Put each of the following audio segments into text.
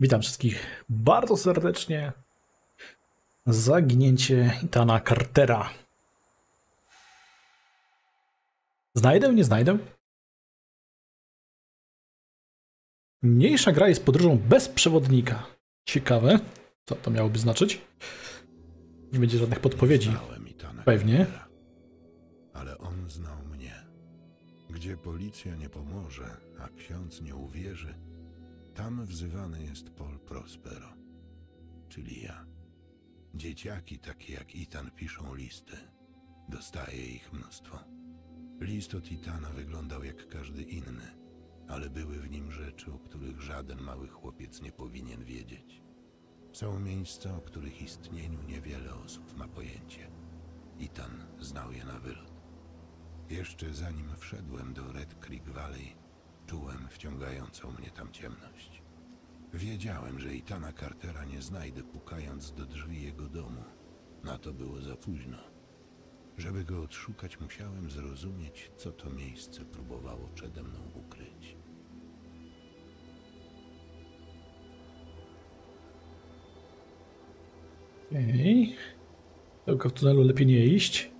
Witam wszystkich bardzo serdecznie. Zaginięcie Itana Cartera. Znajdę, nie znajdę? Mniejsza gra jest podróżą bez przewodnika. Ciekawe, co to miałoby znaczyć. Nie będzie żadnych podpowiedzi. Pewnie. Ale on znał mnie. Gdzie policja nie pomoże, a ksiądz nie uwierzy, tam wzywany jest Paul Prospero, czyli ja. Dzieciaki takie jak Itan piszą listy. Dostaję ich mnóstwo. List od Itana wyglądał jak każdy inny, ale były w nim rzeczy, o których żaden mały chłopiec nie powinien wiedzieć. Są miejsca, o których istnieniu niewiele osób ma pojęcie. Itan znał je na wylot. Jeszcze zanim wszedłem do Red Creek Valley, czułem wciągającą mnie tam ciemność. Wiedziałem, że Itana Cartera nie znajdę pukając do drzwi jego domu. Na to było za późno. Żeby go odszukać, musiałem zrozumieć, co to miejsce próbowało przede mną ukryć. Okej. Tylko w tunelu lepiej nie iść.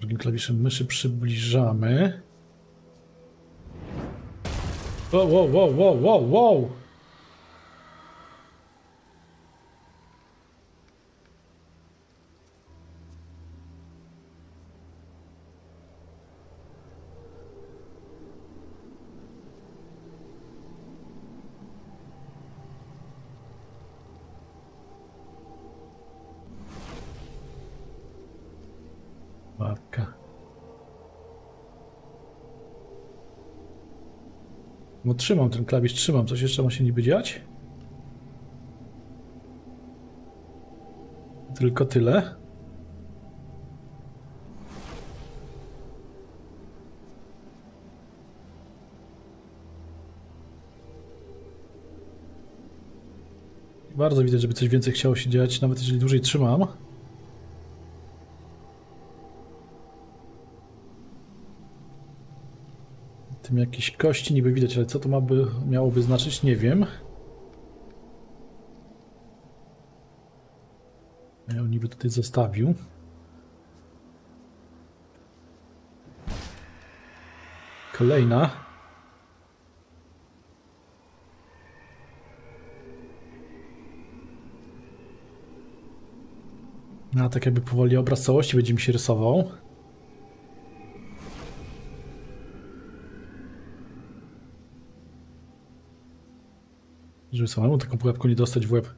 Drugim klawiszem myszy przybliżamy. Wow, wow, wow, wow, wow, wow! Matka. No trzymam ten klawisz, trzymam. Coś jeszcze ma się niby dziać? Tylko tyle. Bardzo widać, żeby coś więcej chciało się dziać, nawet jeżeli dłużej trzymam. Jakieś kości niby widać, ale co to ma by, miałoby znaczyć, nie wiem. Ja niby tutaj zostawił. Kolejna. A tak jakby powoli obraz całości będzie mi się rysował. Żeby samemu taką pułapką nie dostać w łeb.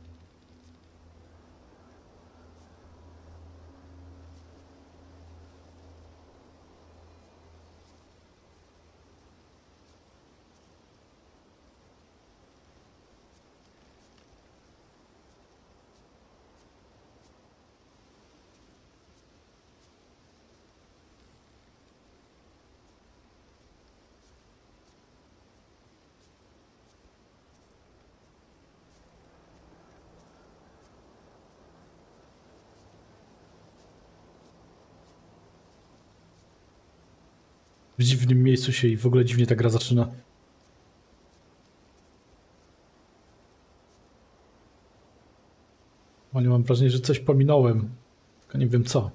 Miejscu się i w ogóle dziwnie ta gra zaczyna. Ale mam wrażenie, że coś pominąłem. Tylko nie wiem co.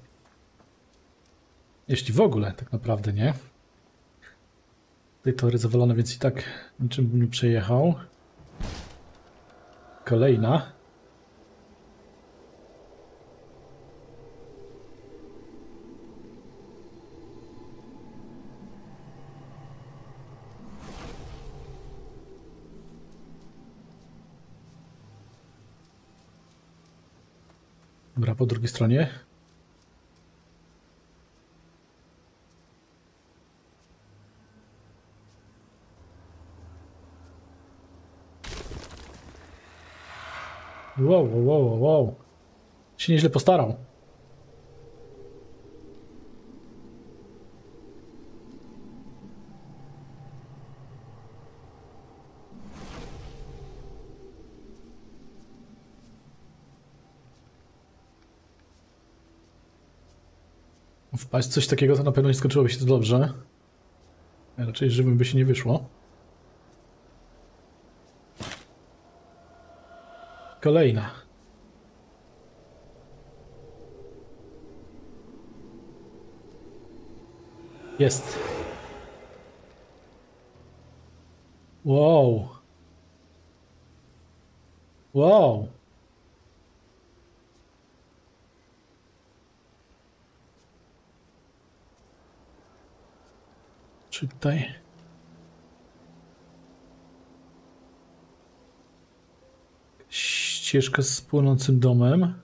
Jeśli w ogóle, tak naprawdę, nie? Tutaj tory zawalone, więc i tak niczym bym nie przejechał. Kolejna. Dobra, po drugiej stronie. Wow, wow, wow, wow. Się nieźle postarał. Wpaść w coś takiego, to na pewno nie skończyłoby się to dobrze. Raczej żywym by się nie wyszło. Kolejna. Jest. Wow. Wow. Czytaj. Ścieżka z płonącym domem.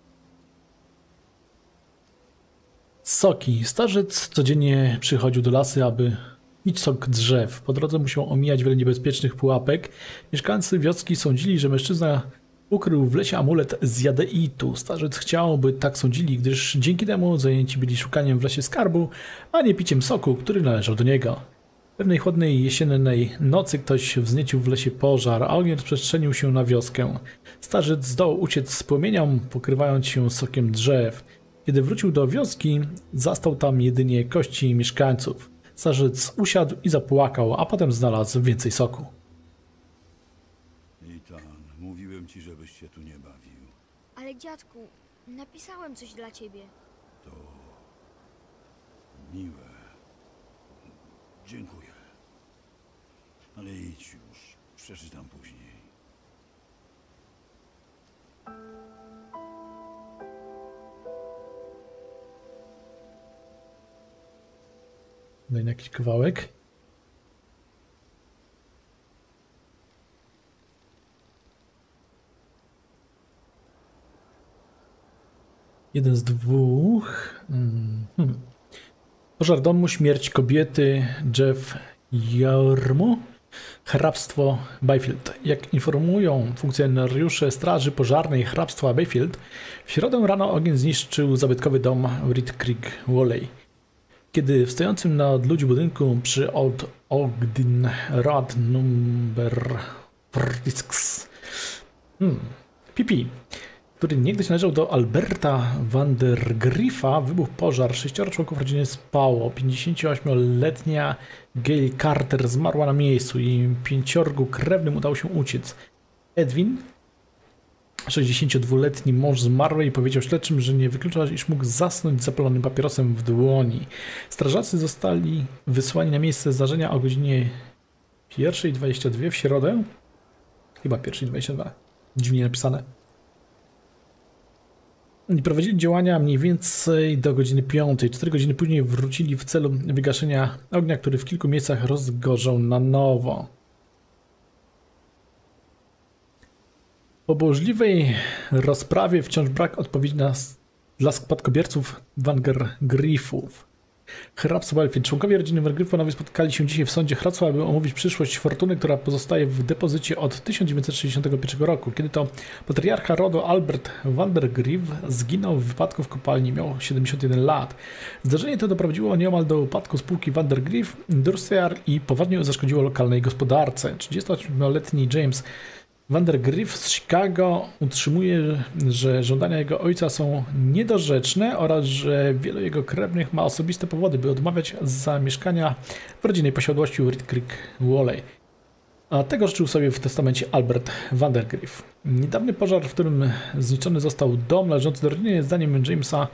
Soki. Starzec codziennie przychodził do lasy, aby pić sok drzew. Po drodze musiał omijać wiele niebezpiecznych pułapek. Mieszkańcy wioski sądzili, że mężczyzna ukrył w lesie amulet z jadeitu. Starzec chciał, by tak sądzili, gdyż dzięki temu zajęci byli szukaniem w lesie skarbu, a nie piciem soku, który należał do niego. Pewnej chłodnej jesiennej nocy ktoś wzniecił w lesie pożar, a ogień rozprzestrzenił się na wioskę. Starzec zdołał uciec z płomieniom, pokrywając się sokiem drzew. Kiedy wrócił do wioski, zastał tam jedynie kości mieszkańców. Starzec usiadł i zapłakał, a potem znalazł więcej soku. Itan, mówiłem ci, żebyś się tu nie bawił. Ale dziadku, napisałem coś dla ciebie. To miłe. Dziękuję. Ale idź już. Przeczytam później. Daj na jakiś kawałek. Jeden z dwóch. Mhm. Pożar domu, śmierć kobiety, Jeff Jarmu, hrabstwo Bayfield. Jak informują funkcjonariusze Straży Pożarnej hrabstwa Bayfield, w środę rano ogień zniszczył zabytkowy dom Reed Creek Valley. Kiedy w stojącym na odludziu budynku przy Old Ogden Road number 46 hmm, PP, który niegdyś należał do Alberta van der Griffa, wybuchł pożar. Sześcioro członków rodziny spało. 58-letnia Gail Carter zmarła na miejscu i pięciorgu krewnym udało się uciec. Edwin, 62-letni mąż zmarłej powiedział śledczym, że nie wyklucza, iż mógł zasnąć zapalonym papierosem w dłoni. Strażacy zostali wysłani na miejsce zdarzenia o godzinie 1.22 w środę. Chyba 1.22. Dziwnie napisane. I prowadzili działania mniej więcej do godziny 5. Cztery godziny później wrócili w celu wygaszenia ognia, który w kilku miejscach rozgorzał na nowo. Po burzliwej rozprawie wciąż brak odpowiedzi na, dla spadkobierców Wanger Griffów. Hrabstwo Belfield. Członkowie rodziny Wangergryfonowie spotkali się dzisiaj w sądzie hrabstwa, aby omówić przyszłość fortuny, która pozostaje w depozycie od 1961 roku, kiedy to patriarcha rodu Albert Vandergriff zginął w wypadku w kopalni, miał 71 lat. Zdarzenie to doprowadziło nieomal do upadku spółki Vandergriff Industrial i poważnie zaszkodziło lokalnej gospodarce. 38-letni James Vandergriff z Chicago utrzymuje, że żądania jego ojca są niedorzeczne oraz że wielu jego krewnych ma osobiste powody, by odmawiać zamieszkania w rodzinnej posiadłości Reed Creek Valley. A tego życzył sobie w testamencie Albert Vandergriff. Niedawny pożar, w którym zniszczony został dom należący do rodziny, zdaniem Jamesa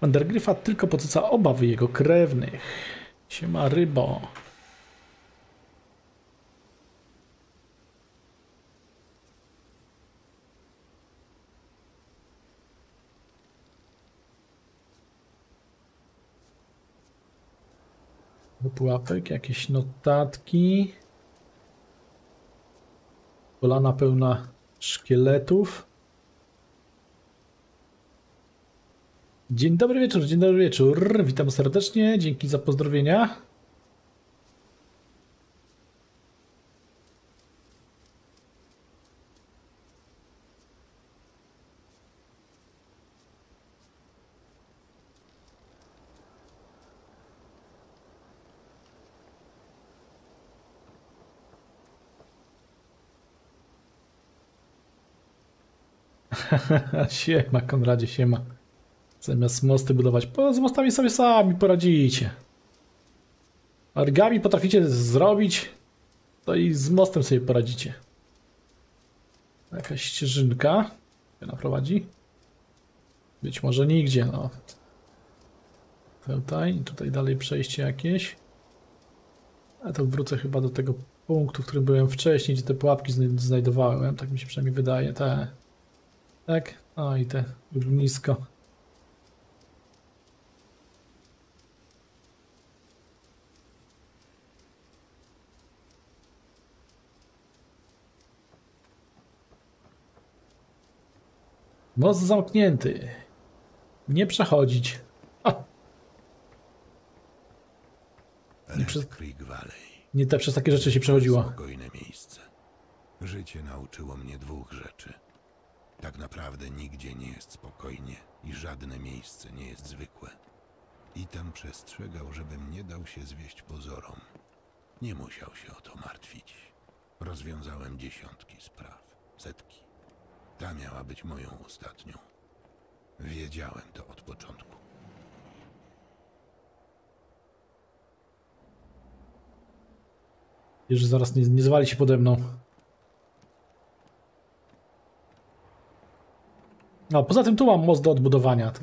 Vandergriffa tylko podsyca obawy jego krewnych. Siema rybo. Pułapek, jakieś notatki. Polana pełna szkieletów. Dzień dobry wieczór, dzień dobry wieczór. Witam serdecznie, dzięki za pozdrowienia. siema, Konradzie, siema. Zamiast mosty budować, po, z mostami sobie sami poradzicie. Origami potraficie zrobić, to i z mostem sobie poradzicie. Jakaś ścieżynka. Gdzie ona prowadzi? Być może nigdzie, no. Tutaj, tutaj dalej przejście jakieś. A to wrócę chyba do tego punktu, w którym byłem wcześniej, gdzie te pułapki zna- znajdowałem. Tak mi się przynajmniej wydaje. Te. Tak? O i te już nisko. Most zamknięty. Nie przechodzić. Red przez- nie te przez takie rzeczy się przechodziło. Spokojne miejsce. Życie nauczyło mnie dwóch rzeczy. Tak naprawdę nigdzie nie jest spokojnie i żadne miejsce nie jest zwykłe. I tam przestrzegał, żebym nie dał się zwieść pozorom. Nie musiał się o to martwić. Rozwiązałem dziesiątki spraw, setki. Ta miała być moją ostatnią. Wiedziałem to od początku. Wiesz, że zaraz nie, nie zwali się pode mną. No, poza tym tu mam most do odbudowania. To...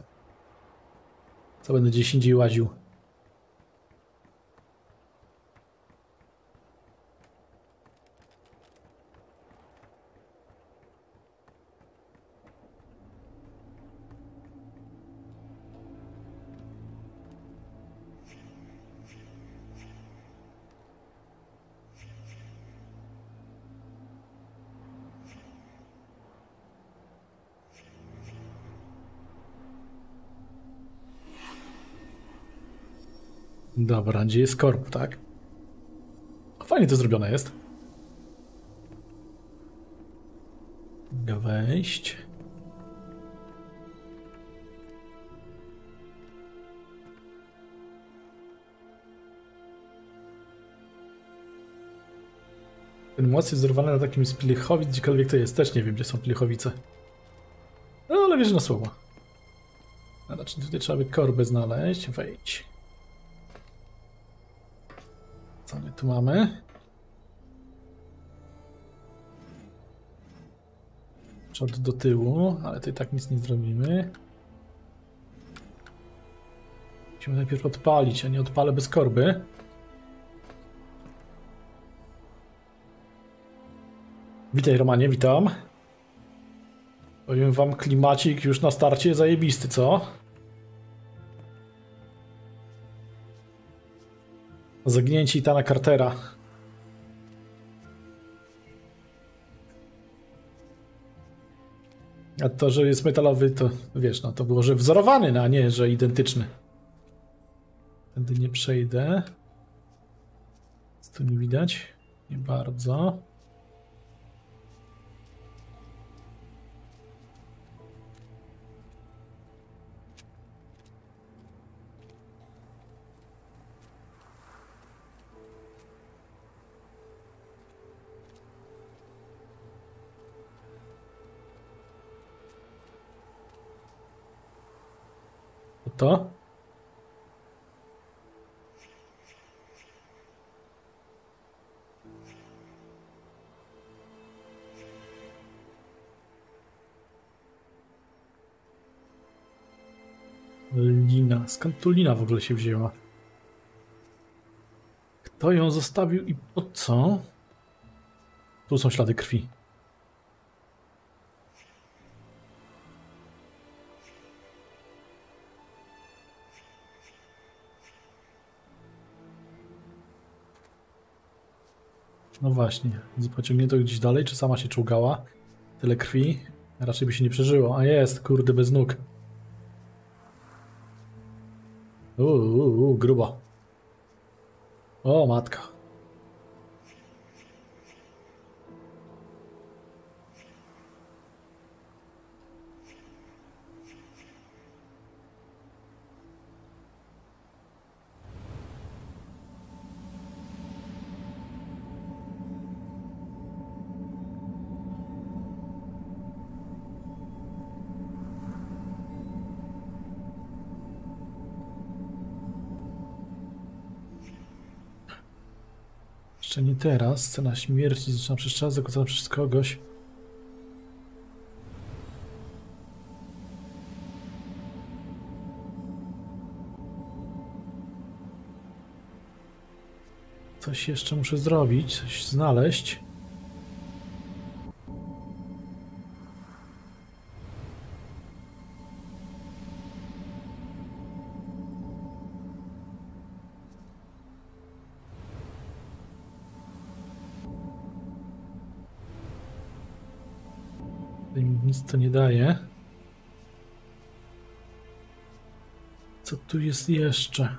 Co będę gdzieś indziej łaził. Dobra, gdzie jest korp, tak? Fajnie to zrobione jest. Mogę wejść. Ten most jest zerwany na takim z Pilichowic, gdziekolwiek to jest. Też nie wiem, gdzie są Pilichowice. No, ale wierzę na słowo. Znaczy, tutaj trzeba by korbę znaleźć. Wejdź. Tu mamy? Przód do tyłu, ale to i tak nic nie zrobimy. Musimy najpierw odpalić, a nie odpalę bez korby. Witaj Romanie, witam. Powiem wam, klimacik już na starcie zajebisty, co? Zagnięci Itana Cartera. A to, że jest metalowy, to wiesz, no to było, że wzorowany, no, a nie, że identyczny. Tędy nie przejdę. Co tu nie widać? Nie bardzo. To? Lina. Skąd tu lina w ogóle się wzięła? Kto ją zostawił i po co? Tu są ślady krwi. No właśnie, pociągnięto gdzieś dalej, czy sama się czołgała? Tyle krwi? Raczej by się nie przeżyło. A jest, kurde, bez nóg. Uuu, uu, uu, grubo. O, matka. Jeszcze nie teraz. Scena śmierci zaczyna przez czas, zakłócona przez kogoś. Coś jeszcze muszę zrobić, coś znaleźć. To nie daje. Co tu jest jeszcze?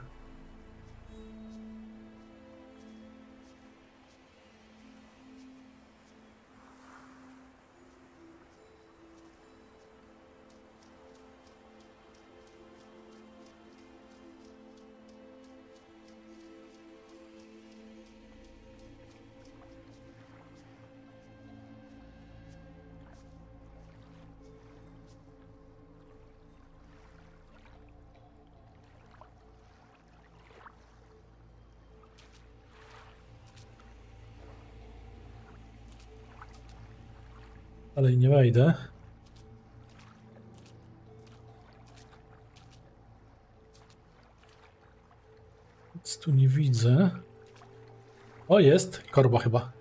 Wejdę. Nic tu nie widzę. O, jest. Korba chyba.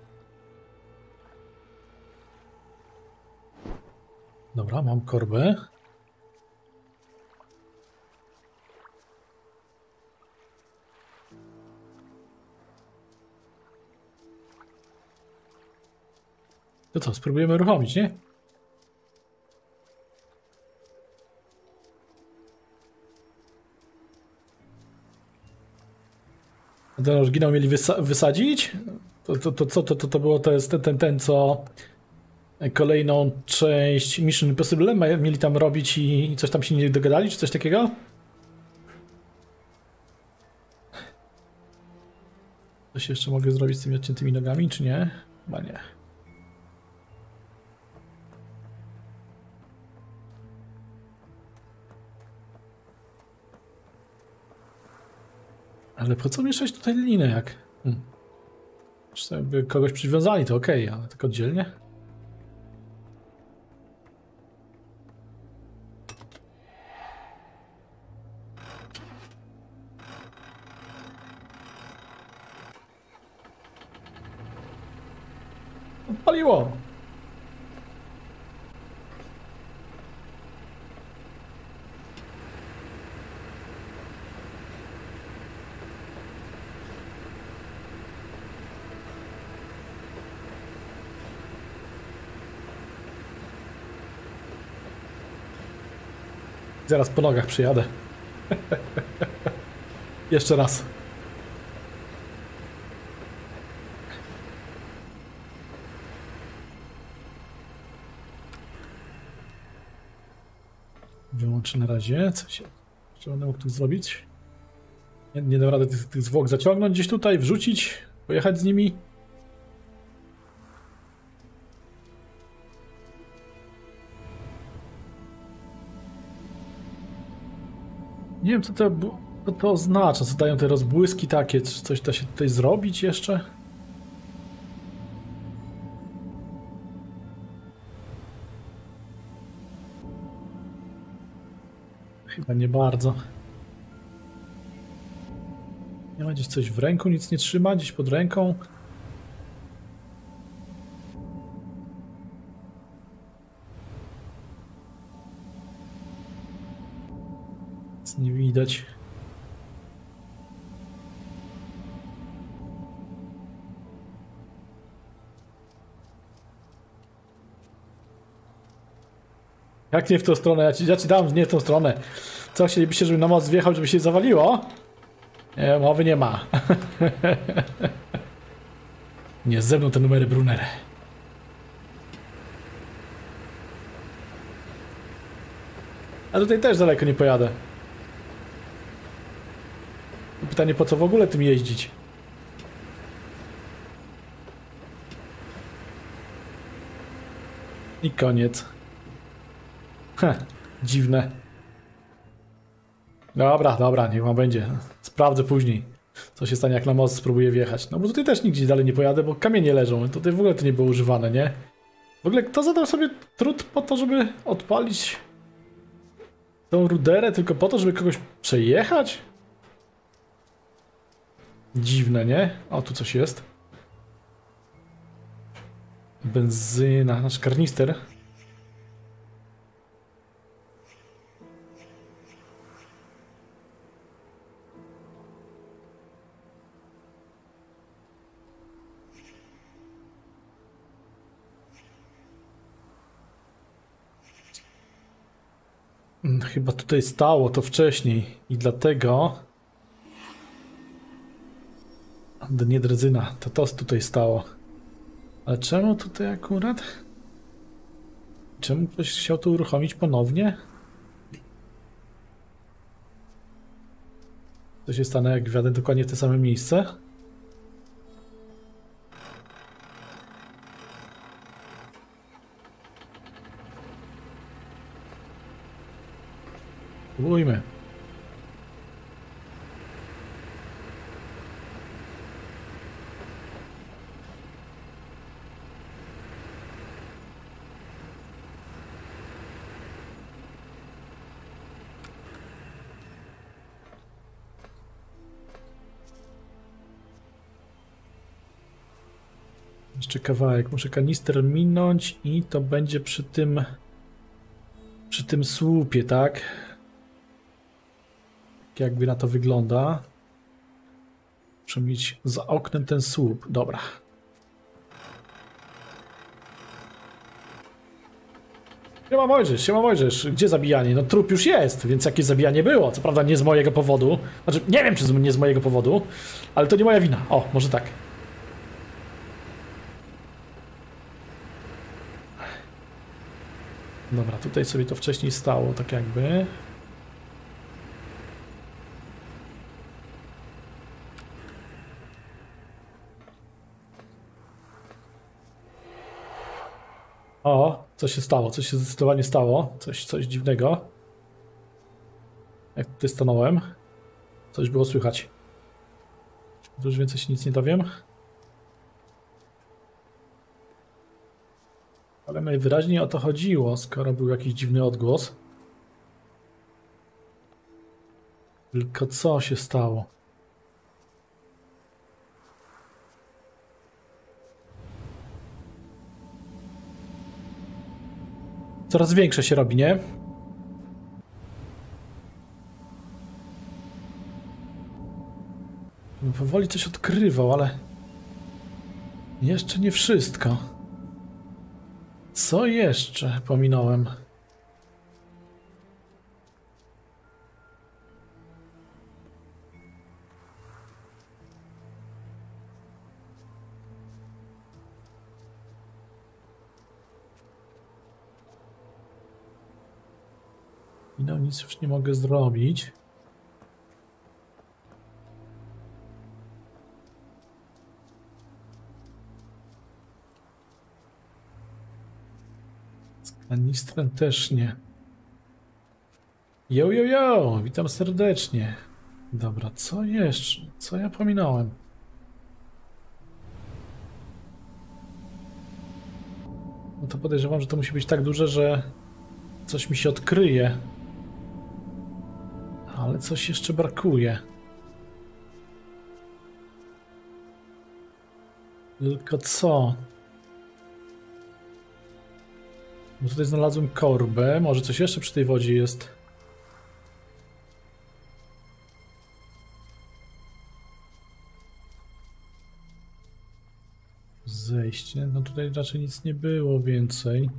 Dobra, mam korbę. To co, spróbujemy uruchomić, nie? Ten oryginał mieli wysa wysadzić? To, to, to to, to, to było? To jest ten, ten, ten, co kolejną część Mission Impossible mieli tam robić i, i coś tam się nie dogadali, czy coś takiego? Coś jeszcze mogę zrobić z tymi odciętymi nogami, czy nie? Chyba nie. Ale po co mieszać tutaj linę jak? Hmm. Czy kogoś przywiązali, to okej, ale tak oddzielnie? Zaraz po nogach przyjadę. Jeszcze raz. Wyłączę na razie. Co się jeszcze będę mógł tu zrobić? Nie, nie dam rady tych, tych zwłok zaciągnąć gdzieś tutaj, wrzucić, pojechać z nimi. Nie wiem, co to, co to oznacza, co dają te rozbłyski takie, czy coś da się tutaj zrobić jeszcze? Chyba nie bardzo. Nie ma gdzieś coś w ręku, nic nie trzyma, gdzieś pod ręką. Nic nie widać. Jak nie w tą stronę? Ja ci, ja ci dam nie w tą stronę. Co, chcielibyście, żebym na moc wjechał, żeby się zawaliło? Mowy nie ma. nie, ze mną te numery Brunner. A tutaj też daleko nie pojadę. Pytanie, po co w ogóle tym jeździć? I koniec. Heh, dziwne. Dobra, dobra, niech wam będzie. Sprawdzę później. Co się stanie, jak na most spróbuję wjechać? No bo tutaj też nigdzie dalej nie pojadę, bo kamienie leżą. Tutaj w ogóle to nie było używane, nie? W ogóle kto zadał sobie trud po to, żeby odpalić tą ruderę tylko po to, żeby kogoś przejechać? Dziwne, nie? O, tu coś jest. Benzyna, nasz karnister. Mm, Chyba tutaj stało to wcześniej i dlatego... Nie drezyna, to to tutaj stało. Ale czemu tutaj akurat? Czemu ktoś chciał to uruchomić ponownie? Co się stanie, jak wjadę dokładnie w te same miejsce? Spróbujmy. Jeszcze kawałek. Muszę kanister minąć i to będzie przy tym przy tym słupie, tak? Tak Jakby na to wygląda. Muszę mieć za oknem ten słup. Dobra. Siema Mojżesz, siema Mojżesz. Gdzie zabijanie? No trup już jest, więc jakieś zabijanie było. Co prawda nie z mojego powodu. Znaczy, nie wiem czy nie z mojego powodu, ale to nie moja wina. O, może tak. Dobra, tutaj sobie to wcześniej stało, tak jakby. O, co się stało? Coś się zdecydowanie stało. Coś, coś dziwnego. Jak tutaj stanąłem. Coś było słychać. Już więcej się nic nie dowiem. Ale najwyraźniej o to chodziło, skoro był jakiś dziwny odgłos. Tylko co się stało? Coraz większe się robi, nie? Powoli coś odkrywał, ale jeszcze nie wszystko. Co jeszcze pominąłem? No nic już nie mogę zrobić. Kanistrem też nie. Yo, yo, yo! Witam serdecznie. Dobra, co jeszcze? Co ja pominąłem? No to podejrzewam, że to musi być tak duże, że coś mi się odkryje. Ale coś jeszcze brakuje. Tylko co? Bo tutaj znalazłem korbę. Może coś jeszcze przy tej wodzie jest. Zejście. No tutaj raczej nic nie było więcej.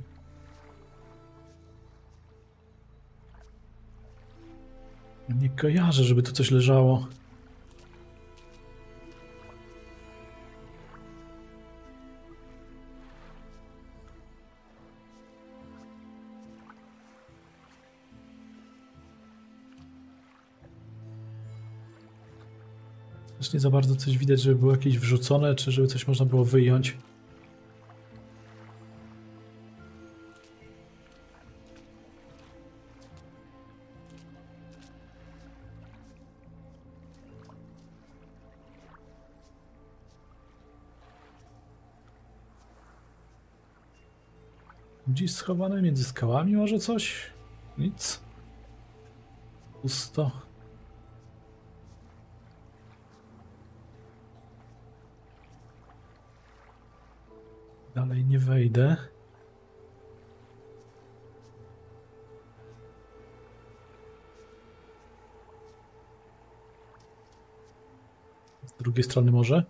Nie kojarzę, żeby tu coś leżało. nie za bardzo coś widać, żeby było jakieś wrzucone, czy żeby coś można było wyjąć. Gdzieś schowane między skałami może coś? Nic. Pusto. Dalej nie wejdę. Z drugiej strony może?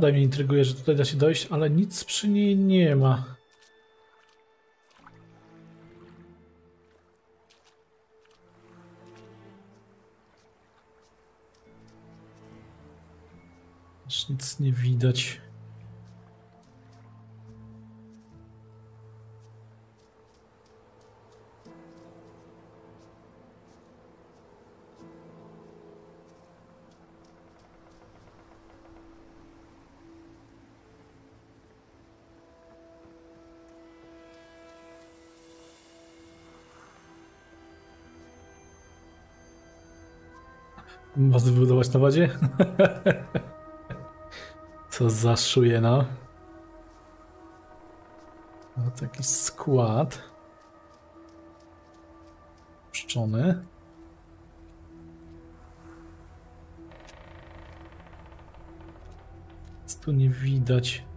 Woda mnie intryguje, że tutaj da się dojść, ale nic przy niej nie ma. Aż nic nie widać. Was wybudować na wodzie? Co za szuje, no. No taki skład. Puszczony. Nic tu nie widać.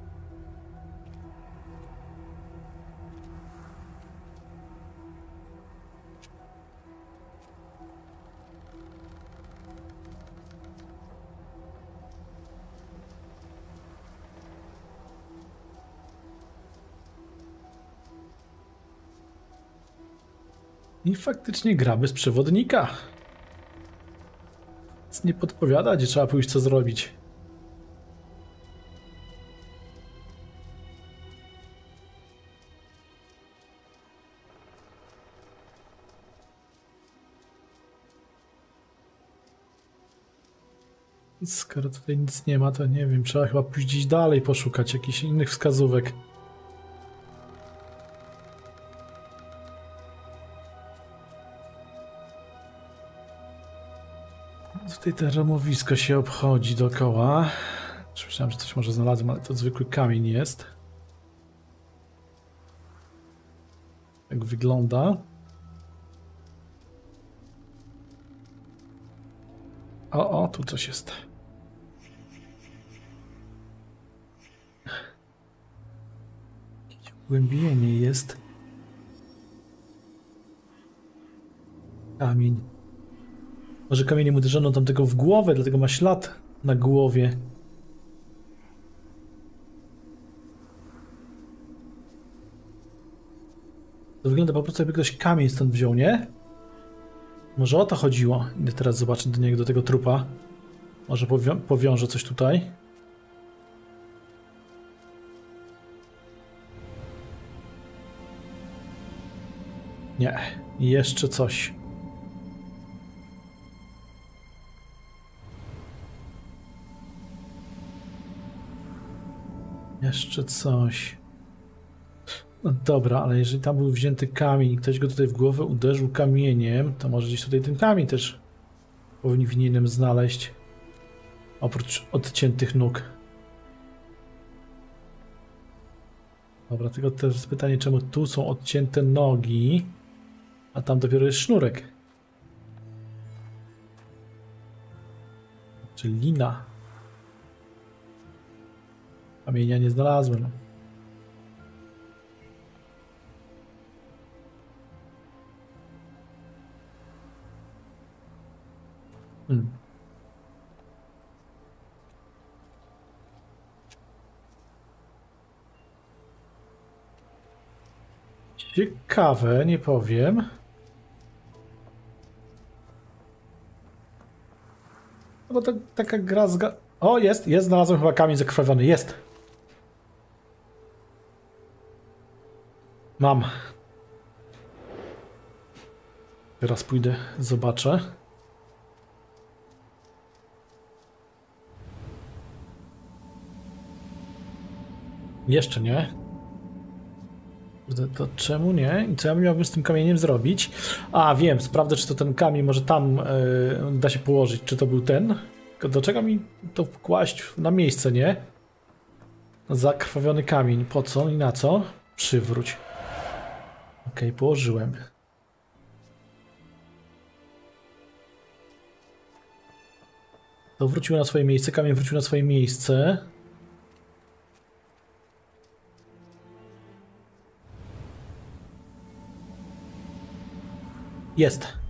I faktycznie gra bez przewodnika. Nic nie podpowiada, gdzie trzeba pójść co zrobić. Skoro tutaj nic nie ma, to nie wiem, trzeba chyba pójść dalej poszukać jakichś innych wskazówek. Tutaj te ramowisko się obchodzi dookoła. Myślałem, że coś może znalazłem, ale to zwykły kamień jest. Jak wygląda. O, o, tu coś jest. Głębienie jest. Kamień. Może kamieniem uderzono tamtego w głowę, dlatego ma ślad na głowie. To wygląda po prostu jakby ktoś kamień stąd wziął, nie? Może o to chodziło. Idę teraz zobaczyć do niego, do tego trupa. Może powią powiążę coś tutaj. Nie, jeszcze coś. Jeszcze coś. No dobra, ale jeżeli tam był wzięty kamień i ktoś go tutaj w głowę uderzył kamieniem, to może gdzieś tutaj ten kamień też powinienem znaleźć. Oprócz odciętych nóg. Dobra, tylko teraz pytanie, czemu tu są odcięte nogi, a tam dopiero jest sznurek. Czy lina. Kamienia nie znalazłem. Hmm. Ciekawe, nie powiem. No bo to taka gra zga... O, jest, jest, znalazłem chyba kamień zakrwawiony, jest. Mam. Teraz pójdę, zobaczę. Jeszcze nie. To czemu nie? I co ja miałbym z tym kamieniem zrobić? A, wiem, sprawdzę, czy to ten kamień może tam yy, da się położyć. Czy to był ten? Do czego mi to wkłaść na miejsce, nie? Zakrwawiony kamień. Po co i na co? Przywróć. Okej, położyłem. To na swoje miejsce, kamień wrócił na swoje miejsce. Jest.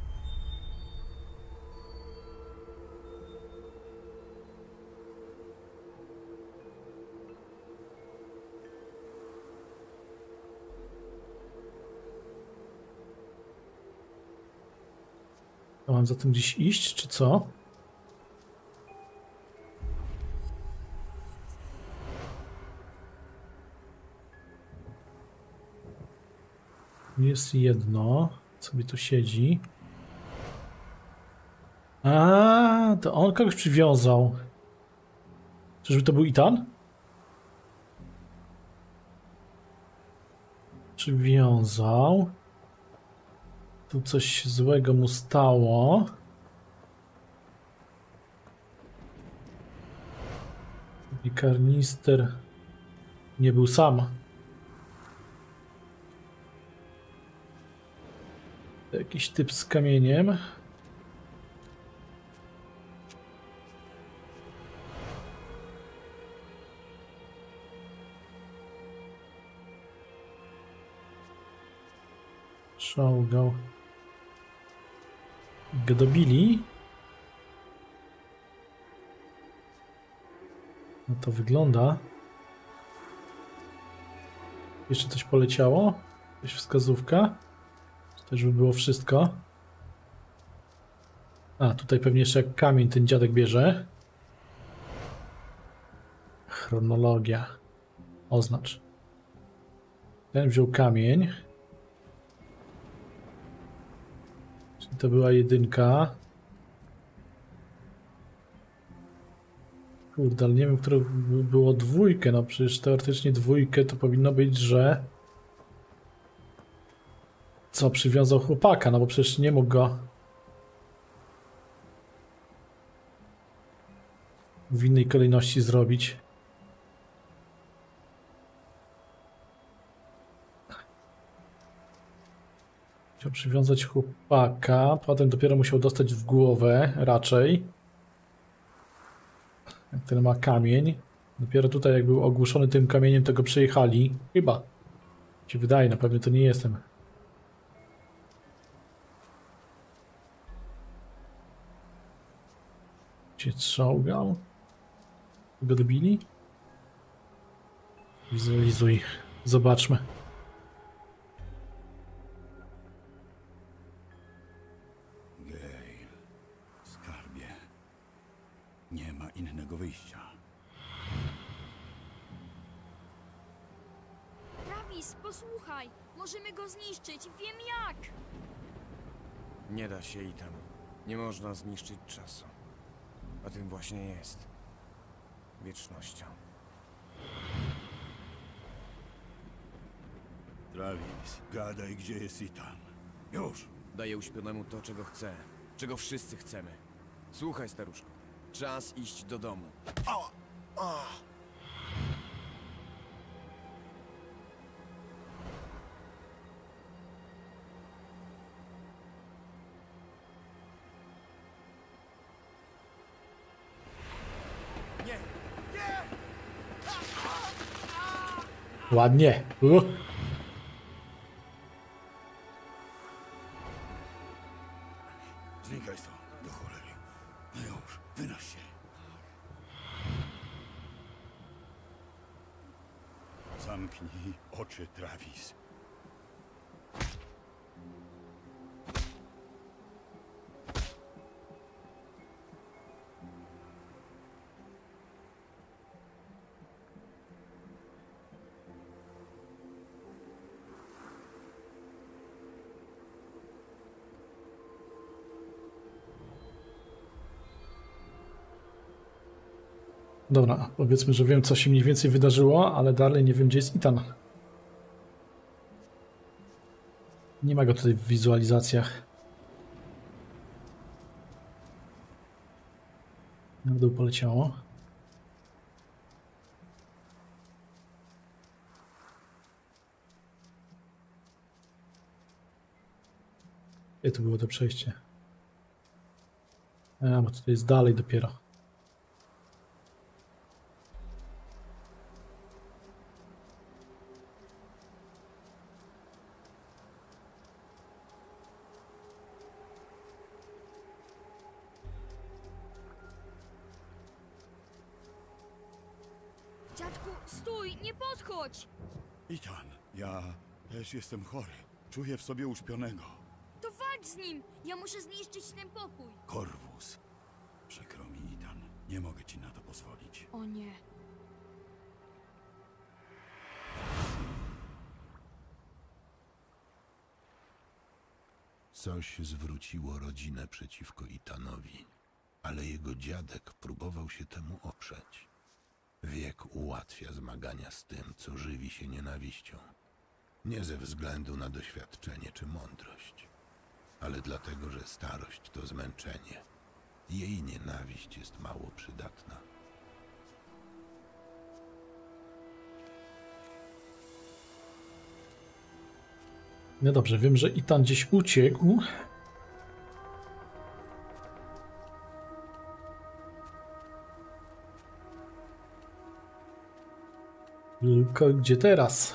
To mam za tym gdzieś iść, czy co? Jest jedno, sobie tu siedzi. A, to on kogoś przywiązał. Czyżby to był Itan? Przywiązał. Tu coś złego mu stało. I karnister nie był sam. Jakiś typ z kamieniem. Szałgał. Go dobili. No to wygląda. Jeszcze coś poleciało? Jakaś wskazówka? To też by było wszystko. A, tutaj pewnie jeszcze kamień ten dziadek bierze. Chronologia. Oznacz. Ten wziął kamień. To była jedynka. Kurde, ale nie wiem, które by było dwójkę. No przecież teoretycznie dwójkę to powinno być, że... Co, przywiązał chłopaka, no bo przecież nie mógł go... W innej kolejności zrobić. Chciał przywiązać chłopaka, potem dopiero musiał dostać w głowę, raczej. Ten ma kamień. Dopiero tutaj, jak był ogłuszony tym kamieniem, to go przejechali. Chyba. Się wydaje, na pewno to nie jestem. Gdzie strzałgał? Go dobili? Wizualizuj. Zobaczmy. Możemy go zniszczyć, wiem jak! Nie da się i tam. Nie można zniszczyć czasu. A tym właśnie jest. Wiecznością. Travis, gadaj, gdzie jest Ethan. Już! Daję uśpionemu to, czego chce. Czego wszyscy chcemy. Słuchaj, staruszko. Czas iść do domu. 完虐呃。Dobra, powiedzmy, że wiem, co się mniej więcej wydarzyło, ale dalej nie wiem, gdzie jest Itan. Nie ma go tutaj w wizualizacjach. Na dół poleciało. Gdzie to było to przejście? A, bo tutaj jest dalej dopiero. Dziadku, stój, nie podchodź! Itan, ja jestem chory. Czuję w sobie uśpionego. To walcz z nim! Ja muszę zniszczyć ten pokój. Korwus. Przykro mi, Itan. Nie mogę ci na to pozwolić. O nie. Coś zwróciło rodzinę przeciwko Itanowi, ale jego dziadek próbował się temu oprzeć. Wiek ułatwia zmagania z tym, co żywi się nienawiścią. Nie ze względu na doświadczenie czy mądrość, ale dlatego, że starość to zmęczenie. Jej nienawiść jest mało przydatna. No dobrze, wiem, że Itan gdzieś uciekł. Tylko gdzie teraz?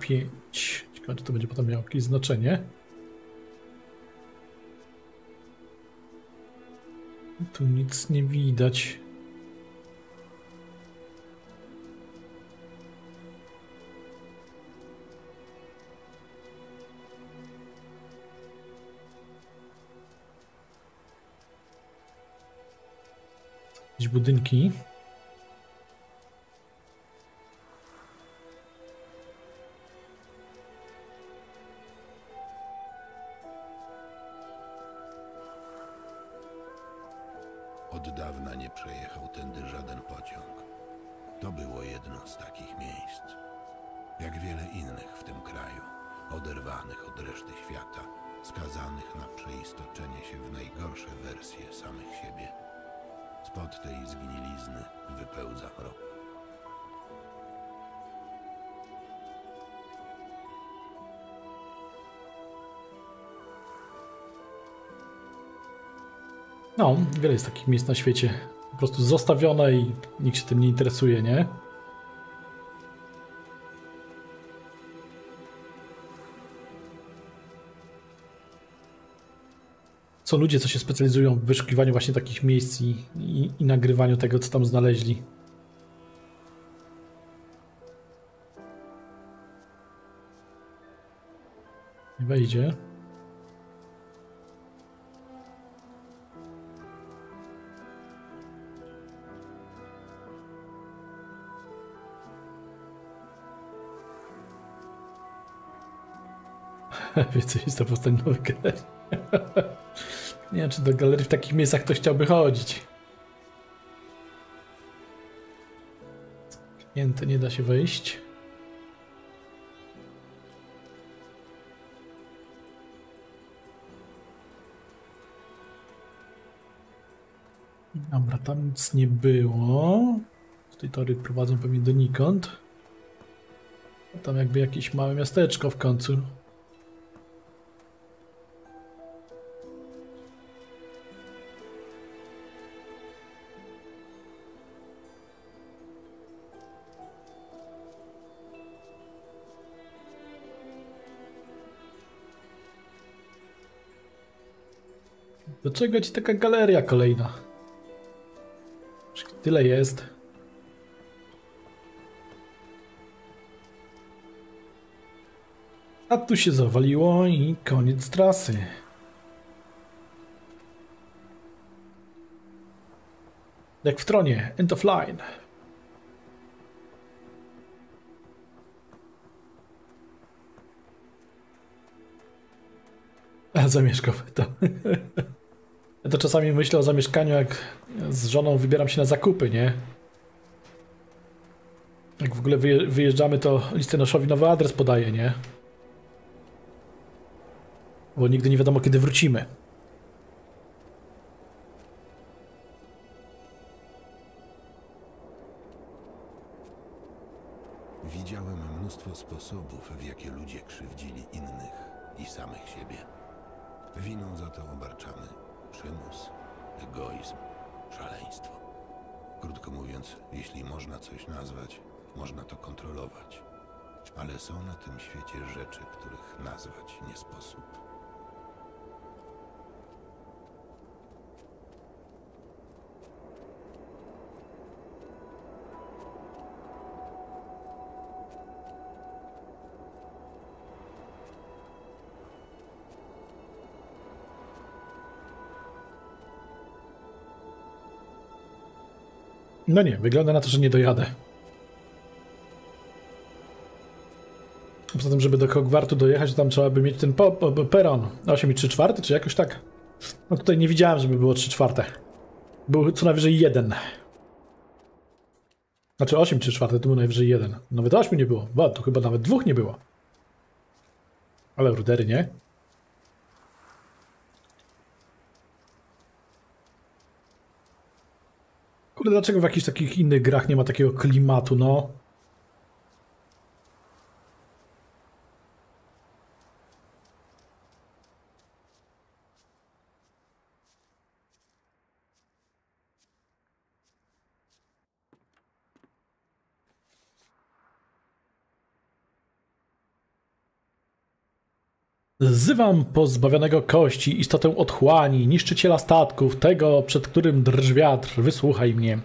Siódma pięć. Ciekawe, czy to będzie potem miało jakieś znaczenie. Tu nic nie widać. Jakieś budynki. Od dawna nie przejechał tędy żaden pociąg. To było jedno z takich miejsc. Jak wiele innych w tym kraju, oderwanych od reszty świata, skazanych na przeistoczenie się w najgorsze wersje samych siebie. Spod tej zgnilizny wypełza mrok. No, wiele jest takich miejsc na świecie. Po prostu zostawione i nikt się tym nie interesuje, nie? Są ludzie, co się specjalizują w wyszukiwaniu właśnie takich miejsc i, i, i nagrywaniu tego, co tam znaleźli. Nie wejdzie. Więcej jest to powstań nowych galerii. Nie wiem, czy do galerii w takich miejscach ktoś chciałby chodzić. Zamknięte, nie da się wejść. Dobra, tam nic nie było. Tutaj tory prowadzą pewnie donikąd. Tam jakby jakieś małe miasteczko w końcu. Do czego ci taka galeria kolejna? Tyle jest. A tu się zawaliło i koniec trasy. Jak w tronie, end of line. A zamieszkał to. Ja to czasami myślę o zamieszkaniu, jak z żoną wybieram się na zakupy, nie? Jak w ogóle wyje- wyjeżdżamy, to listonoszowi nowy adres podaje, nie? Bo nigdy nie wiadomo, kiedy wrócimy. No nie, wygląda na to, że nie dojadę. Poza tym, żeby do Hogwartu dojechać, to tam trzeba by mieć ten po, po, peron 8 i 3 czwarte, czy jakoś tak. No tutaj nie widziałem, żeby było 3 czwarte. Był co najwyżej jeden. Znaczy 8 3 czwarte, to był najwyżej jeden. Nawet 8 nie było. Bo tu chyba nawet dwóch nie było. Ale rudery, nie? Kurde, dlaczego w jakichś takich innych grach nie ma takiego klimatu, no? Zywam pozbawionego kości, istotę otchłani, niszczyciela statków, tego, przed którym drży wiatr, wysłuchaj mnie.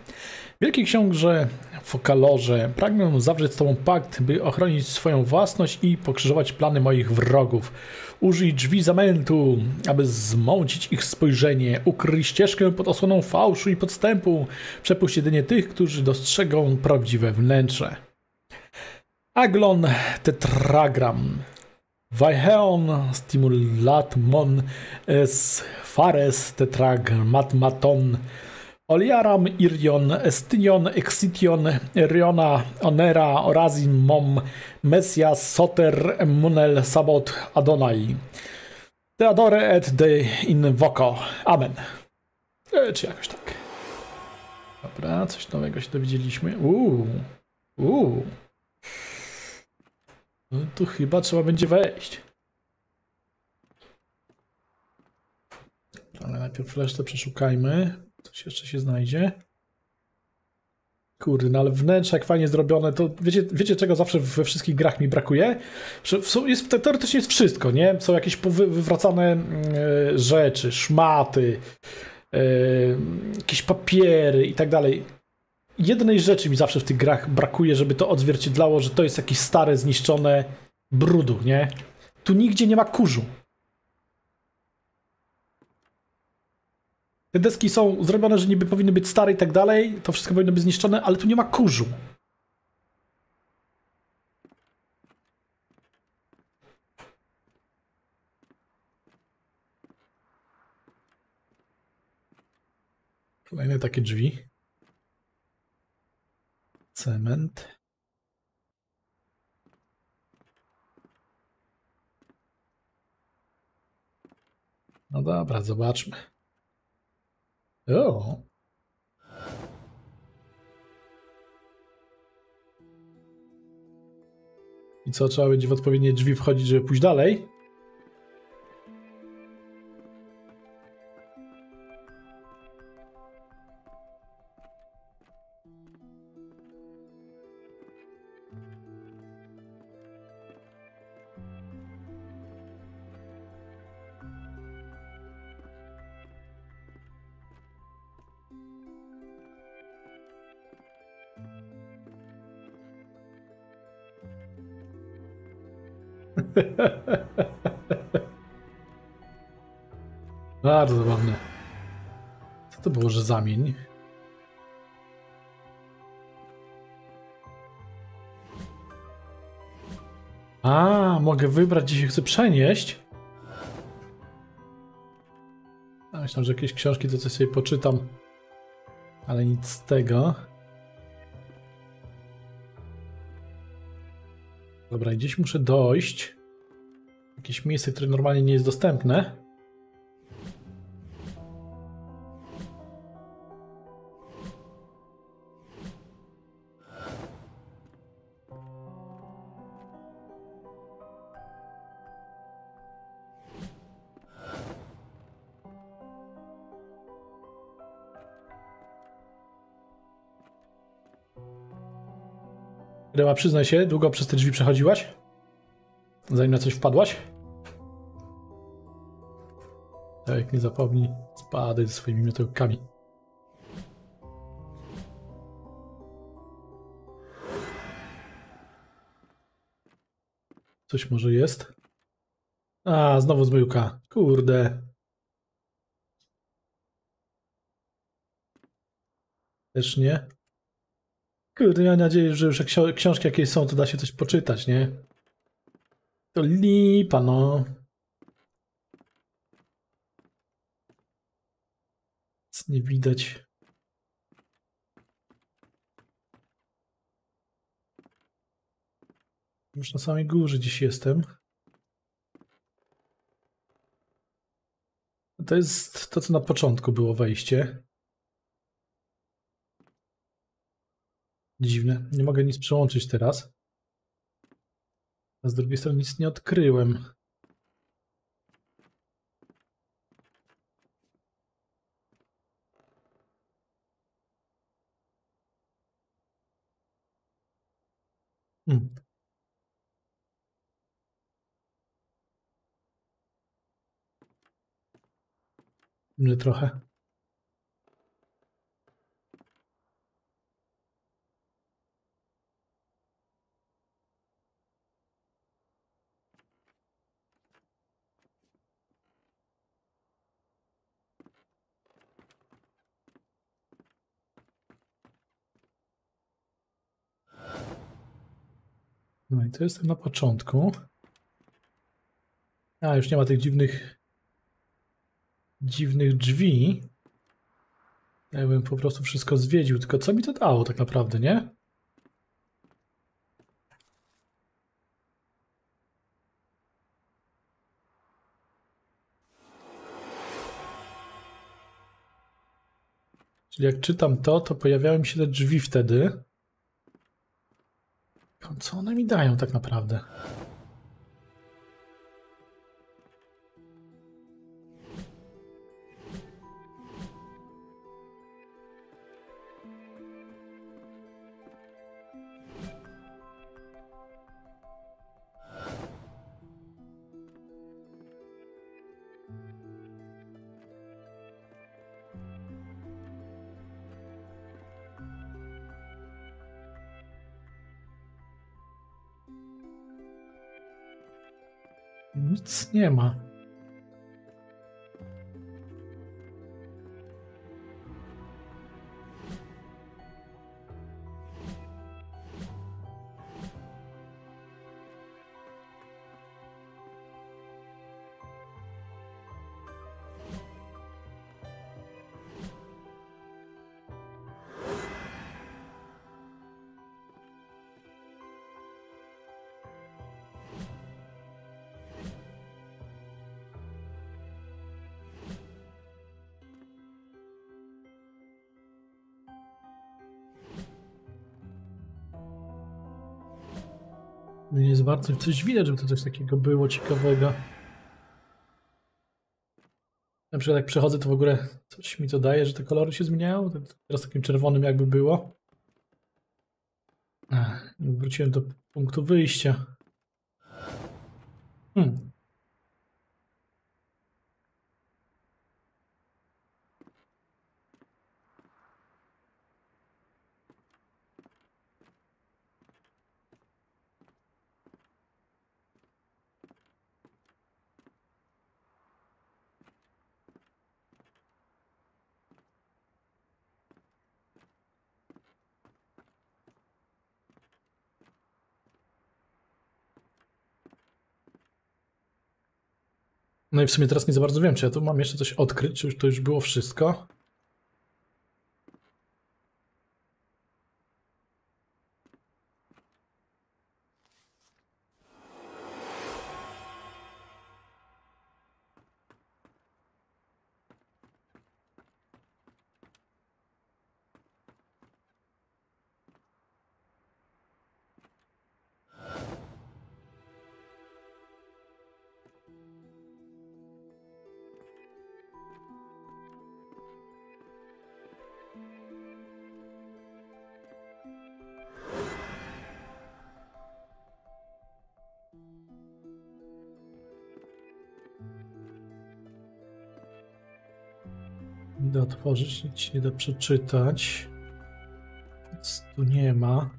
Wielki książę Fokalorze, pragnę zawrzeć z tobą pakt, by ochronić swoją własność i pokrzyżować plany moich wrogów. Użyj drzwi zamętu, aby zmącić ich spojrzenie. Ukryj ścieżkę pod osłoną fałszu i podstępu. Przepuść jedynie tych, którzy dostrzegą prawdziwe wnętrze. Aglon tetragram. Vaiheon stimulatmon es fares tetragmatmaton Oliaram irion estynion excition eriona onera orazin mom messias soter munel sabot adonai Teodore et de invoco. Amen. E, czy jakoś tak. Dobra, coś nowego się dowiedzieliśmy. Uuu. Uuu. No tu chyba trzeba będzie wejść. Ale najpierw resztę przeszukajmy. Coś jeszcze się znajdzie. Kurde, no ale wnętrze jak fajnie zrobione, to wiecie, wiecie czego zawsze we wszystkich grach mi brakuje? Jest, teoretycznie jest wszystko, nie? Są jakieś wywracane e, rzeczy, szmaty, e, jakieś papiery i tak dalej. Jednej rzeczy mi zawsze w tych grach brakuje, żeby to odzwierciedlało, że to jest jakieś stare, zniszczone brudu, nie? Tu nigdzie nie ma kurzu. Te deski są zrobione, że niby powinny być stare i tak dalej, to wszystko powinno być zniszczone, ale tu nie ma kurzu. Kolejne takie drzwi. Cement. No dobra, zobaczmy. O. I co, trzeba będzie w odpowiednie drzwi wchodzić, żeby pójść dalej? Bardzo zabawne. Co to było, że zamień? A, mogę wybrać, gdzie się chcę przenieść. A myślałem, że jakieś książki to coś sobie poczytam. Ale nic z tego. Dobra, gdzieś muszę dojść. Jakieś miejsce, które normalnie nie jest dostępne. Rema, przyznaj się, długo przez te drzwi przechodziłaś? Zanim na coś wpadłaś? Tak, nie zapomnij, spadaj ze swoimi miotełkami. Coś może jest? A, znowu zmyłka. Kurde. Też nie. Kurde, mam nadzieję, że już jak książki jakieś są, to da się coś poczytać, nie? To lipa, no. Nic nie widać. Już na samej górze gdzieś jestem. To jest to, co na początku było wejście. Dziwne. Nie mogę nic przełączyć teraz. A z drugiej strony nic nie odkryłem. Mnie trochę. No i to jestem na początku. A, już nie ma tych dziwnych dziwnych drzwi. Jakbym po prostu wszystko zwiedził, tylko co mi to dało tak naprawdę, nie? Czyli jak czytam to, to pojawiają mi się te drzwi wtedy. Co one mi dają tak naprawdę? Nie ma. Nie jest bardzo coś widać, żeby to coś takiego było ciekawego. Na przykład jak przechodzę, to w ogóle coś mi to daje, że te kolory się zmieniają. Teraz takim czerwonym jakby było. Ach, wróciłem do punktu wyjścia. Hmm. No i w sumie teraz nie za bardzo wiem, czy ja tu mam jeszcze coś odkryć, czy już to już było wszystko. Da otworzyć, nic nie da przeczytać. Nic tu nie ma.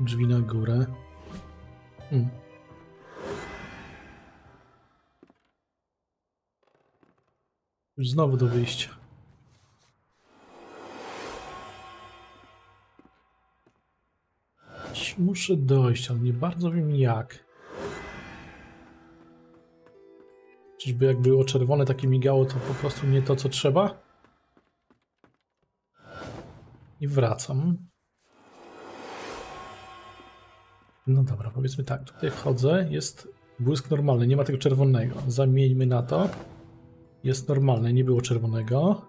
Drzwi na górę. Znowu do wyjścia. Muszę dojść, ale nie bardzo wiem jak. Czyżby jak było czerwone takie migało, to po prostu nie to co trzeba? I wracam. No dobra, powiedzmy tak, tutaj wchodzę, jest błysk normalny, nie ma tego czerwonego. Zamieńmy na to. Jest normalne, nie było czerwonego.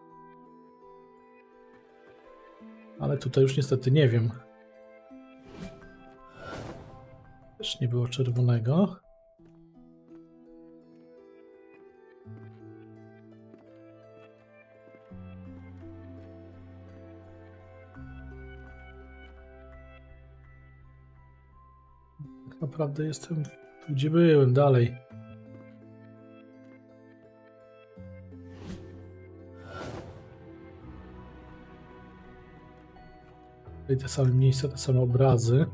Ale tutaj już niestety nie wiem. Też nie było czerwonego. Tak naprawdę jestem tu, gdzie byłem, dalej. Tutaj te same miejsca, te same obrazy.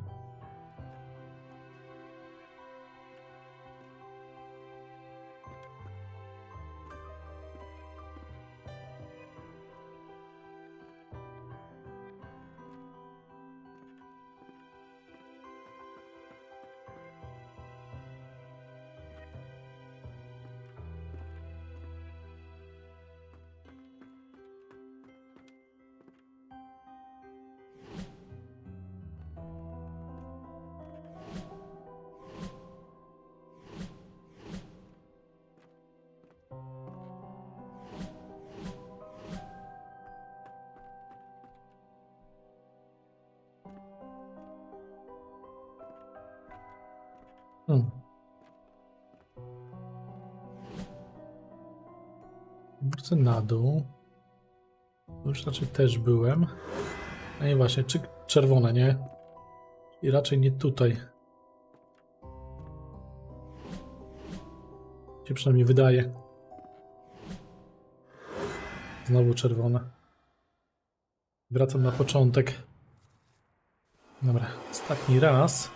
Dół. Już raczej też byłem. No i właśnie, czy czerwone, nie? I raczej nie tutaj. Się przynajmniej wydaje. Znowu czerwone. Wracam na początek. Dobra, ostatni raz.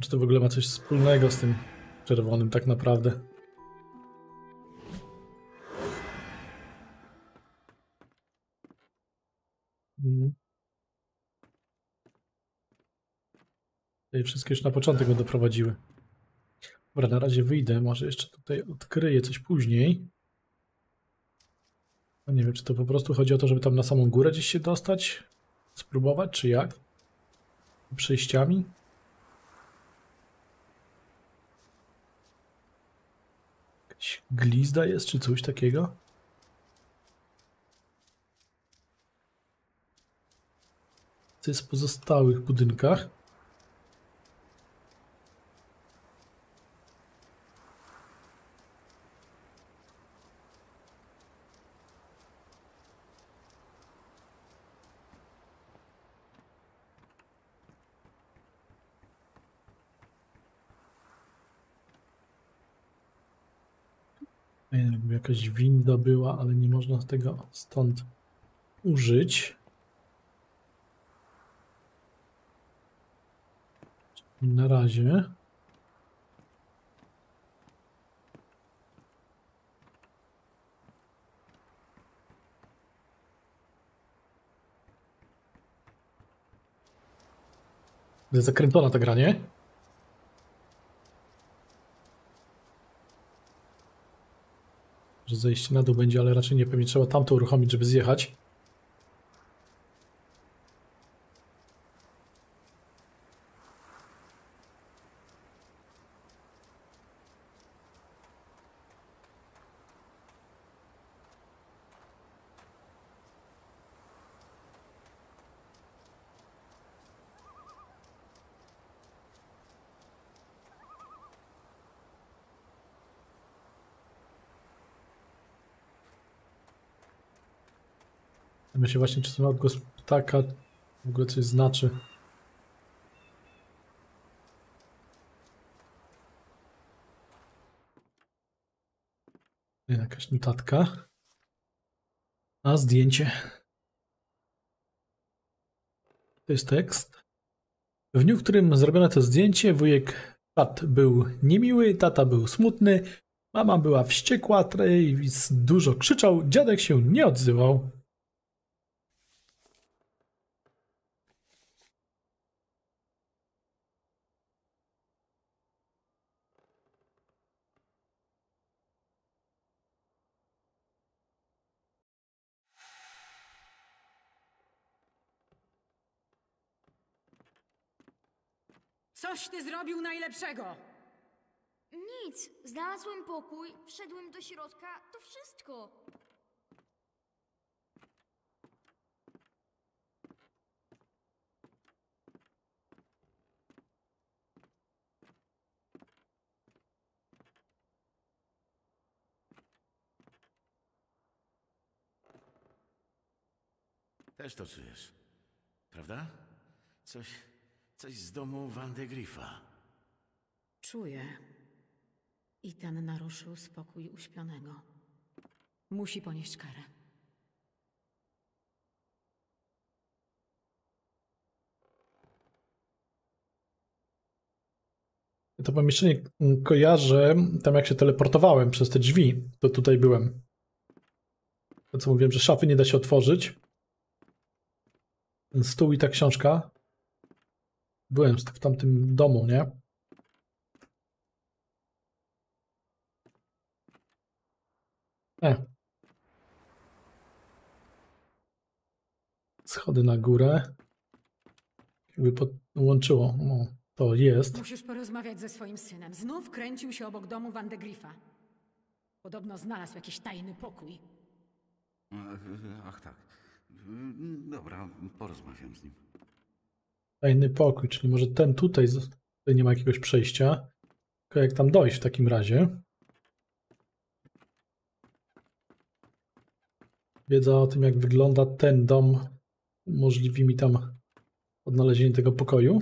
Czy to w ogóle ma coś wspólnego z tym czerwonym tak naprawdę? Mhm. Tutaj wszystkie już na początek będą prowadziły. Dobra, na razie wyjdę, może jeszcze tutaj odkryję coś później. No nie wiem, czy to po prostu chodzi o to, żeby tam na samą górę gdzieś się dostać? Spróbować, czy jak? Przejściami? Glizda jest, czy coś takiego? Co jest w pozostałych budynkach? Jakaś winda była, ale nie można tego stąd użyć. Na razie. Zakręcona ta gra, nie? Że zejście na dół będzie, ale raczej nie pewnie trzeba tamto uruchomić, żeby zjechać. Myślę właśnie, czy ten odgłos ptaka w ogóle coś znaczy. Jakaś notatka. A zdjęcie. To jest tekst. W dniu, w którym zrobiono to zdjęcie, wujek Pat był niemiły, tata był smutny, mama była wściekła, Travis dużo krzyczał, dziadek się nie odzywał. Coś ty zrobił najlepszego! Nic, znalazłem pokój, wszedłem do środka, to wszystko. Też to czujesz, prawda? Coś, coś z domu Van de Griffa. Czuję. Itan naruszył spokój uśpionego. Musi ponieść karę. To pomieszczenie kojarzę, tam jak się teleportowałem przez te drzwi, to tutaj byłem. To co mówiłem, że szafy nie da się otworzyć. Ten stół i ta książka. Byłem w tamtym domu, nie? E. Schody na górę. Jakby podłączyło. No, to jest. Musisz porozmawiać ze swoim synem. Znów kręcił się obok domu Van de Griffa. Podobno znalazł jakiś tajny pokój. E, Ach tak. Dobra, porozmawiam z nim. Tajny pokój, czyli może ten tutaj, tutaj nie ma jakiegoś przejścia. Tylko jak tam dojść w takim razie? Wiedza o tym, jak wygląda ten dom, umożliwi mi tam odnalezienie tego pokoju.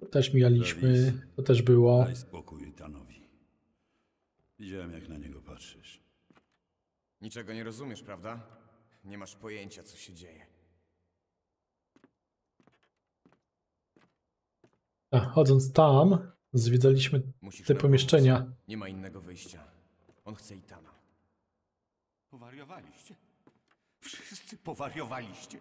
To też mijaliśmy, to też było. Daj spokój Tanowi. Widziałem, jak na niego patrzysz. Niczego nie rozumiesz, prawda? Nie masz pojęcia, co się dzieje. A, chodząc tam, zwiedzaliśmy Musisz te nam pomieszczenia. pomóc. Nie ma innego wyjścia. On chce Itana. Powariowaliście. Wszyscy powariowaliście.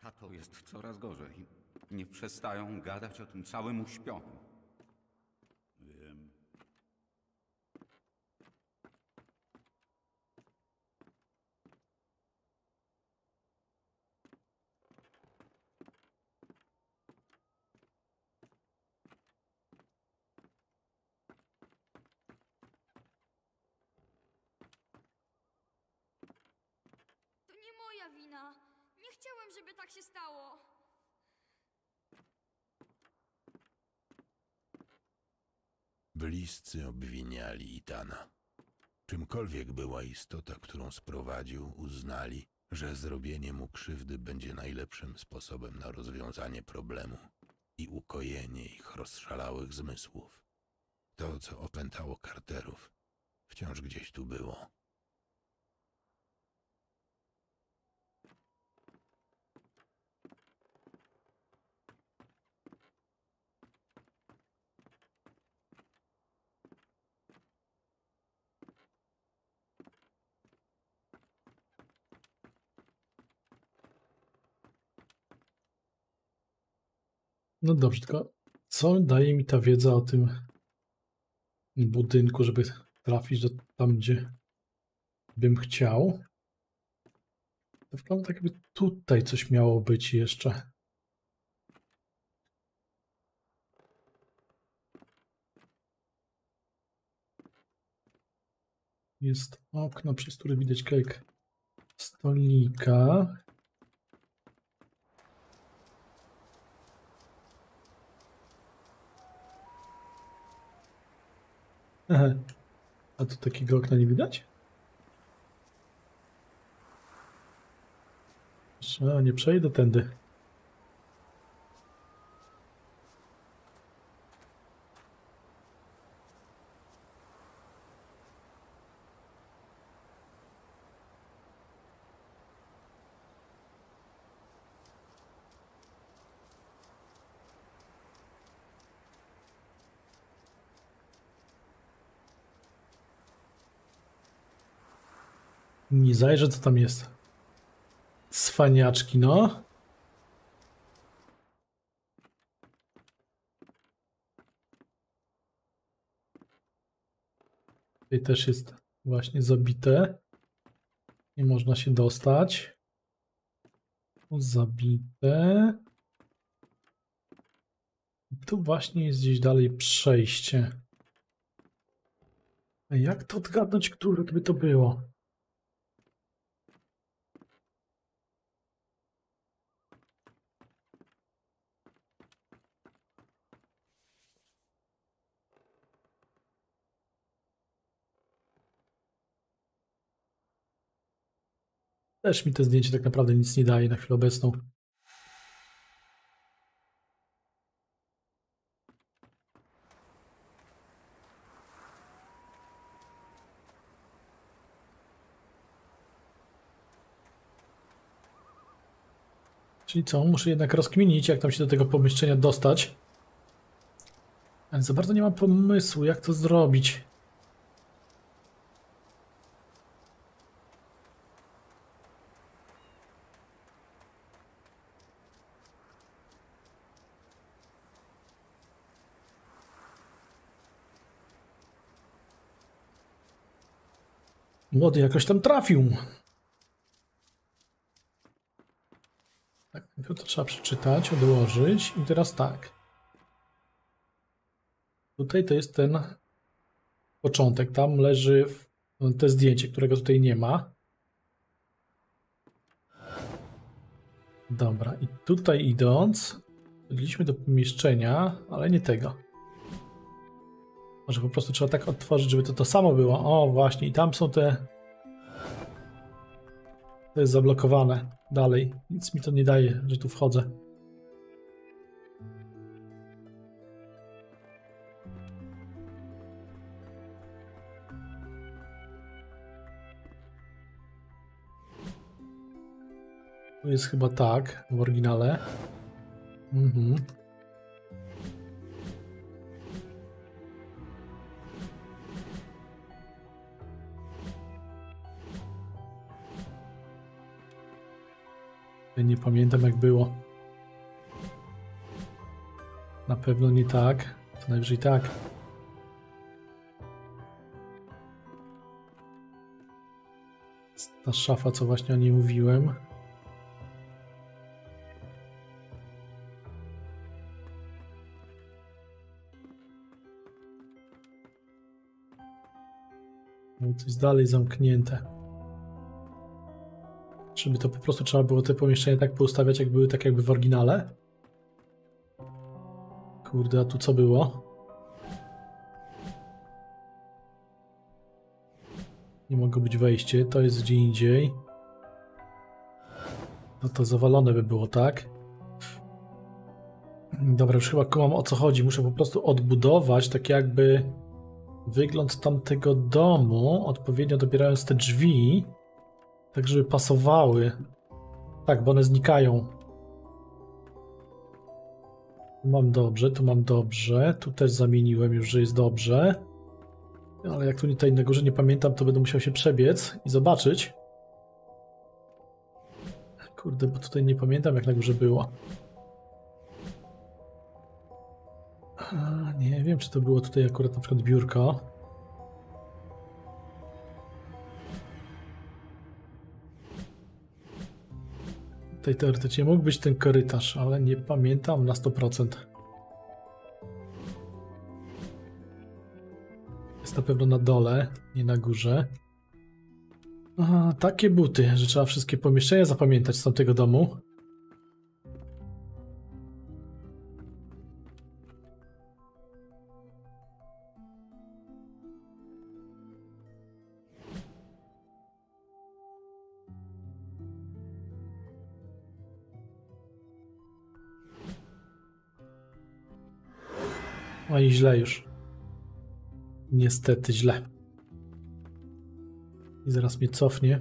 Tato jest coraz gorzej. Nie przestają gadać o tym całym uśpionym. Wiem. To nie moja wina. Nie chciałem, żeby tak się stało. Bliscy obwiniali Itana. Czymkolwiek była istota, którą sprowadził, uznali, że zrobienie mu krzywdy będzie najlepszym sposobem na rozwiązanie problemu i ukojenie ich rozszalałych zmysłów. To, co opętało Carterów, wciąż gdzieś tu było. No dobrze, tylko co daje mi ta wiedza o tym budynku, żeby trafić do tam, gdzie bym chciał? To wygląda tak, jakby tutaj coś miało być jeszcze. Jest okno, przez które widać kajek stolika. A tu takiego okna nie widać? A, nie przejdę tędy. Nie zajrzę, co tam jest. Cwaniaczki, no. Tutaj też jest właśnie zabite. Nie można się dostać. Zabite. Tu właśnie jest gdzieś dalej przejście. A jak to odgadnąć, które by to było? Też mi to zdjęcie tak naprawdę nic nie daje na chwilę obecną. Czyli co, muszę jednak rozkminić, jak tam się do tego pomieszczenia dostać. Ale za bardzo nie mam pomysłu, jak to zrobić. Młody jakoś tam trafił. Tak, to trzeba przeczytać, odłożyć i teraz tak. Tutaj to jest ten początek. Tam leży te zdjęcie, którego tutaj nie ma. Dobra, i tutaj idąc, byliśmy do pomieszczenia, ale nie tego. Może po prostu trzeba tak otworzyć, żeby to to samo było. O, właśnie, i tam są te... To jest zablokowane dalej. Nic mi to nie daje, że tu wchodzę. To jest chyba tak w oryginale. Mhm. Ja nie pamiętam jak było. Na pewno nie tak. To najwyżej tak. Ta szafa, co właśnie o niej mówiłem. No, to jest dalej zamknięte. Żeby to po prostu trzeba było te pomieszczenia tak poustawiać, jak były tak jakby w oryginale? Kurde, a tu co było? Nie mogło być wejście, to jest gdzie indziej. No to zawalone by było, tak? Dobra, już chyba kumam o co chodzi. Muszę po prostu odbudować tak jakby wygląd tamtego domu, odpowiednio dobierając te drzwi, tak żeby pasowały. Tak, bo one znikają. Tu mam dobrze, tu mam dobrze. Tu też zamieniłem już, że jest dobrze. Ale jak tu tutaj na górze nie pamiętam, to będę musiał się przebiec i zobaczyć. Kurde, bo tutaj nie pamiętam jak na górze było. A, nie wiem, czy to było tutaj akurat na przykład biurko. Tutaj teoretycznie mógł być ten korytarz, ale nie pamiętam na 100%. Jest na pewno na dole, nie na górze. A, takie buty, że trzeba wszystkie pomieszczenia zapamiętać z tamtego domu. No i źle już. Niestety źle. I zaraz mnie cofnie.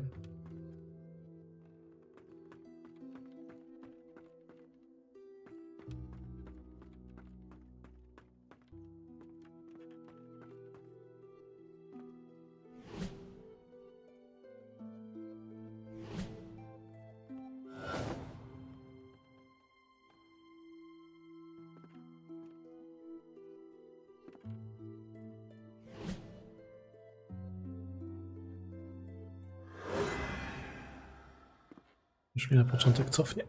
Mnie na początek cofnie.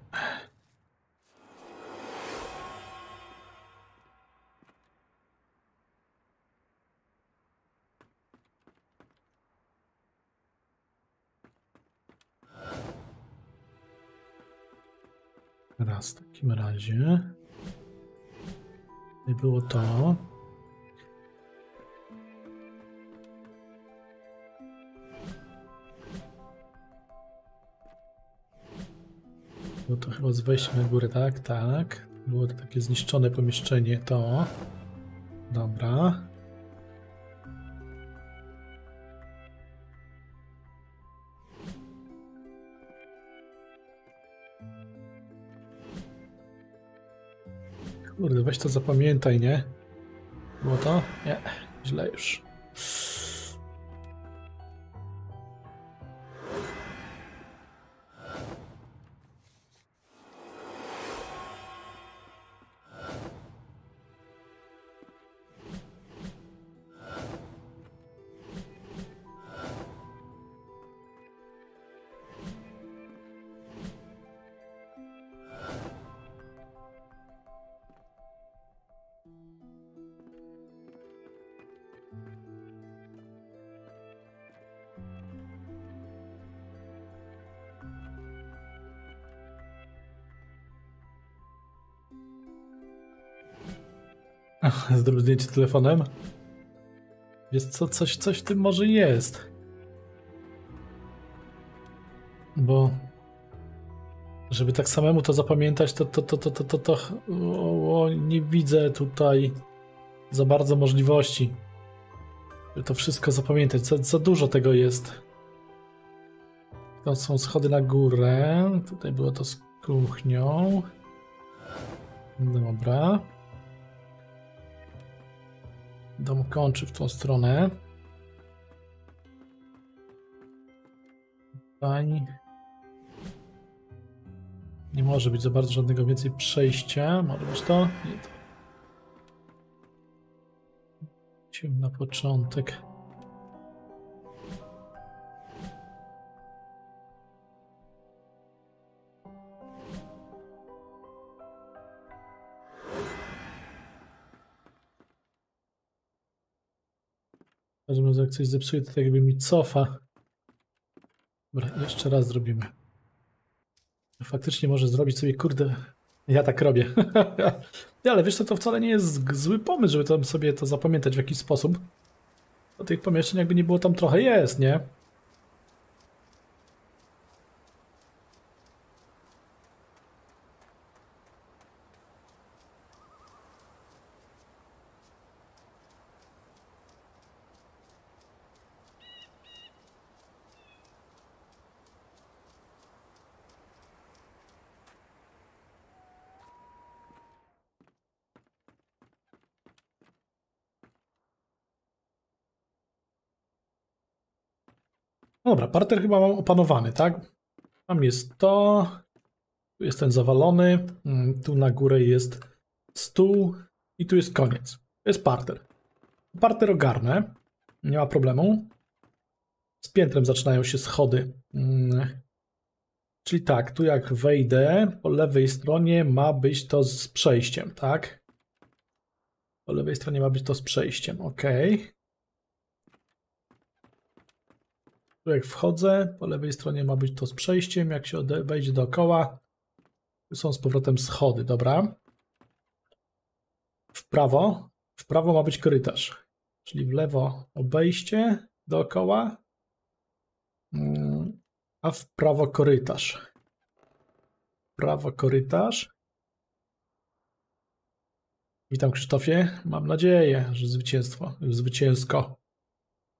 Raz w takim razie. Nie było to. Było to chyba wejściem na górę, tak? Tak. Było to takie zniszczone pomieszczenie, to. Dobra. Kurde, weź to zapamiętaj, nie? Było to? Nie, źle już. Zdjęcie telefonem. Jest co, coś, coś w tym może jest. Bo żeby tak samemu to zapamiętać, to, to, to, to, to, to, to o, o, nie widzę tutaj za bardzo możliwości. Żeby to wszystko zapamiętać. Za, za dużo tego jest. To są schody na górę. Tutaj było to z kuchnią. Dobra. Dom kończy w tą stronę. Tutaj. Nie może być za bardzo żadnego więcej przejścia. Może być to? Nie to. Na początek. Jak coś zepsuje, to tak jakby mi cofa. Dobra, jeszcze raz zrobimy. Faktycznie może zrobić sobie, kurde, ja tak robię. Ale wiesz co, to wcale nie jest zły pomysł, żeby tam sobie to zapamiętać w jakiś sposób. Do tych pomieszczeń jakby nie było tam trochę jest, nie? Dobra, parter chyba mam opanowany, tak? Tam jest to. Tu jest ten zawalony. mm, Tu na górę jest stół. I tu jest koniec. To jest parter. Parter ogarnę. Nie ma problemu. Z piętrem zaczynają się schody. Mm. Czyli tak, tu jak wejdę, po lewej stronie ma być to z przejściem, tak? Po lewej stronie ma być to z przejściem, ok. Tu jak wchodzę, po lewej stronie ma być to z przejściem, jak się wejdzie dookoła, tu są z powrotem schody, dobra? W prawo, w prawo ma być korytarz, czyli w lewo obejście dookoła, mm, a w prawo korytarz. W prawo korytarz. Witam Krzysztofie. Mam nadzieję, że zwycięstwo, zwycięsko.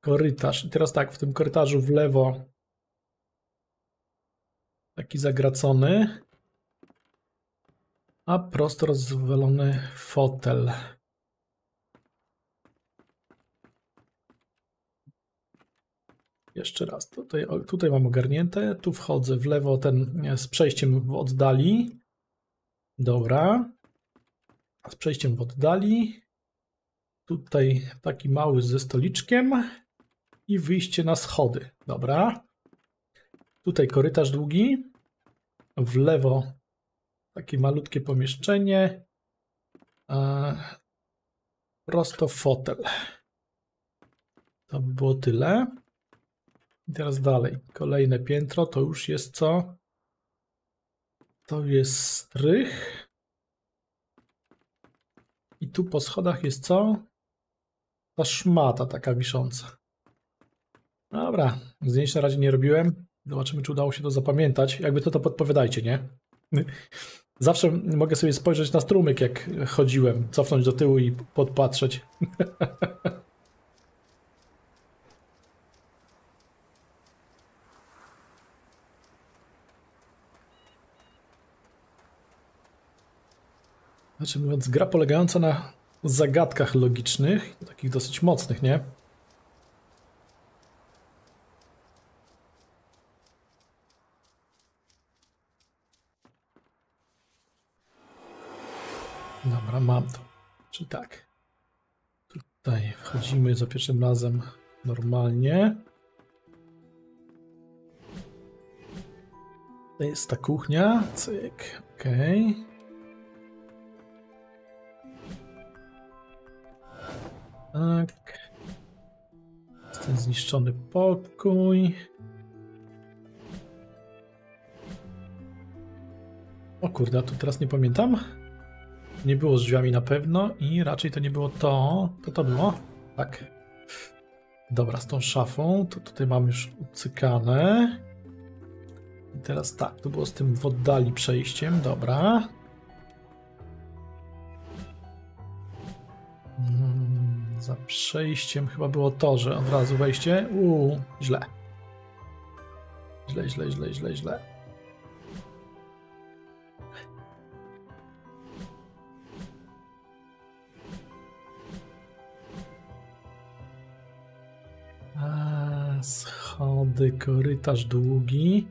Korytarz. Teraz tak, w tym korytarzu w lewo taki zagracony, a prosto rozwalony fotel. Jeszcze raz, tutaj, tutaj mam ogarnięte, tu wchodzę w lewo ten e, z przejściem w oddali. Dobra. Z przejściem w oddali. Tutaj taki mały ze stoliczkiem i wyjście na schody. Dobra. Tutaj korytarz długi. W lewo takie malutkie pomieszczenie. E, Prosto fotel. To by było tyle. I teraz dalej. Kolejne piętro to już jest co? To jest strych. I tu po schodach jest co? Ta szmata taka wisząca. Dobra, zdjęć na razie nie robiłem. Zobaczymy, czy udało się to zapamiętać. Jakby to, to podpowiadajcie, nie? Zawsze mogę sobie spojrzeć na strumyk, jak chodziłem, cofnąć do tyłu i podpatrzeć. Znaczy mówiąc, gra polegająca na zagadkach logicznych, takich dosyć mocnych, nie? Mam to. Czy tak? Tutaj wchodzimy za pierwszym razem normalnie. To jest ta kuchnia. Cyk, okej. Tak. Jest ten zniszczony pokój. O kurde, a tu teraz nie pamiętam. Nie było z drzwiami na pewno i raczej to nie było to. To to było? Tak. Dobra, z tą szafą to tutaj mam już ucykane. I teraz tak, to było z tym w oddali przejściem, dobra. Mm, Za przejściem chyba było to, że od razu wejście. Uuu, źle. Źle, źle, źle, źle, źle. Schody, korytarz długi.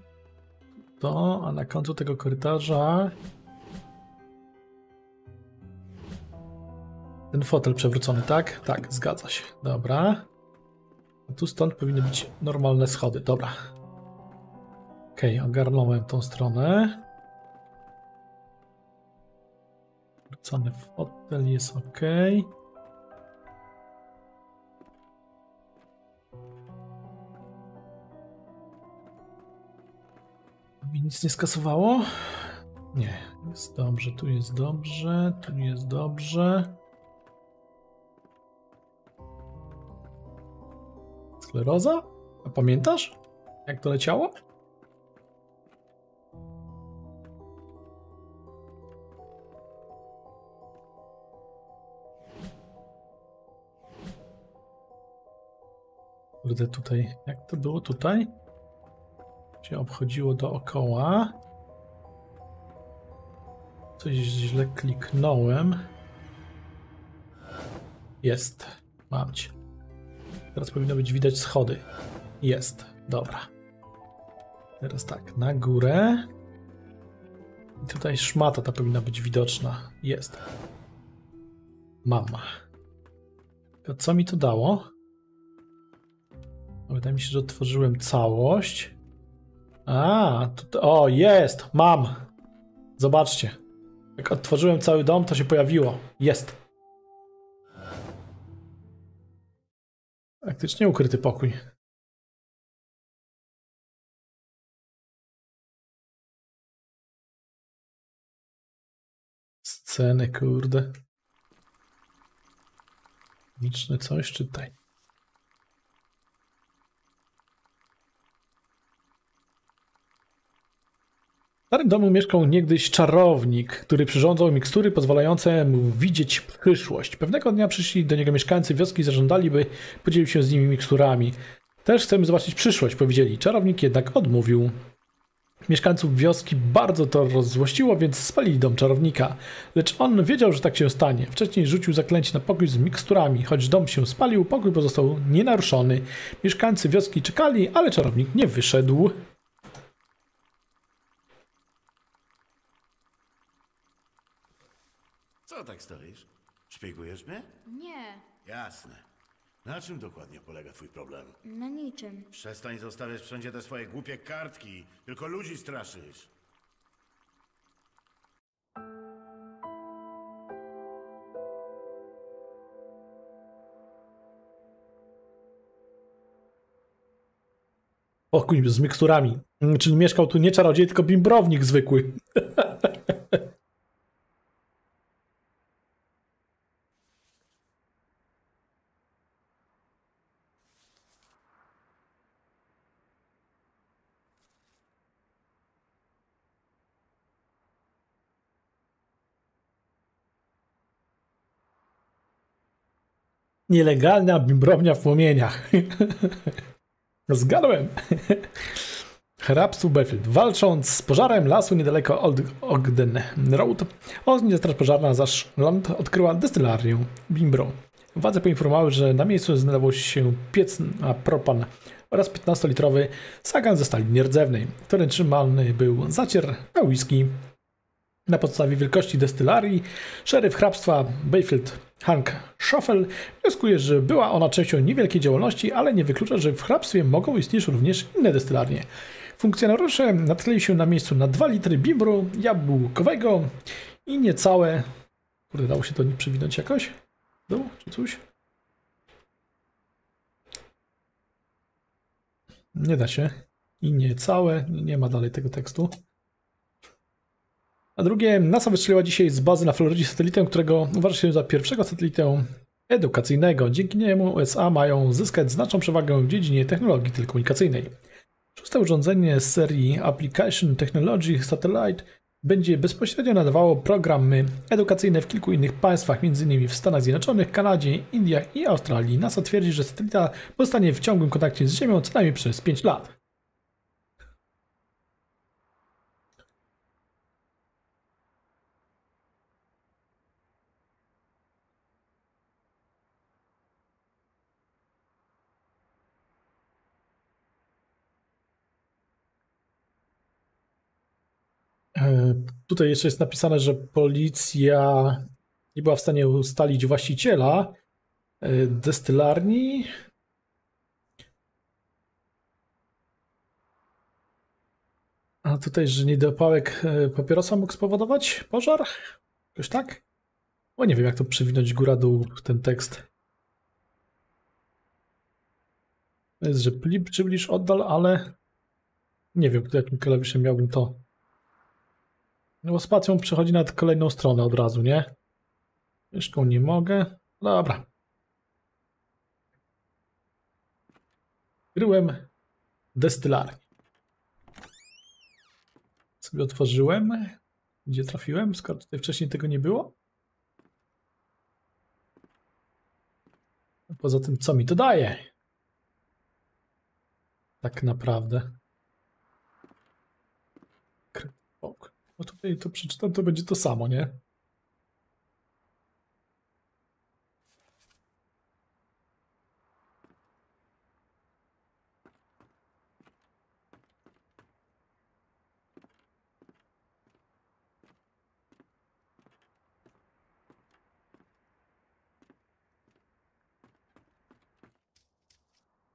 To, a na końcu tego korytarza ten fotel przewrócony, tak? Tak, zgadza się. Dobra. A tu stąd powinny być normalne schody. Dobra. Okej, okay, ogarnąłem tą stronę. Przewrócony fotel jest ok. Mi nic nie skasowało? Nie, jest dobrze, tu jest dobrze, tu jest dobrze. Skleroza? A pamiętasz, jak to leciało? Kurde, tutaj, jak to było tutaj? Się obchodziło dookoła. Coś źle kliknąłem. Jest. Mam cię. Teraz powinno być widać schody. Jest. Dobra. Teraz tak, na górę. I tutaj szmata ta powinna być widoczna. Jest. Mama. Co mi to dało? Wydaje mi się, że otworzyłem całość. A, tutaj, o, jest! Mam! Zobaczcie. Jak otworzyłem cały dom, to się pojawiło. Jest. Faktycznie ukryty pokój. Sceny, kurde. Liczne coś, czytaj. W starym domu mieszkał niegdyś czarownik, który przyrządzał mikstury pozwalające mu widzieć przyszłość. Pewnego dnia przyszli do niego mieszkańcy wioski i zażądali, by podzielił się z nimi miksturami. Też chcemy zobaczyć przyszłość, powiedzieli. Czarownik jednak odmówił. Mieszkańców wioski bardzo to rozzłościło, więc spalili dom czarownika. Lecz on wiedział, że tak się stanie. Wcześniej rzucił zaklęcie na pokój z miksturami. Choć dom się spalił, pokój pozostał nienaruszony. Mieszkańcy wioski czekali, ale czarownik nie wyszedł. Co tak stoisz? Szpiegujesz mnie? Nie, Jasne. Na czym dokładnie polega twój problem? na niczym. Przestań zostawiać wszędzie te swoje głupie kartki. Tylko ludzi straszysz. Pokój z miksturami. Mm, Czyli mieszkał tu nie czarodziej, tylko bimbrownik zwykły. Nielegalna bimbrownia w płomieniach. Zgadłem. Hrabstwo Belfield. Walcząc z pożarem lasu niedaleko Old Ogden Road, Organizacja Straż Pożarna Zaszland odkryła destylarię Bimbro. Władze poinformowały, że na miejscu znajdował się piec na propan oraz 15-litrowy sagan ze stali nierdzewnej, który trzymany był zacier na whisky. Na podstawie wielkości destylarii szeryf hrabstwa Bayfield Hank Schoffel wnioskuje, że była ona częścią niewielkiej działalności, ale nie wyklucza, że w hrabstwie mogą istnieć również inne destylarnie. Funkcjonariusze natknęli się na miejscu na 2 litry bimbru jabłkowego i niecałe... Kurde, dało się to nie przewinąć jakoś? Dół czy coś? Nie da się. I niecałe. Nie, nie ma dalej tego tekstu. A drugie, NASA wystrzeliła dzisiaj z bazy na Florydzie satelitę, którego uważa się za pierwszego satelitę edukacyjnego. Dzięki niemu USA mają zyskać znaczną przewagę w dziedzinie technologii telekomunikacyjnej. Szóste urządzenie z serii Application Technology Satellite będzie bezpośrednio nadawało programy edukacyjne w kilku innych państwach, m.in. w Stanach Zjednoczonych, Kanadzie, Indiach i Australii. NASA twierdzi, że satelita pozostanie w ciągłym kontakcie z Ziemią co najmniej przez 5 lat. E, Tutaj jeszcze jest napisane, że policja nie była w stanie ustalić właściciela e, destylarni. A tutaj, że niedopałek e, papierosa mógł spowodować pożar? Jakoś tak? O, nie wiem, jak to przewinąć góra-dół ten tekst. Jest, że pli- przybliż, oddal, ale nie wiem, jakim klawiszem miałbym to no bo spacją przechodzi na kolejną stronę od razu, nie? Myszką nie mogę. Dobra. Gryłem destylarnię. Sobie otworzyłem. Gdzie trafiłem, skoro tutaj wcześniej tego nie było? Poza tym, co mi to daje? Tak naprawdę. No Bo tutaj to przeczytam, to będzie to samo, nie?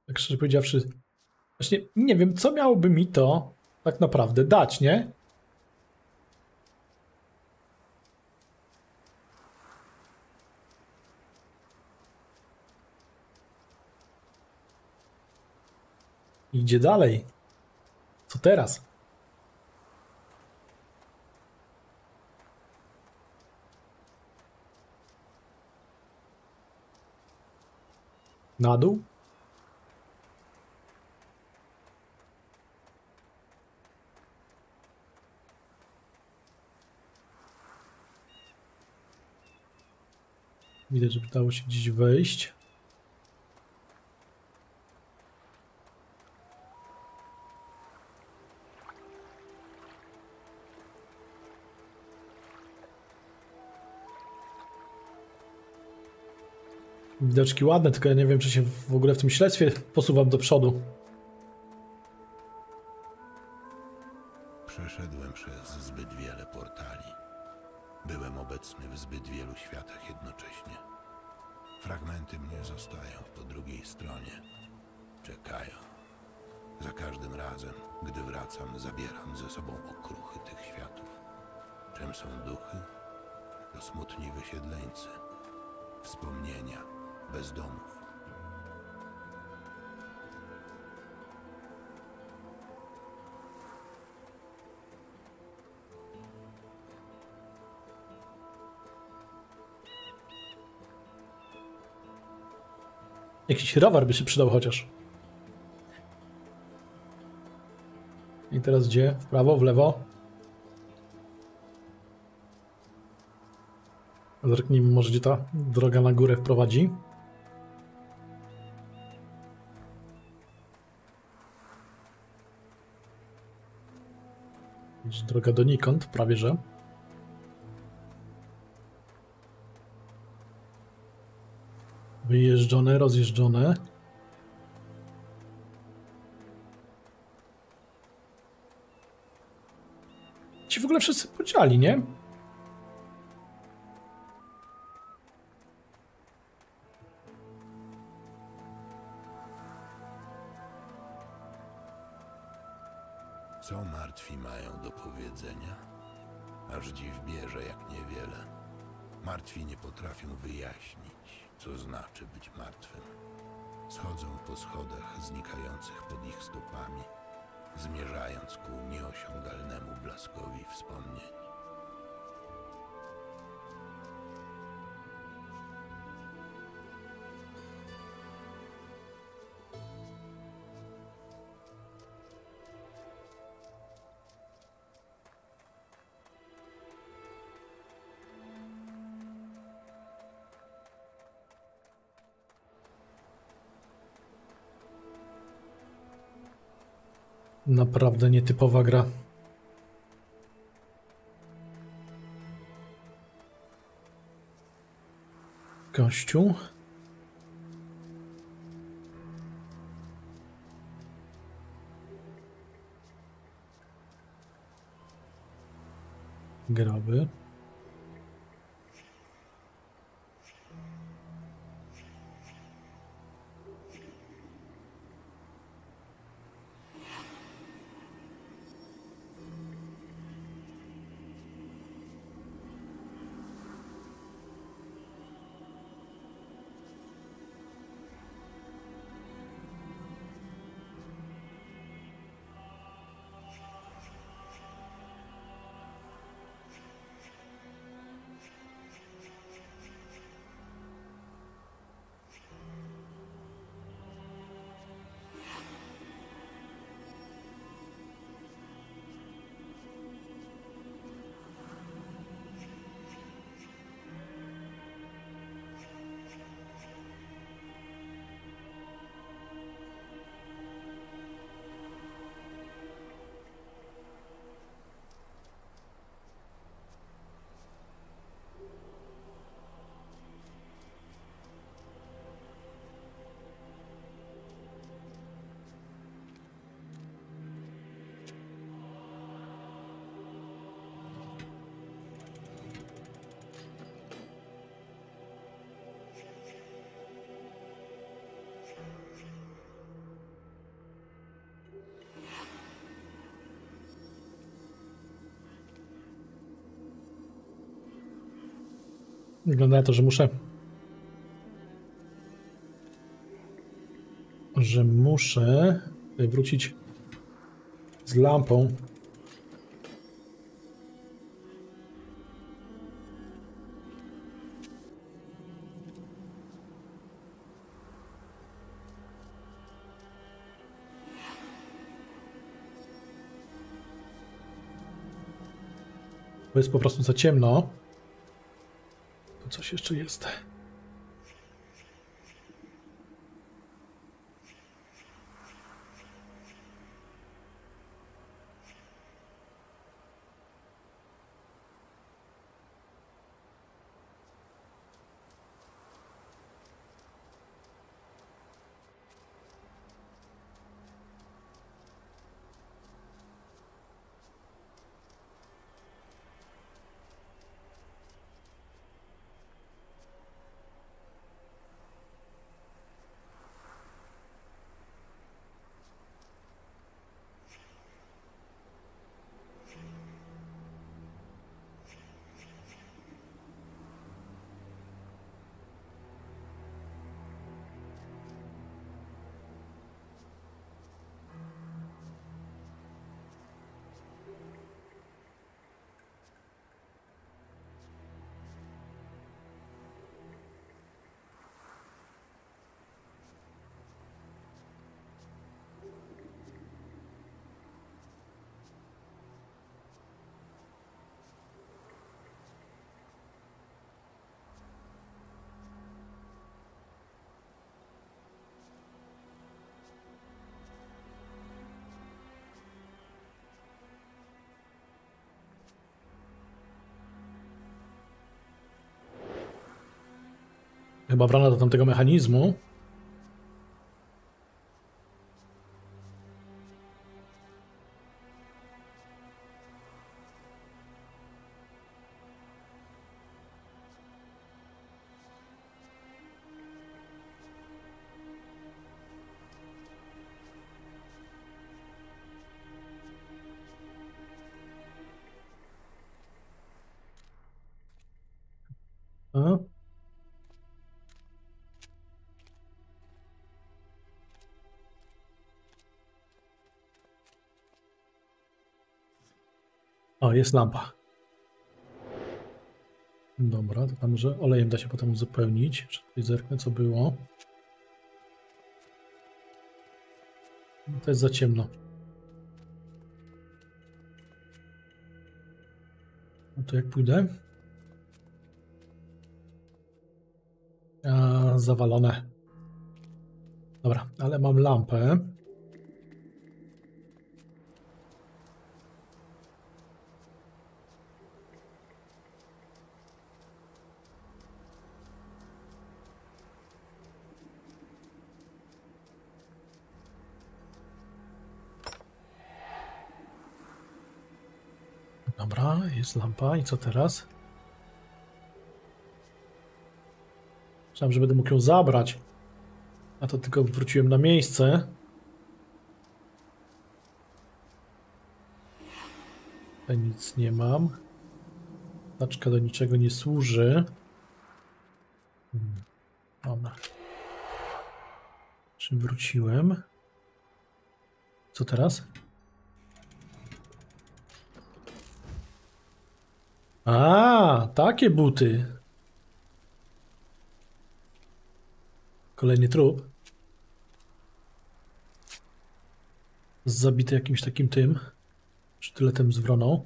Tak szczerze powiedziawszy, właśnie nie wiem, co miałoby mi to tak naprawdę dać, nie? Idzie dalej. Co teraz? Na dół? Widać, że udało się gdzieś wejść. Widoczki ładne, tylko ja nie wiem, czy się w ogóle w tym śledztwie posuwam do przodu. Przeszedłem przez zbyt wiele portali. Byłem obecny w zbyt wielu światach jednocześnie. Fragmenty mnie zostają po drugiej stronie. Czekają. Za każdym razem, gdy wracam, zabieram ze sobą okruchy tych światów. Czym są duchy? To smutni wysiedleńcy. Wspomnienia, bez domów. Jakiś rower by się przydał chociaż. I teraz gdzie? W prawo, w lewo? Zerknijmy może gdzie ta droga na górę wprowadzi. Droga donikąd, prawie że. Wyjeżdżone, rozjeżdżone. Ci w ogóle wszyscy podzieli, nie? Naprawdę nietypowa gra. Gościu. Groby. Wygląda na to, że muszę. Że muszę wrócić z lampą. Bo jest po prostu za ciemno. Coś jeszcze jest. Chyba brana do tamtego mechanizmu. A? O, jest lampa. Dobra, to tam może olejem da się potem uzupełnić. Tutaj zerknę, co było. No to jest za ciemno. No to jak pójdę? A, zawalone. Dobra, ale mam lampę. Dobra, jest lampa i co teraz? Myślałem, że będę mógł ją zabrać. A to tylko wróciłem na miejsce. Tutaj nic nie mam. Taczka do niczego nie służy. Hmm. Dobra. Czym wróciłem? Co teraz? A, takie buty. Kolejny trup. Zabity jakimś takim tym. Sztyletem z wroną.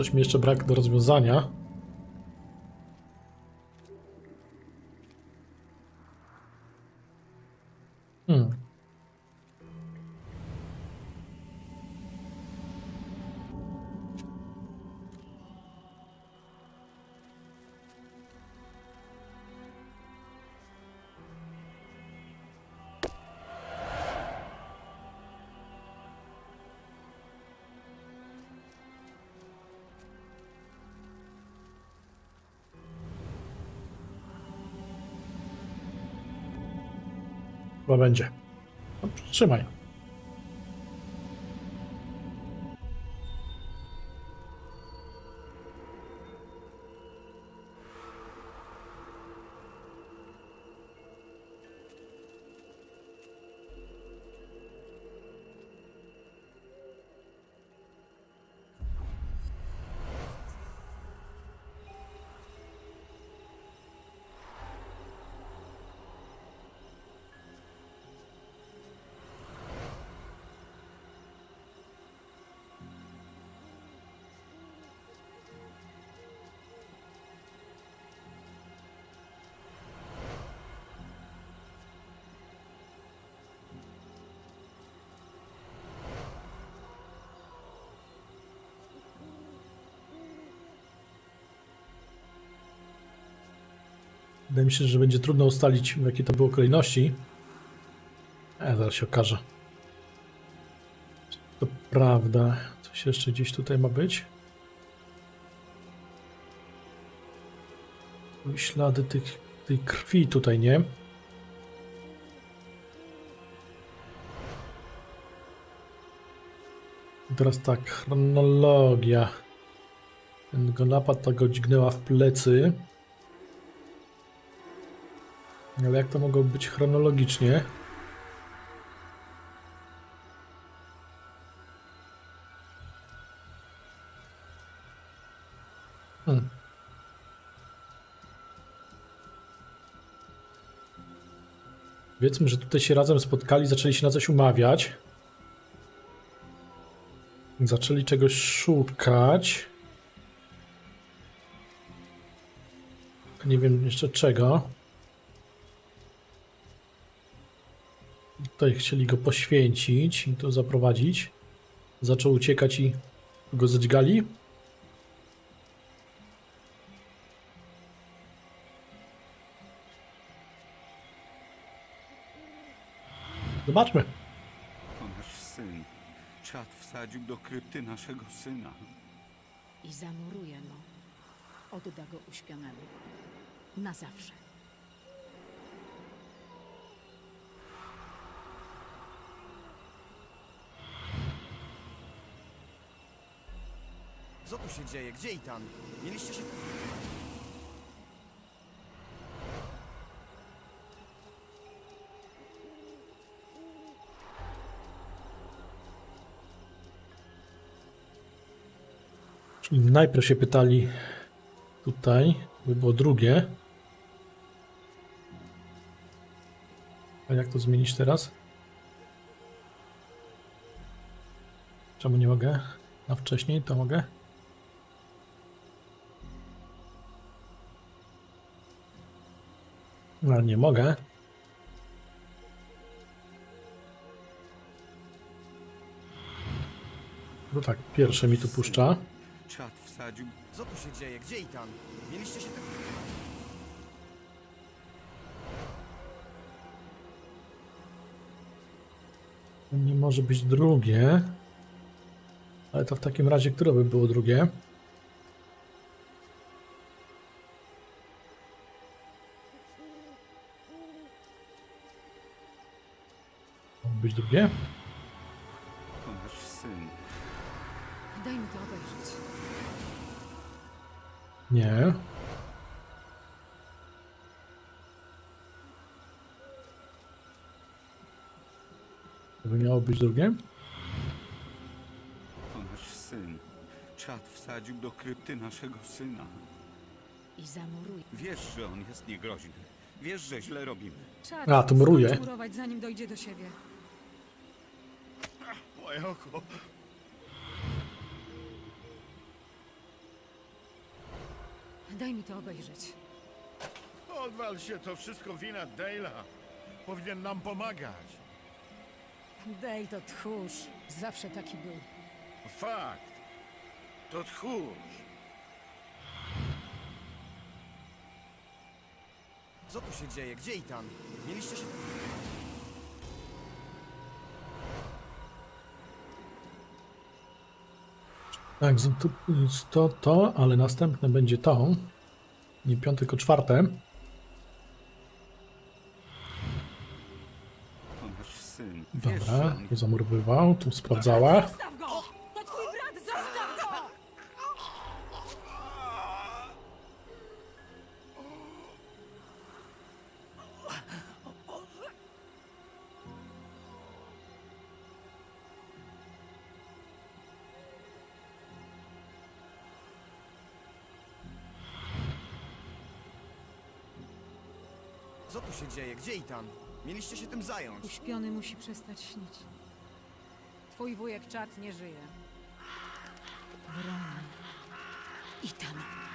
Coś mi jeszcze brak do rozwiązania. Trzymaj. Wydaje mi się, że będzie trudno ustalić, w jakiej to było kolejności. E, zaraz się okaże. To prawda. Coś jeszcze gdzieś tutaj ma być? Ślady tych, tej krwi tutaj, nie? Teraz tak, chronologia. Ten go napad, ta go dźgnęła w plecy. Ale jak to mogło być chronologicznie? Hmm. Powiedzmy, że tutaj się razem spotkali, zaczęli się na coś umawiać. Zaczęli czegoś szukać. Nie wiem jeszcze czego. Tutaj chcieli go poświęcić i to zaprowadzić. Zaczął uciekać i go zadźgali. Zobaczmy. To nasz syn. Czad wsadził do krypty naszego syna. I zamuruje go. Odda go uśpionemu. Na zawsze. Co tu się dzieje? Gdzie Itan? Mieliście się... Najpierw się pytali tutaj, by było drugie. A jak to zmienić teraz? Czemu nie mogę? A wcześniej to mogę? No nie mogę. No tak, pierwsze mi tu puszcza. Czad wsadził. Co tu się dzieje? Gdzie Itan? Mieliście się... Nie może być drugie. Ale to w takim razie, które by było drugie? Drugie? To nasz syn. Daj mi to obejrzeć. Nie. To by miało być drugie? To nasz syn. Czad wsadził do krypty naszego syna. I zamuruje. Wiesz, że on jest niegroźny. Wiesz, że źle robimy. Czad A, to murować, zanim dojdzie do siebie. Moje oko. Daj mi to obejrzeć. Odwal się, to wszystko wina Dale'a. Powinien nam pomagać. Dej to tchórz. Zawsze taki był. Fakt. To tchórz. Co tu się dzieje? Gdzie Itan? Mieliście się... Tak, to, to, to, ale następne będzie to. Nie piąte, tylko czwarte. Dobra, tu zamurowywał, tu sprawdzała. Mieliście się tym zająć. Uśpiony musi przestać śnić. Twój wujek czat nie żyje. Wrona. I tam.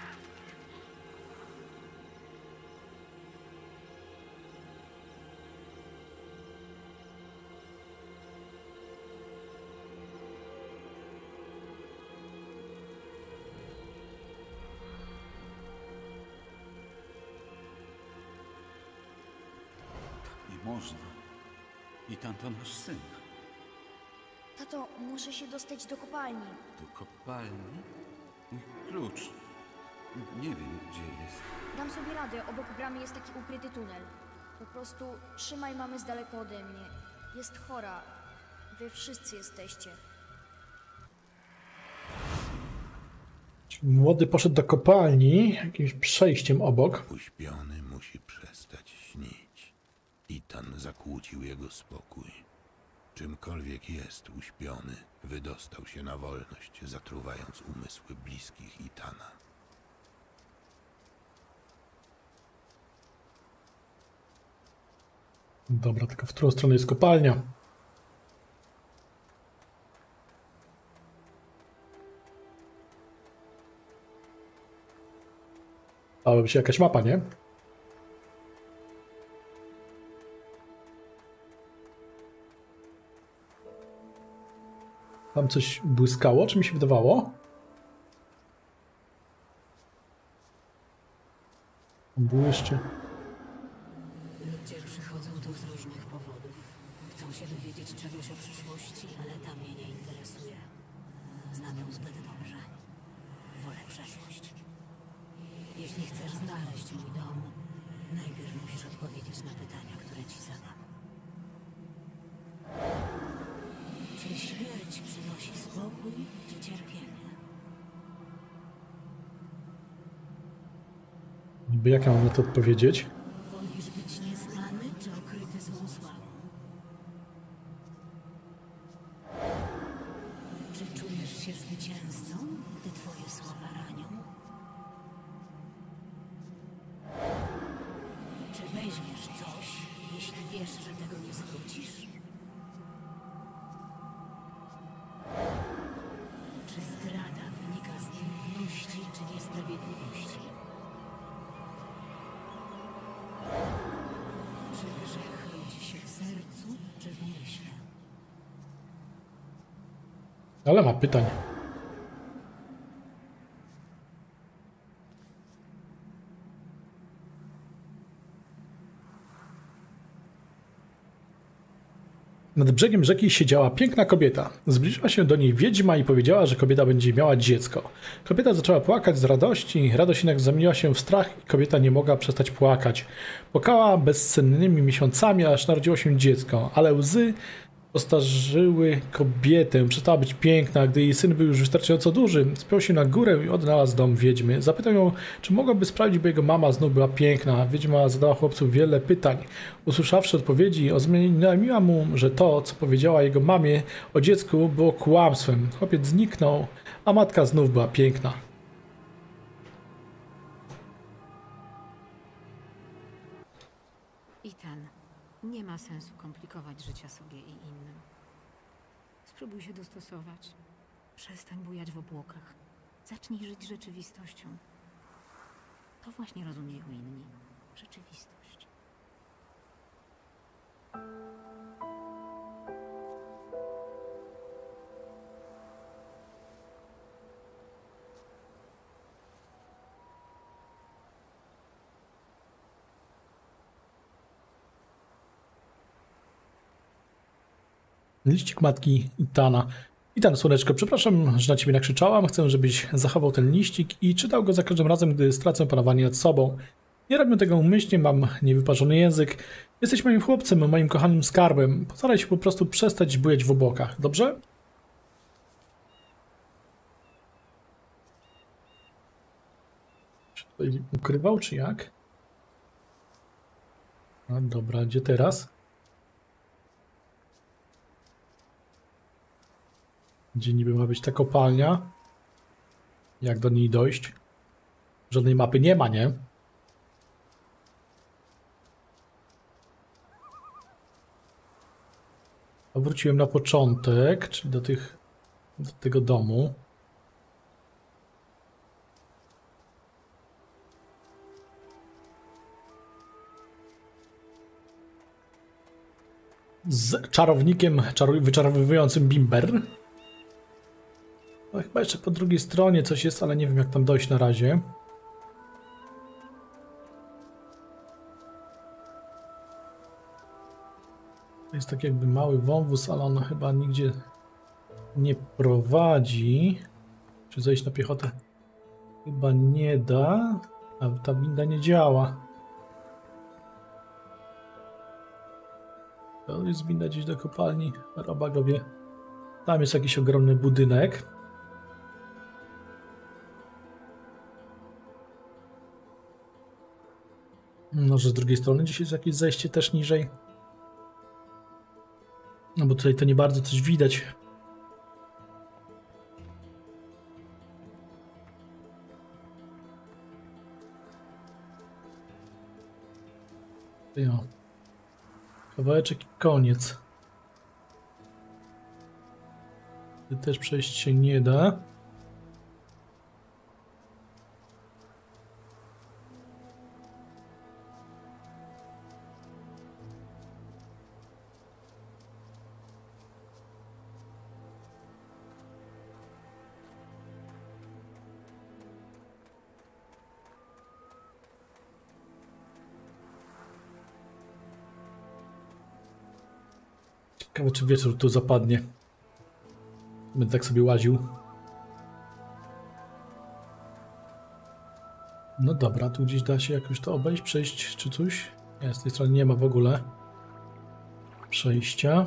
To nasz syn. Tato, muszę się dostać do kopalni. Do kopalni? Klucz. Nie wiem, gdzie jest. Dam sobie radę, obok bramy jest taki ukryty tunel. Po prostu trzymaj mamę z daleka ode mnie. Jest chora. Wy wszyscy jesteście. Młody poszedł do kopalni, jakimś przejściem obok. Uśpiony musi przestać śnić. Itan zakłócił jego spokój. Czymkolwiek jest uśpiony, wydostał się na wolność, zatruwając umysły bliskich Itana. Dobra, tylko w którą stronę jest kopalnia? Dałaby się jakaś mapa, nie? Tam coś błyskało, czy mi się wydawało? Błyszczy. Ludzie przychodzą tu z różnych powodów. Chcą się dowiedzieć czegoś o ale ta mnie nie interesuje. Znam ją zbyt dobrze. Wolę przeszłość. Jeśli chcesz znaleźć najpierw musisz odpowiedzieć na pytania, które ci zadam. Czy przynosi spokój, czy cierpienie? Niby jak ja mam na to odpowiedzieć? Wolisz być nieznany, czy okryty złą sławą? Czy czujesz się zwycięzcą, gdy twoje słowa ranią? Czy weźmiesz coś, jeśli wiesz, że tego nie zwrócisz? Czy zdrada wynika z niewinności, czy niesprawiedliwości? Czy grzech rodzi się w sercu, czy w myśle? Ale ma pytań. Nad brzegiem rzeki siedziała piękna kobieta. Zbliżyła się do niej wiedźma i powiedziała, że kobieta będzie miała dziecko. Kobieta zaczęła płakać z radości, radość jednak zamieniła się w strach i kobieta nie mogła przestać płakać. Płakała bezsennymi miesiącami, aż narodziło się dziecko, ale łzy Postarzyły kobietę, przestała być piękna, gdy jej syn był już wystarczająco duży, spiął się na górę i odnalazł dom wiedźmy. Zapytał ją, czy mogłaby sprawdzić, by jego mama znów była piękna. Wiedźma zadała chłopcu wiele pytań. Usłyszawszy odpowiedzi, oznajmiła mu, że to, co powiedziała jego mamie o dziecku, było kłamstwem. Chłopiec zniknął, a matka znów była piękna. Ethan, nie ma sensu komplikować życia sobie. Spróbuj się dostosować. Przestań bujać w obłokach. Zacznij żyć rzeczywistością. To właśnie rozumieją inni. Rzeczywistość. Liścik matki Itana. Itan, słoneczko, przepraszam, że na ciebie nakrzyczałam. Chcę, żebyś zachował ten liścik i czytał go za każdym razem, gdy stracę panowanie nad sobą. Nie robię tego umyślnie, mam niewyparzony język. Jesteś moim chłopcem, moim kochanym skarbem. Postaraj się po prostu przestać bujać w obłokach, dobrze? Czy tutaj ukrywał, czy jak? No dobra, gdzie teraz? Gdzie niby ma być ta kopalnia? Jak do niej dojść? Żadnej mapy nie ma, nie? Wróciłem na początek, czyli do tych, do tego domu. Z czarownikiem czaru- wyczarowywującym Bimber. No, chyba jeszcze po drugiej stronie coś jest, ale nie wiem jak tam dojść na razie. To jest tak jakby mały wąwóz, ale on chyba nigdzie nie prowadzi. Czy zejść na piechotę? Chyba nie da, a ta winda nie działa. To jest winda gdzieś do kopalni. Roba go wie. Tam jest jakiś ogromny budynek. Może z drugiej strony gdzieś jest jakieś zejście też niżej. No bo tutaj to nie bardzo coś widać. Jo. Kawałeczek i koniec. Też przejść się nie da. Czy wieczór tu zapadnie. Będę tak sobie łaził. No dobra, tu gdzieś da się jakoś to obejść, przejść czy coś? Nie, z tej strony nie ma w ogóle przejścia.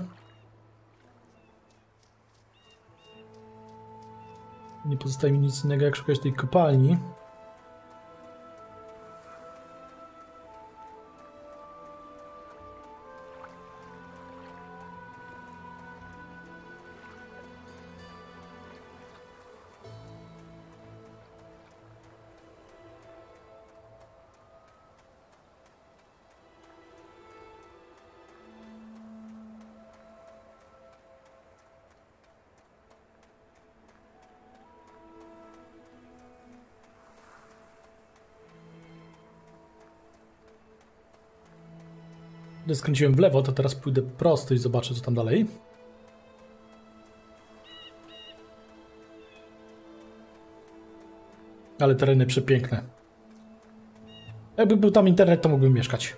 Nie pozostaje mi nic innego jak szukać tej kopalni. Skręciłem w lewo, to teraz pójdę prosto i zobaczę, co tam dalej. Ale tereny przepiękne. Jakby był tam internet, to mógłbym mieszkać.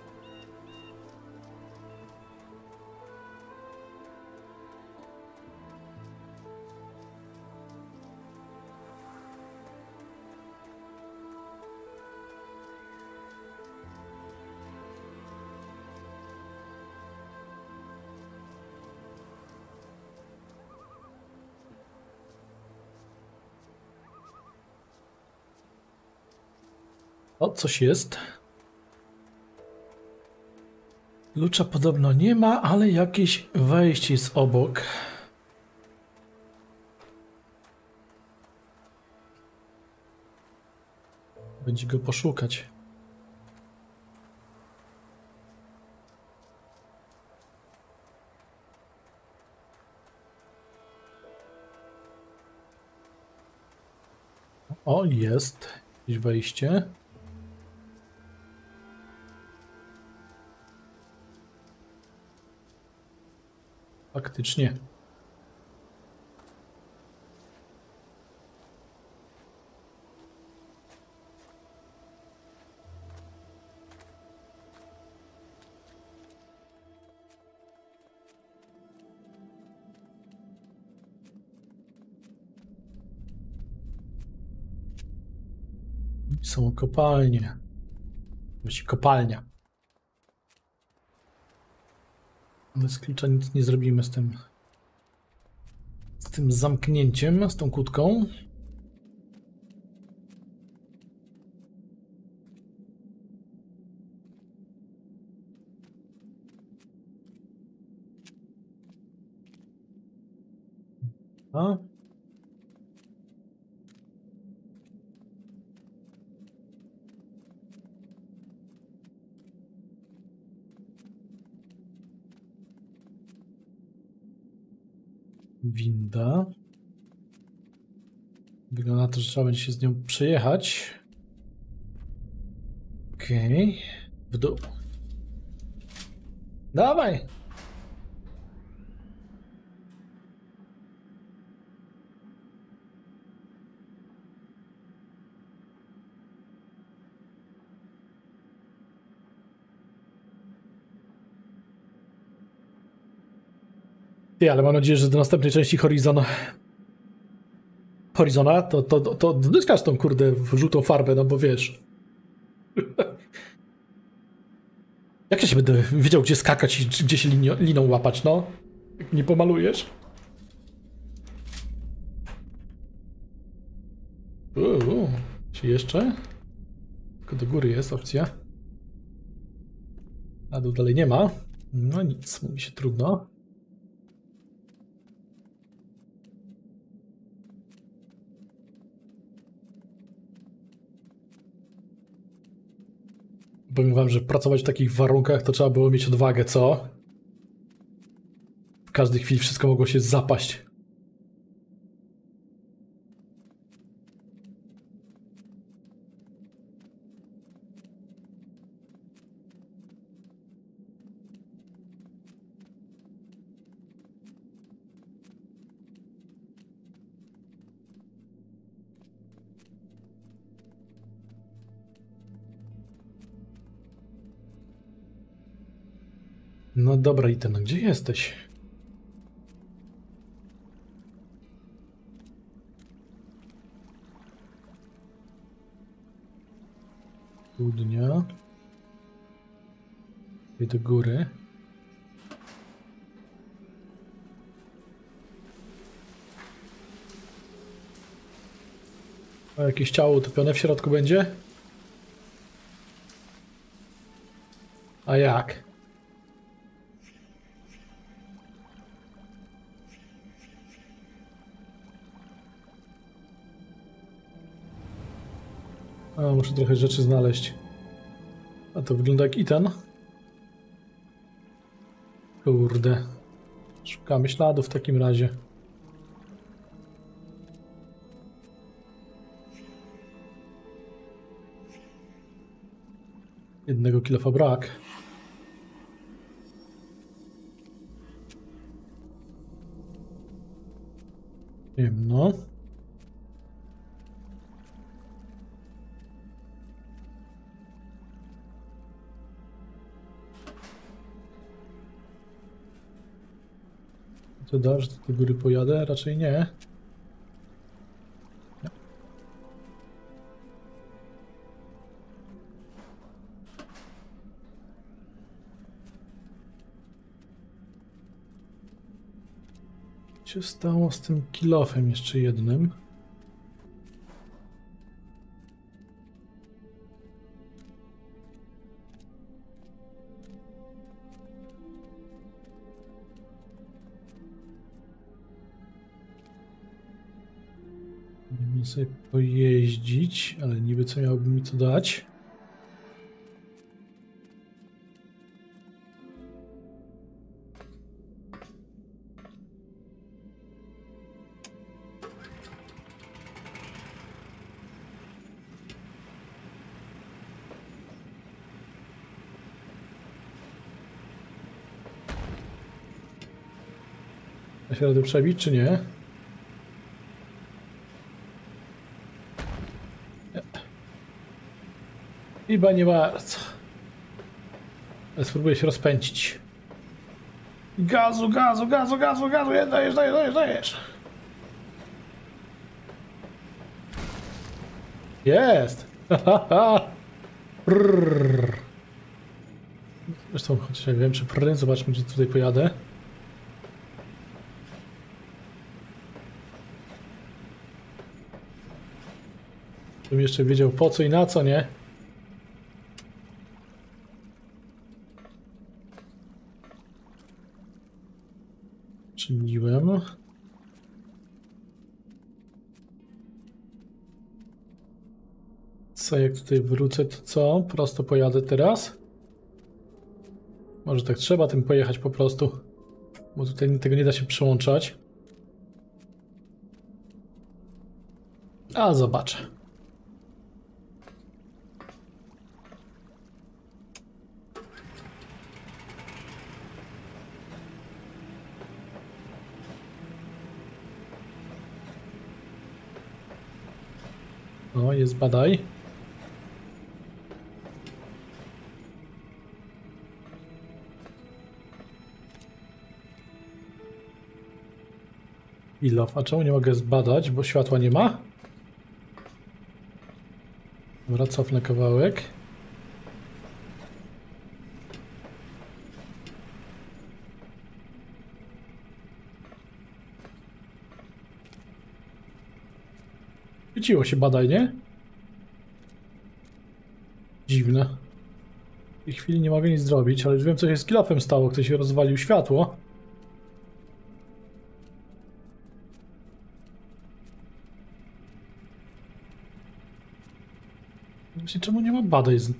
Coś jest. Klucza podobno nie ma, ale jakieś wejście jest obok. Będzie go poszukać. O, jest jakieś wejście. Faktycznie. Są kopalnie. Myśli kopalnia. Bez klucza nic nie zrobimy z tym. Z tym zamknięciem, z tą kłódką. A? Winda. Wygląda na to, że trzeba będzie się z nią przejechać. Okej. W dół. Dawaj! Ty, ale mam nadzieję, że do następnej części Horizon... Horizona, to, to, to, odzyskasz tą kurde żółtą farbę, no bo wiesz. Jak ja się będę wiedział, gdzie skakać i gdzie się linio, liną łapać, no? Jak nie pomalujesz? Uuu, czy jeszcze? Tylko do góry jest opcja. Na dół dalej nie ma. No nic, mówi się trudno. Powiem wam, że pracować w takich warunkach to trzeba było mieć odwagę, co? W każdej chwili wszystko mogło się zapaść. No dobra, Iten, gdzie jesteś? Południa. I do góry. A jakieś ciało utopione w środku będzie? A jak? A, muszę trochę rzeczy znaleźć. A to wygląda jak Itan. Kurde. Szukamy śladów w takim razie. Jednego kilofa brak. Wiem, Co dasz? Do góry pojadę? Raczej nie. Nie. Co się stało z tym kilofem jeszcze jednym? Sobie pojeździć, ale niby co miałoby mi to dać? Da się radę przebić, czy nie? Chyba nie bardzo. Spróbuję się rozpędzić. Gazu, gazu, gazu, gazu, gazu, dajesz, dajesz, dajesz, dajesz. Jest! Brrr. Zresztą, chociaż ja wiem, czy prędzej zobaczmy, gdzie tutaj pojadę. Żebym jeszcze wiedział po co i na co, nie? Co, jak tutaj wrócę, to co? Prosto pojadę teraz? Może tak trzeba tym pojechać po prostu. Bo tutaj tego nie da się przełączać. A zobaczę. O, jest badaj. Ilof. A czemu nie mogę zbadać, bo światła nie ma? Dobra, cofnę kawałek. Świeciło się badaj, nie? Dziwne. W tej chwili nie mogę nic zrobić, ale już wiem co się z kilofem stało, ktoś się rozwalił światło. Właśnie czemu nie ma badaj z...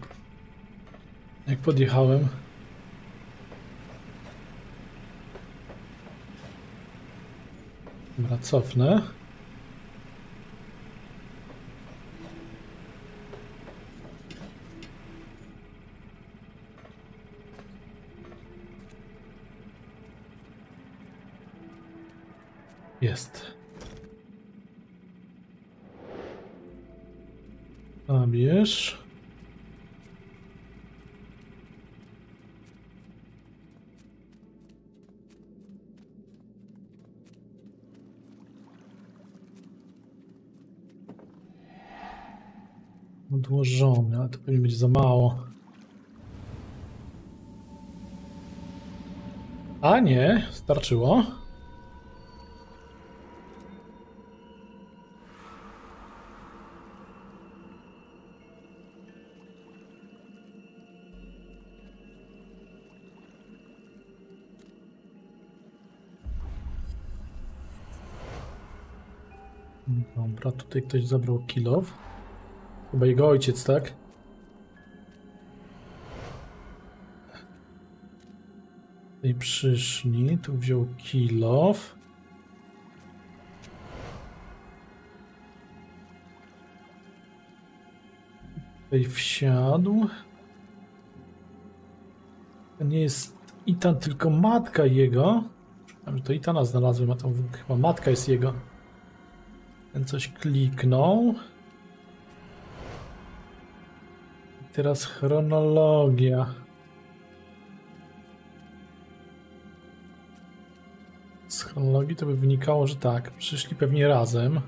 Jak podjechałem? Dobra, cofnę. Pewnie będzie za mało. A nie, starczyło. Dobra, tutaj ktoś zabrał kilow. Chyba jego ojciec, tak? Tutaj przyszli, tu wziął kilow. Tutaj wsiadł. To nie jest Itan, tylko matka jego. Że to Itana znalazłem, a to chyba matka jest jego. Ten coś kliknął. I teraz chronologia. Chronologii to by wynikało, że tak, przyszli pewnie razem.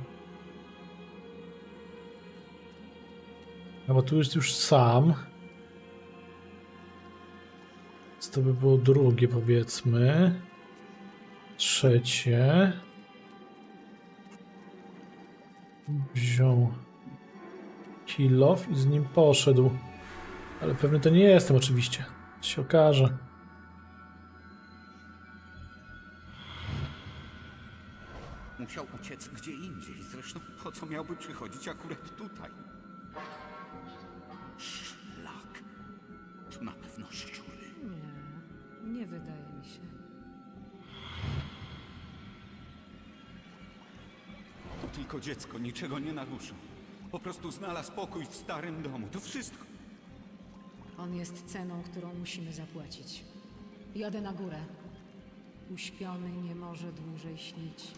No bo tu jest już sam. Więc to by było drugie, powiedzmy. Trzecie. Wziął kilof i z nim poszedł. Ale pewny to nie jestem oczywiście. To się okaże. Musiał uciec gdzie indziej. Zresztą po co miałby przychodzić akurat tutaj? Szlak. To na pewno szczury. Nie, nie wydaje mi się. To tylko dziecko, niczego nie naruszył. Po prostu znalazł pokój w starym domu. To wszystko. On jest ceną, którą musimy zapłacić. Jadę na górę. Uśpiony nie może dłużej śnić.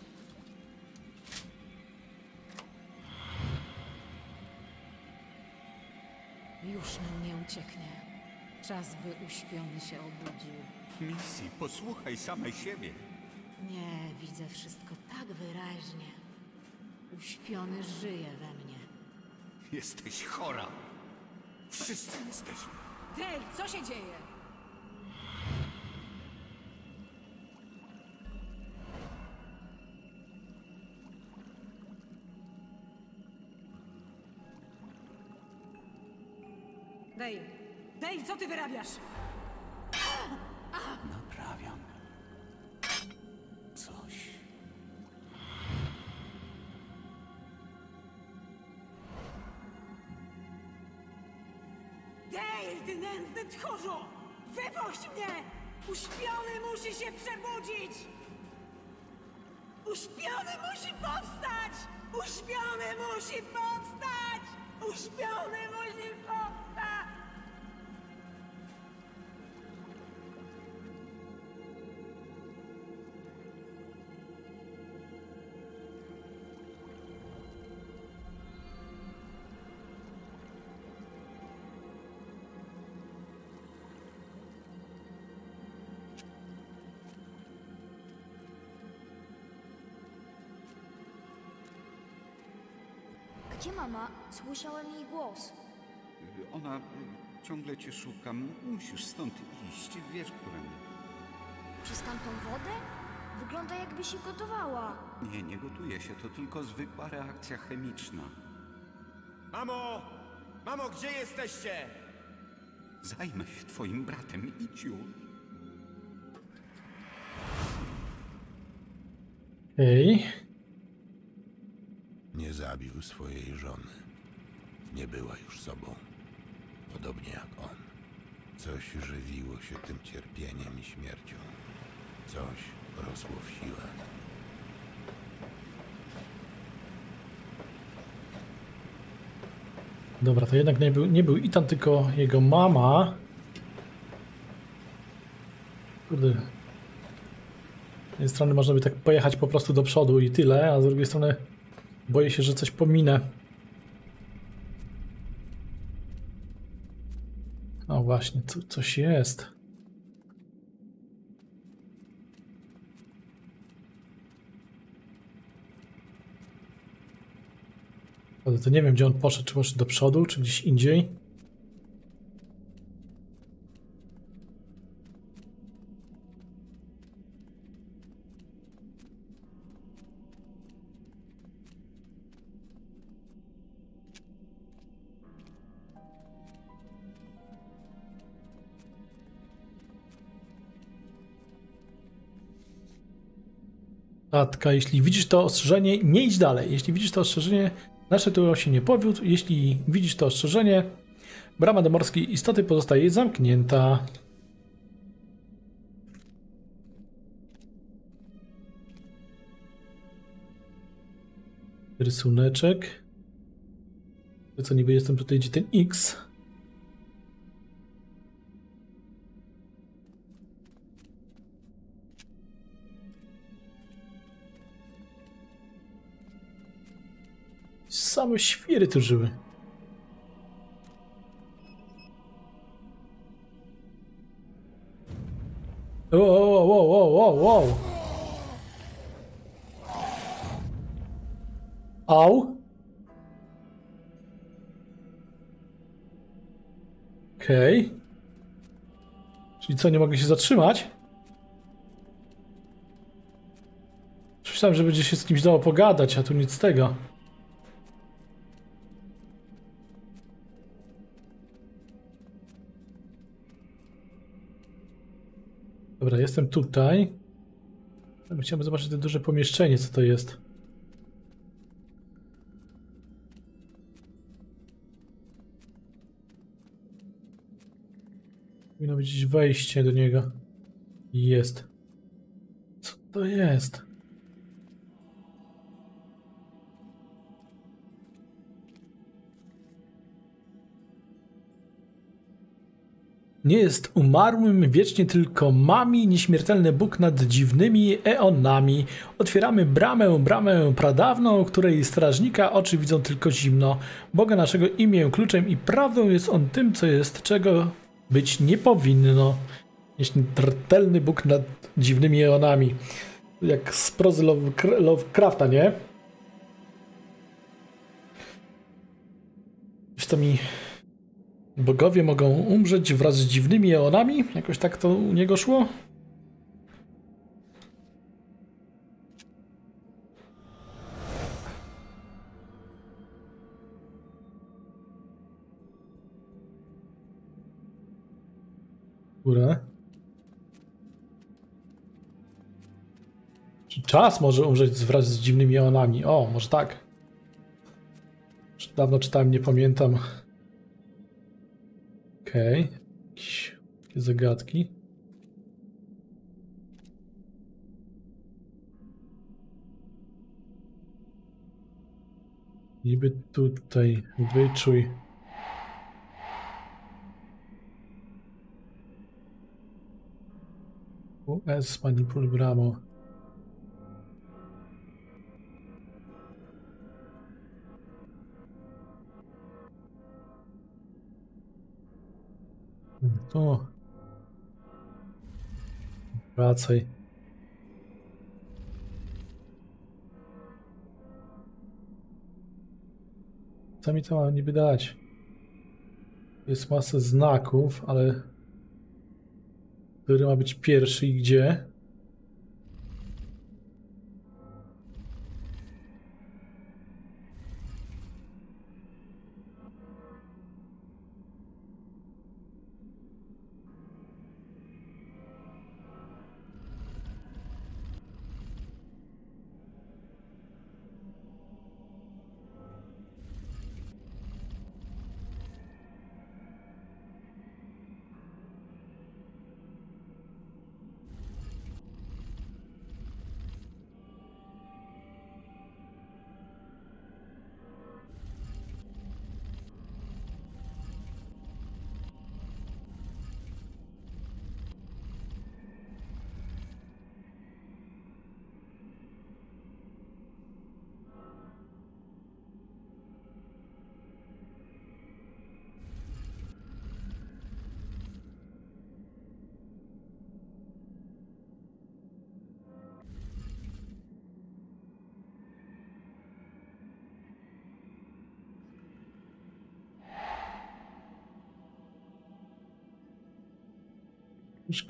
Już nam nie ucieknie. Czas, by uśpiony się obudził. Misji, posłuchaj samej siebie. Nie, widzę wszystko tak wyraźnie. Uśpiony żyje we mnie. Jesteś chora. Wszyscy jesteśmy. Dale, co się dzieje? Co ty wyrabiasz? Naprawiam. Coś. Dale, ty nędzny tchórzu! Wypuść mnie! Uśpiony musi się przebudzić! Uśpiony musi powstać! Uśpiony musi powstać! Uśpiony musi Gdzie mama? Słyszałem jej głos. Ona y, ciągle cię szuka. Musisz stąd iść. Wiesz, którędy. Przez tamtą wodę? Wygląda jakby się gotowała. Nie, nie gotuje się. To tylko zwykła reakcja chemiczna. Mamo! Mamo, gdzie jesteście? Zajmę się twoim bratem. Idź już. Ej, swojej żony. Nie była już sobą. Podobnie jak on. Coś żywiło się tym cierpieniem i śmiercią. Coś rosło w siłę. dobra, to jednak nie był, nie był Ethan, tylko jego mama. Kurde. Z jednej strony można by tak pojechać po prostu do przodu i tyle, a z drugiej strony boję się, że coś pominę. No właśnie, co, coś jest. Ale to nie wiem, gdzie on poszedł, czy poszedł do przodu, czy gdzieś indziej. Jeśli widzisz to ostrzeżenie, nie idź dalej. Jeśli widzisz to ostrzeżenie, nasze to się nie powiódł. Jeśli widzisz to ostrzeżenie, brama do morskiej istoty pozostaje zamknięta. Rysuneczek. Co niby jestem tutaj, gdzie ten X. Same świry tu żyły. O, o, o, o, o. Au. Okej. Czyli co, nie mogę się zatrzymać? Myślałem, że będzie się z kimś dało pogadać, a tu nic z tego. Dobra, jestem tutaj. Chciałbym zobaczyć to duże pomieszczenie, co to jest. Powinno być wejście do niego. Jest. Co to jest? Nie jest umarłym wiecznie, tylko mami nieśmiertelny Bóg nad dziwnymi eonami. Otwieramy bramę, bramę pradawną, której strażnika oczy widzą tylko zimno. Boga naszego imię, kluczem i prawdą jest on tym, co jest, czego być nie powinno. Nieśmiertelny Bóg nad dziwnymi eonami. Jak z prozy Lovecra- Lovecrafta, nie? Wiesz to mi... Bogowie mogą umrzeć wraz z dziwnymi eonami? Jakoś tak to u niego szło? górę. Czy czas może umrzeć wraz z dziwnymi onami? O, może tak. Dawno czytałem, nie pamiętam. Okej. Okay. Jakieś zagadki. Niby tutaj wyczuj. US manipul bramo. To. Wracaj. Co mi to ma niby dać? Jest masa znaków, ale który ma być pierwszy i gdzie?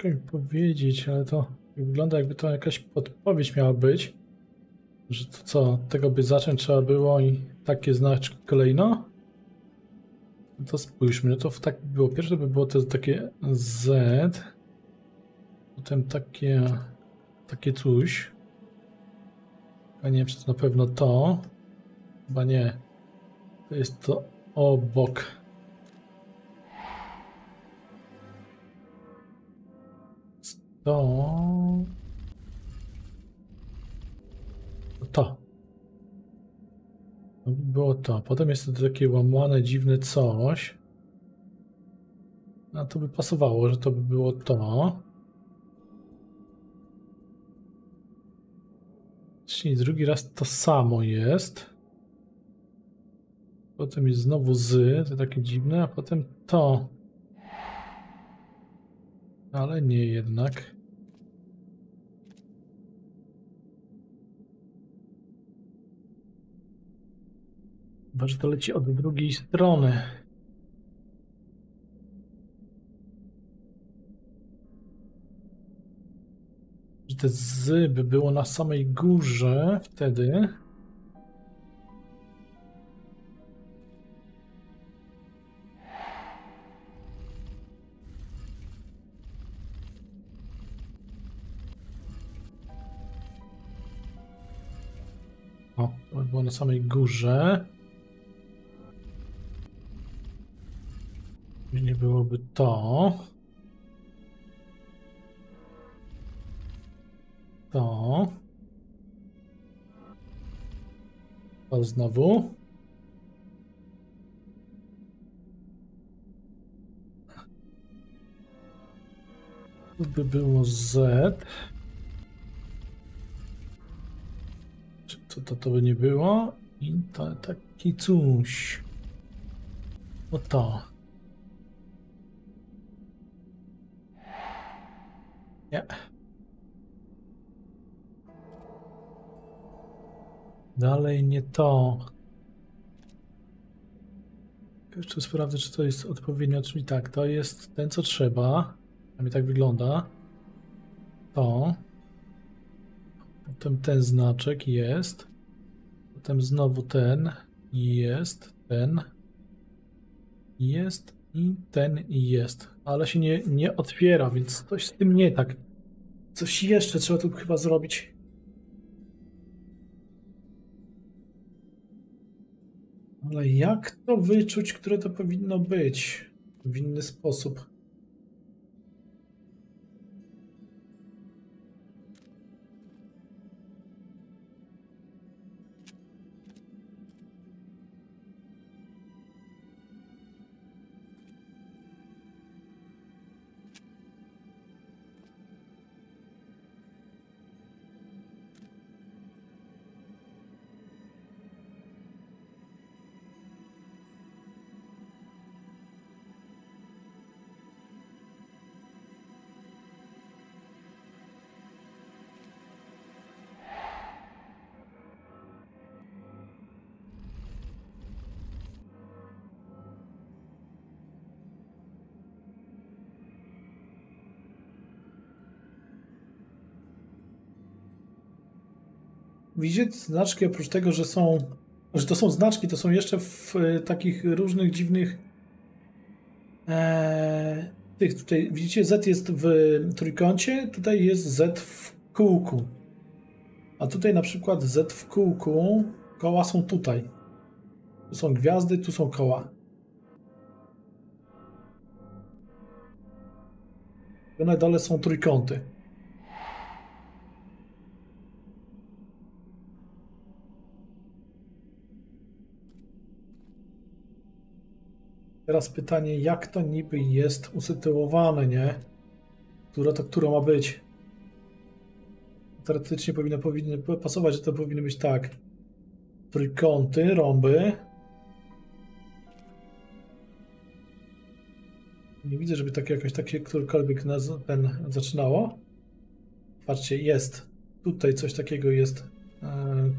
Ciężko mi powiedzieć, ale to wygląda jakby to jakaś podpowiedź miała być. Że to co, tego by zacząć trzeba było i takie znaczki kolejno? No to spójrzmy, no to w tak było. Pierwsze by było to takie Z. Potem takie, takie coś. Ja nie wiem, czy to na pewno to. Chyba nie. To jest to obok. To... To. To by było to. Potem jest to takie łamane, dziwne coś. A to by pasowało, że to by było to. Czyli drugi raz to samo jest. Potem jest znowu z, to takie dziwne, a potem to. Ale nie jednak. Chyba, że to leci od drugiej strony. Że te z by było na samej górze wtedy. O, było na samej górze. Nie byłoby to. To. To znowu. Tu by było Z. Czy to, to, to by nie było? I to taki coś. O to. Nie. Dalej nie to. Jeszcze sprawdzę, czy to jest odpowiednio, czyli tak, to jest ten, co trzeba. Mi tak wygląda. To. Potem ten znaczek jest. Potem znowu ten. Jest. Ten. Jest. I ten jest. Ale się nie, nie otwiera, więc coś z tym nie tak. Coś jeszcze trzeba tu chyba zrobić. Ale jak to wyczuć, które to powinno być w inny sposób? Widzicie znaczki oprócz tego, że są, że to są znaczki, to są jeszcze w e, takich różnych dziwnych e, tych tutaj, widzicie Z jest w trójkącie, tutaj jest Z w kółku. A tutaj na przykład Z w kółku, koła są tutaj. Tu są gwiazdy, tu są koła. Na dole są trójkąty. Teraz pytanie, jak to niby jest usytuowane, nie? Która to, która ma być? Teoretycznie powinno, powinny pasować, że to powinny być tak. Trójkąty, rąby. Nie widzę, żeby takie jakoś takie, którykolwiek naz- ten zaczynało. Patrzcie, jest. Tutaj coś takiego jest. E,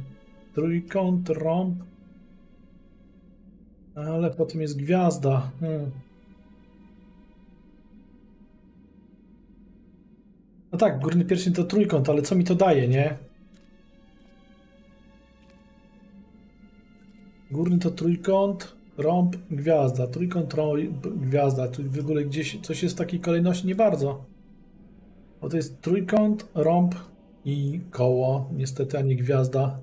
trójkąt, rąb. Ale potem jest gwiazda. Hmm. No tak, górny pierścień to trójkąt, ale co mi to daje, nie? Górny to trójkąt, rąb, gwiazda. Trójkąt, rąb, gwiazda. Tu w ogóle gdzieś coś jest w takiej kolejności nie bardzo. Bo to jest trójkąt, rąb i koło. Niestety, a nie gwiazda.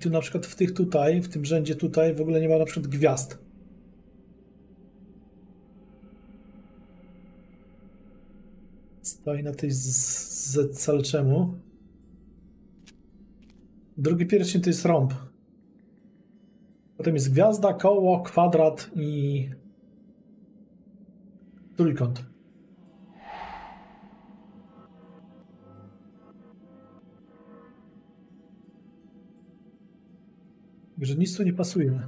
Tu na przykład w tych tutaj, w tym rzędzie tutaj w ogóle nie ma na przykład gwiazd. Stoi na tej z. Drugi pierścień to jest rąb. Potem jest gwiazda, koło, kwadrat i trójkąt. Że nic tu nie pasuje.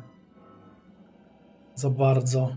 Za bardzo.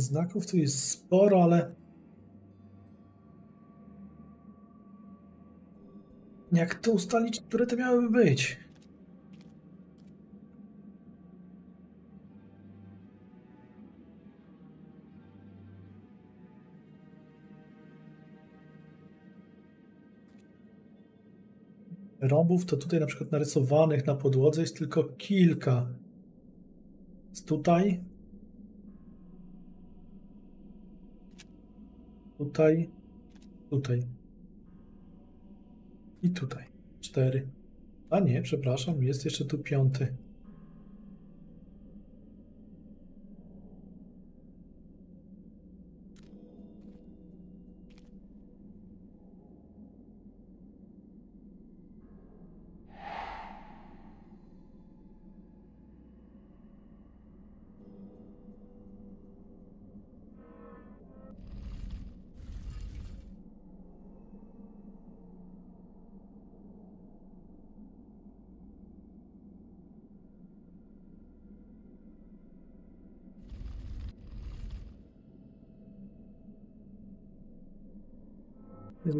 Znaków tu jest sporo, ale jak to ustalić, które to miałyby być? Rąbów to tutaj na przykład narysowanych na podłodze jest tylko kilka. Tutaj Tutaj, tutaj. I tutaj. Cztery. A nie, przepraszam, jest jeszcze tu piąty.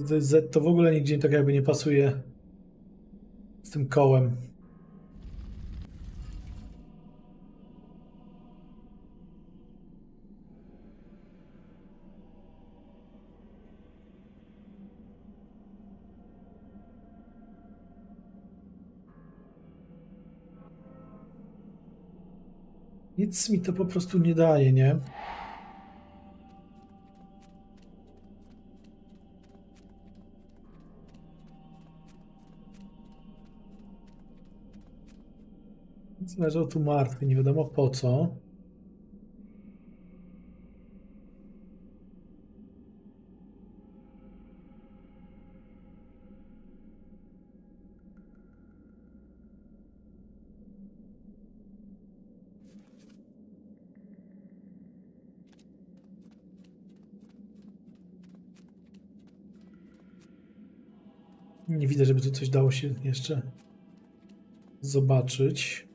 Z to w ogóle nigdzie tak jakby nie pasuje z tym kołem. Nic mi to po prostu nie daje, nie? Leżał tu martwy, nie wiadomo po co. Nie widzę, żeby tu coś dało się jeszcze zobaczyć.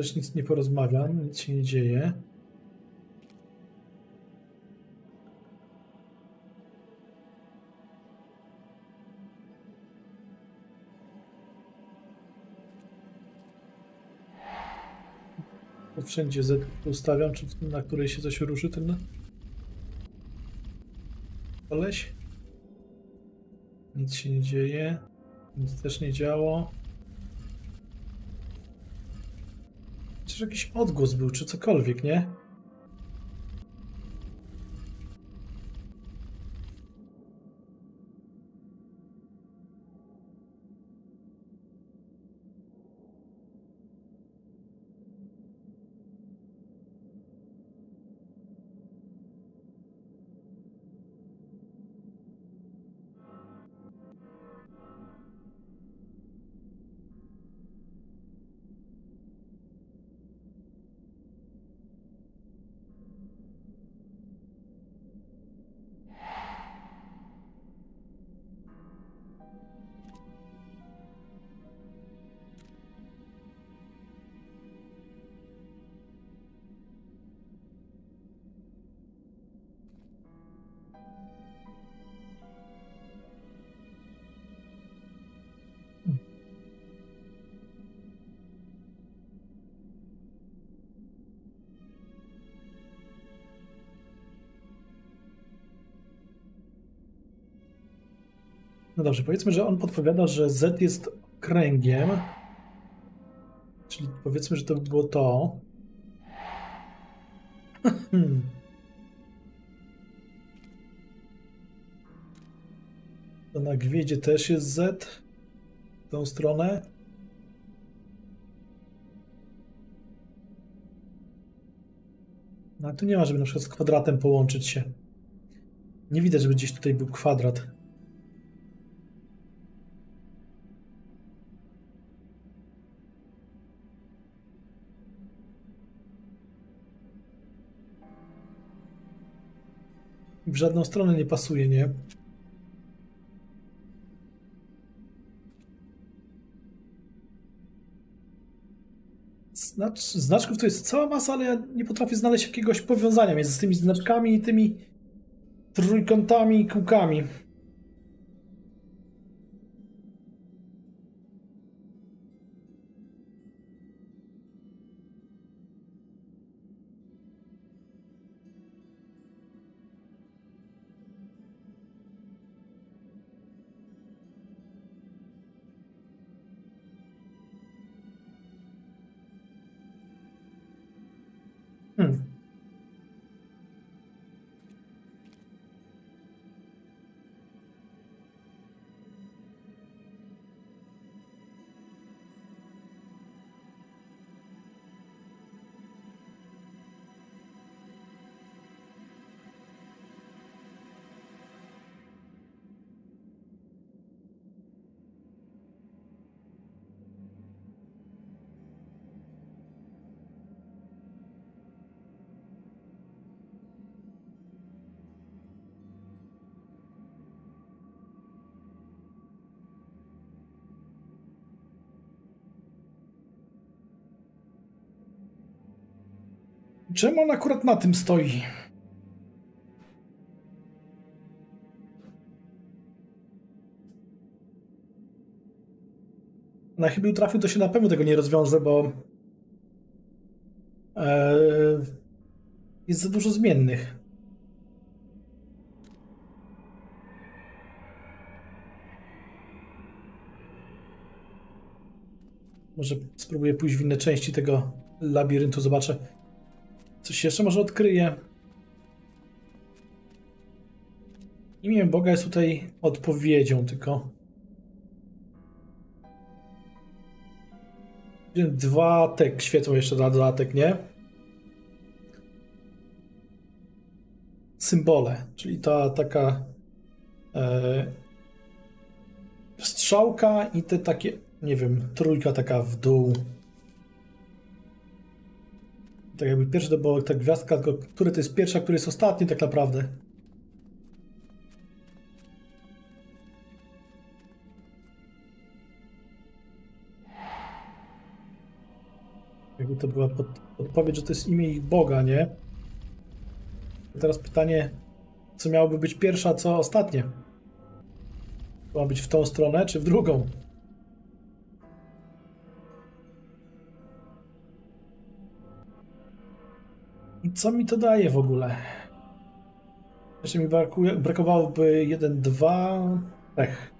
Też nic nie porozmawiam, nic się nie dzieje. To wszędzie Z ustawiam, czy na której się coś ruszy ten koleś. Nic się nie dzieje. Nic też nie działo. Jakiś odgłos był, czy cokolwiek, nie? No dobrze, powiedzmy, że on podpowiada, że Z jest kręgiem. Czyli powiedzmy, że to by było to. To na gwieździe też jest Z. W tą stronę. No tu nie ma, żeby na przykład z kwadratem połączyć się. Nie widać, żeby gdzieś tutaj był kwadrat. W żadną stronę nie pasuje, nie? Znacz, znaczków to jest cała masa, ale ja nie potrafię znaleźć jakiegoś powiązania między tymi znaczkami i tymi trójkątami i kółkami. Czemu on akurat na tym stoi? Na chybił trafił, to się na pewno tego nie rozwiąże, bo e, jest za dużo zmiennych. Może spróbuję pójść w inne części tego labiryntu, zobaczę. Coś jeszcze może odkryję. Imię Boga jest tutaj odpowiedzią, tylko. Dwa tek świecą jeszcze na dodatek, nie? Symbole, czyli ta taka e, strzałka i te takie, nie wiem, trójka taka w dół. Tak jakby pierwszy to była ta gwiazdka, tylko który to jest pierwszy, a który jest ostatni tak naprawdę. Jakby to była pod, że to jest imię ich Boga, nie? Teraz pytanie, co miałoby być pierwsza, co ostatnie? Ma być w tą stronę, czy w drugą? I co mi to daje w ogóle? Jeszcze mi brakuje, brakowałoby 1, 2. Ech.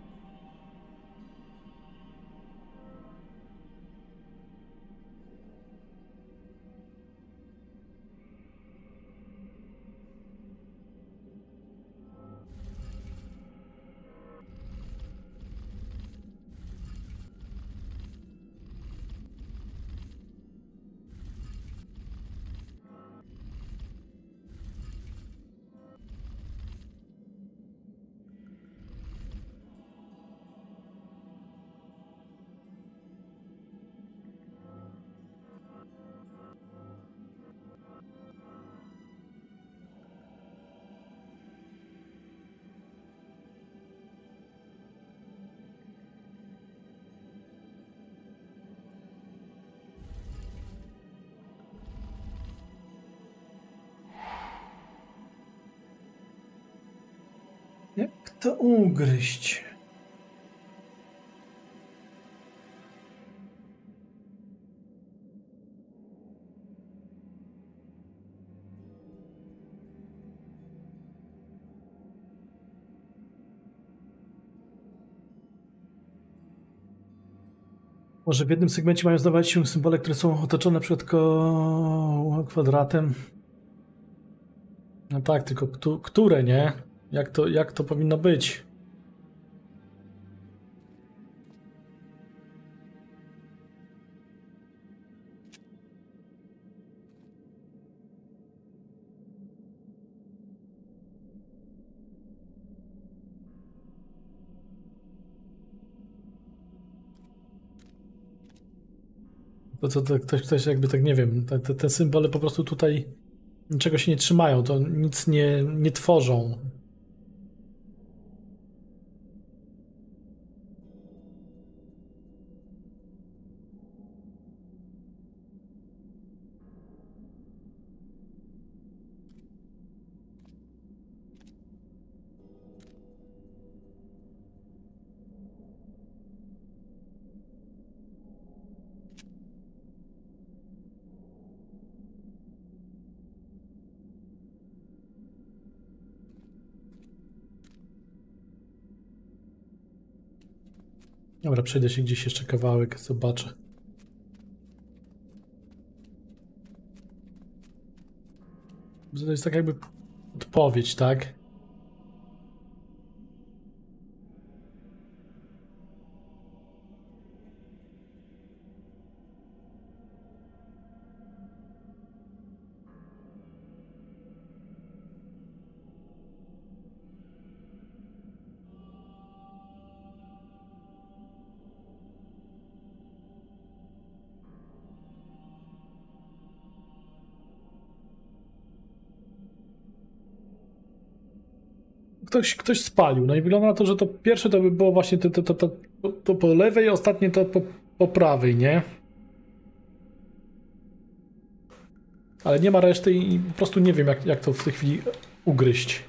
To ugryźć? Może w jednym segmencie mają zdawać się symbole, które są otoczone na przykład kwadratem. No tak, tylko któ- które, nie? Jak to, jak to powinno być? To co, to ktoś, ktoś jakby tak, nie wiem, te, te symbole po prostu tutaj niczego się nie trzymają, to nic nie, nie tworzą. Dobra, przejdę się gdzieś jeszcze kawałek, zobaczę. To jest tak jakby odpowiedź, tak? Ktoś, ktoś spalił. No i wygląda na to, że to pierwsze to by było właśnie to, to, to, to, to po lewej, ostatnie to po, po prawej, nie? Ale nie ma reszty i po prostu nie wiem, jak, jak to w tej chwili ugryźć.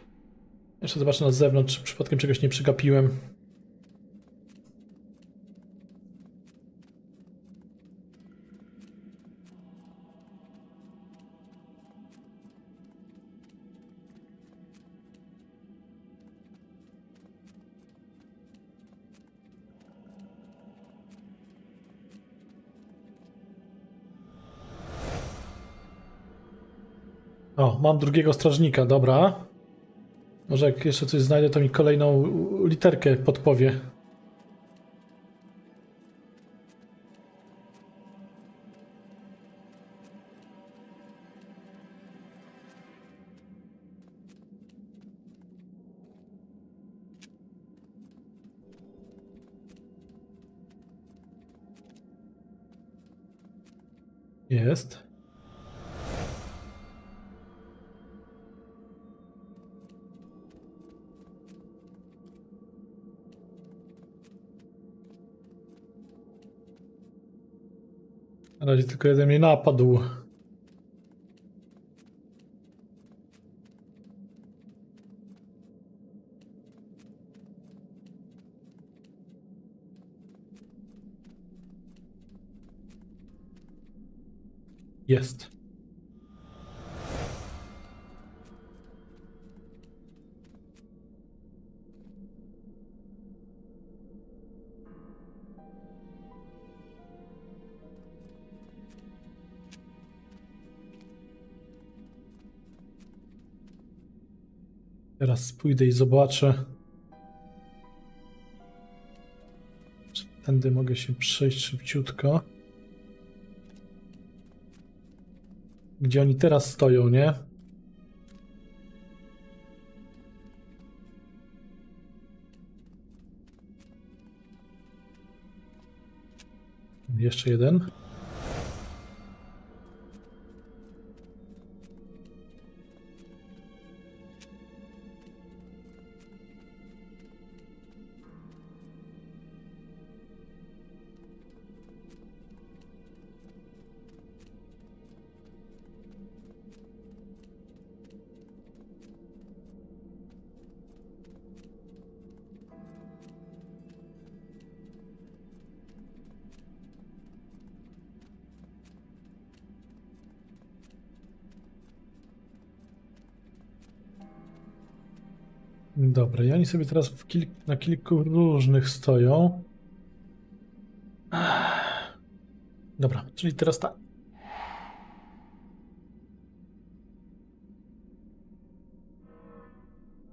Jeszcze zobaczę na zewnątrz, czy przypadkiem czegoś nie przegapiłem. Mam drugiego strażnika, dobra. Może jak jeszcze coś znajdę, to mi kolejną literkę podpowie. Jest. Na razie tylko jeden mnie napadł. Jest. Teraz pójdę i zobaczę. Czy tędy mogę się przejść szybciutko. Gdzie oni teraz stoją, nie? Jeszcze jeden. Oni sobie teraz w kil na kilku różnych stoją. Dobra, czyli teraz tak.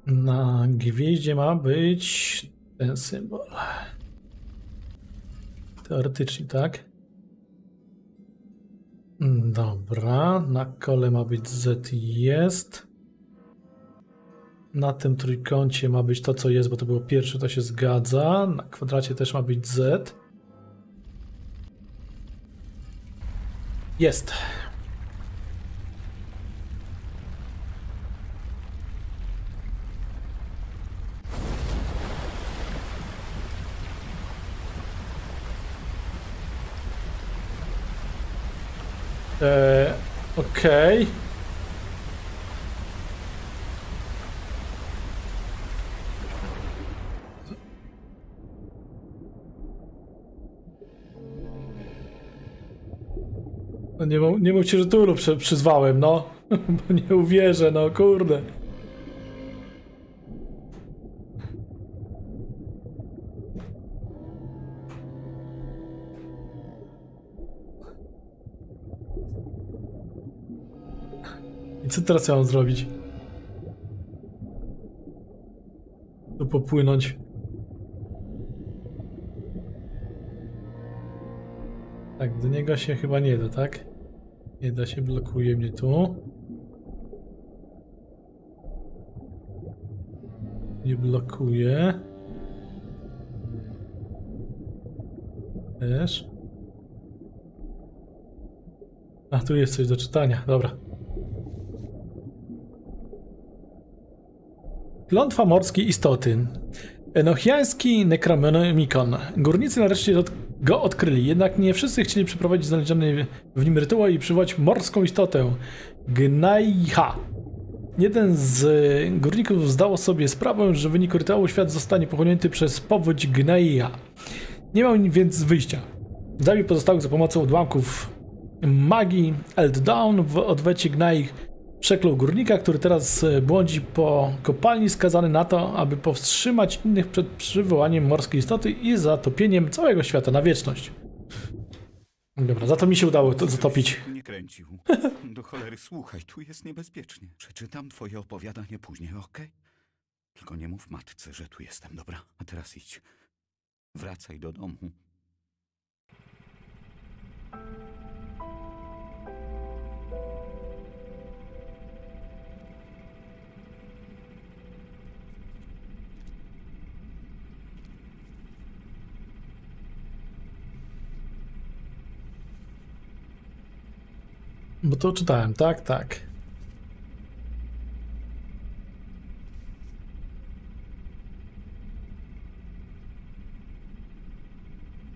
Na gwieździe ma być ten symbol. Teoretycznie, tak? Dobra, na kole ma być Z jest. Na tym trójkącie ma być to, co jest, bo to było pierwsze, to się zgadza. Na kwadracie też ma być Z. Jest. Eee, okej. Okay. Nie, nie mówcie, że Tulu przy, przyzwałem, no. Bo nie uwierzę, no kurde. I co teraz ja mam zrobić? Tu popłynąć. Tak, do niego się chyba nie da, tak? Nie da się, blokuje mnie tu. Nie blokuje. Też. A, tu jest coś do czytania, dobra. Klątwa morskiej istoty. Enochiański Necronomicon. Górnicy nareszcie go odkryli. Jednak nie wszyscy chcieli przeprowadzić znaleziony w nim rytuał i przywołać morską istotę Gnaiha. Jeden z górników zdało sobie sprawę, że w wyniku rytuału świat zostanie pochłonięty przez powódź Gnaiha. Nie miał więc wyjścia. Zabił pozostałych za pomocą odłamków magii Elddown w odwecie Gnaich przeklął górnika, który teraz e, błądzi po kopalni, skazany na to, aby powstrzymać innych przed przywołaniem morskiej istoty i zatopieniem całego świata na wieczność. Dobra, za to mi się udało to zatopić. Nie kręcił. Do cholery, słuchaj, tu jest niebezpiecznie. Przeczytam twoje opowiadanie później, okej? Tylko nie mów matce, że tu jestem, dobra? A teraz idź. Wracaj do domu. Bo to czytałem, tak, tak.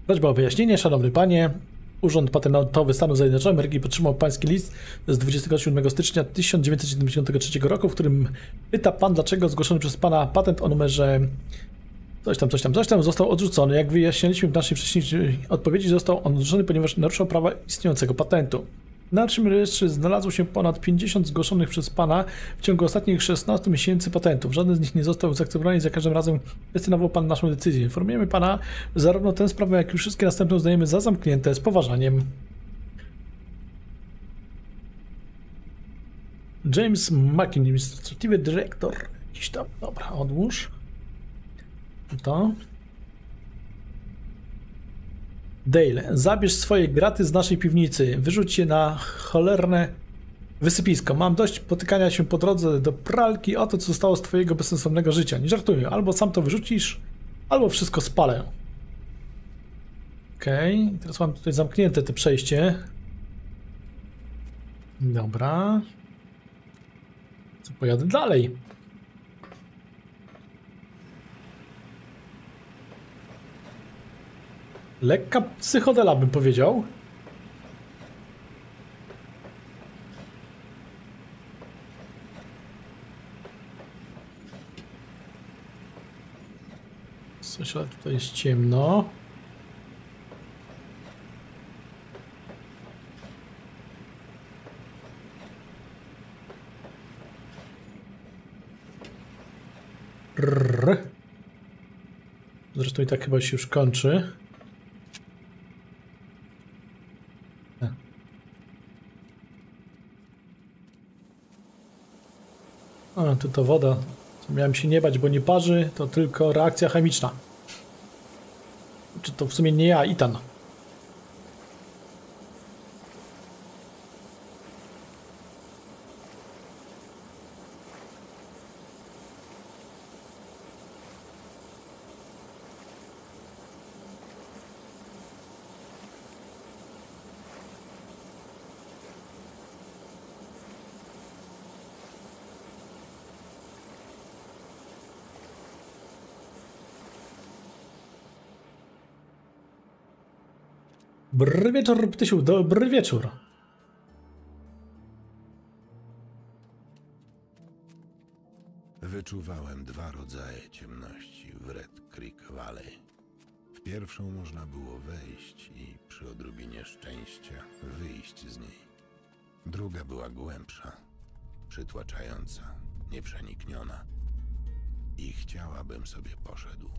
Prośba o wyjaśnienie, szanowny panie. Urząd Patentowy Stanów Zjednoczonych Ameryki podtrzymał pański list z 27 stycznia 1973 roku, w którym pyta pan, dlaczego zgłoszony przez pana patent o numerze coś tam, coś tam, coś tam został odrzucony. Jak wyjaśniliśmy w naszej wcześniejszej odpowiedzi, został on odrzucony, ponieważ naruszał prawa istniejącego patentu. W naszym rejestrze znalazło się ponad 50 zgłoszonych przez Pana w ciągu ostatnich 16 miesięcy patentów. Żaden z nich nie został zaakceptowany i za każdym razem kwestionował Pan naszą decyzję. Informujemy Pana, że zarówno tę sprawę, jak i wszystkie następne uznajemy za zamknięte z poważaniem. James Mackin, Administrative Director. Jakiś tam, dobra, odłóż. To. Dale, zabierz swoje graty z naszej piwnicy. Wyrzuć je na cholerne wysypisko. Mam dość potykania się po drodze do pralki o to, co zostało z twojego bezsensownego życia. Nie żartuję. Albo sam to wyrzucisz, albo wszystko spalę. Okej, okay. teraz mam tutaj zamknięte te przejście. Dobra. Co pojadę dalej? Lekka psychodela bym powiedział. Coś, ale tutaj jest ciemno. Rrr. Zresztą i tak chyba się już kończy. A, tu to woda. Miałem się nie bać, bo nie parzy, to tylko reakcja chemiczna. Czy to w sumie nie ja, Itan. Dobry wieczór, Ptysiu, dobry wieczór. Wyczuwałem dwa rodzaje ciemności w Red Creek Valley. W pierwszą można było wejść i przy odrobinie szczęścia wyjść z niej. Druga była głębsza, przytłaczająca, nieprzenikniona. I chciałabym sobie poszedł.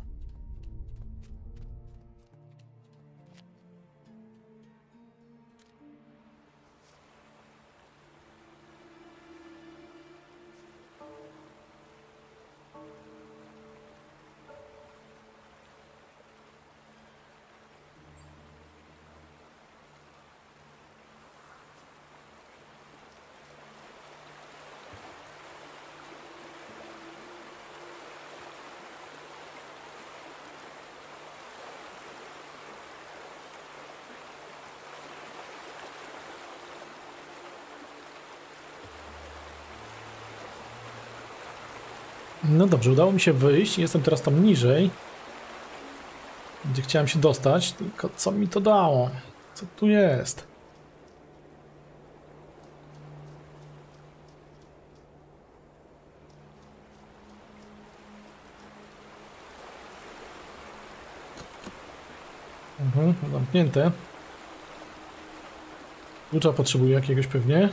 No dobrze, udało mi się wyjść. Jestem teraz tam niżej. gdzie chciałem się dostać, tylko co mi to dało? Co tu jest? Mhm, zamknięte. Klucza potrzebuję jakiegoś pewnie.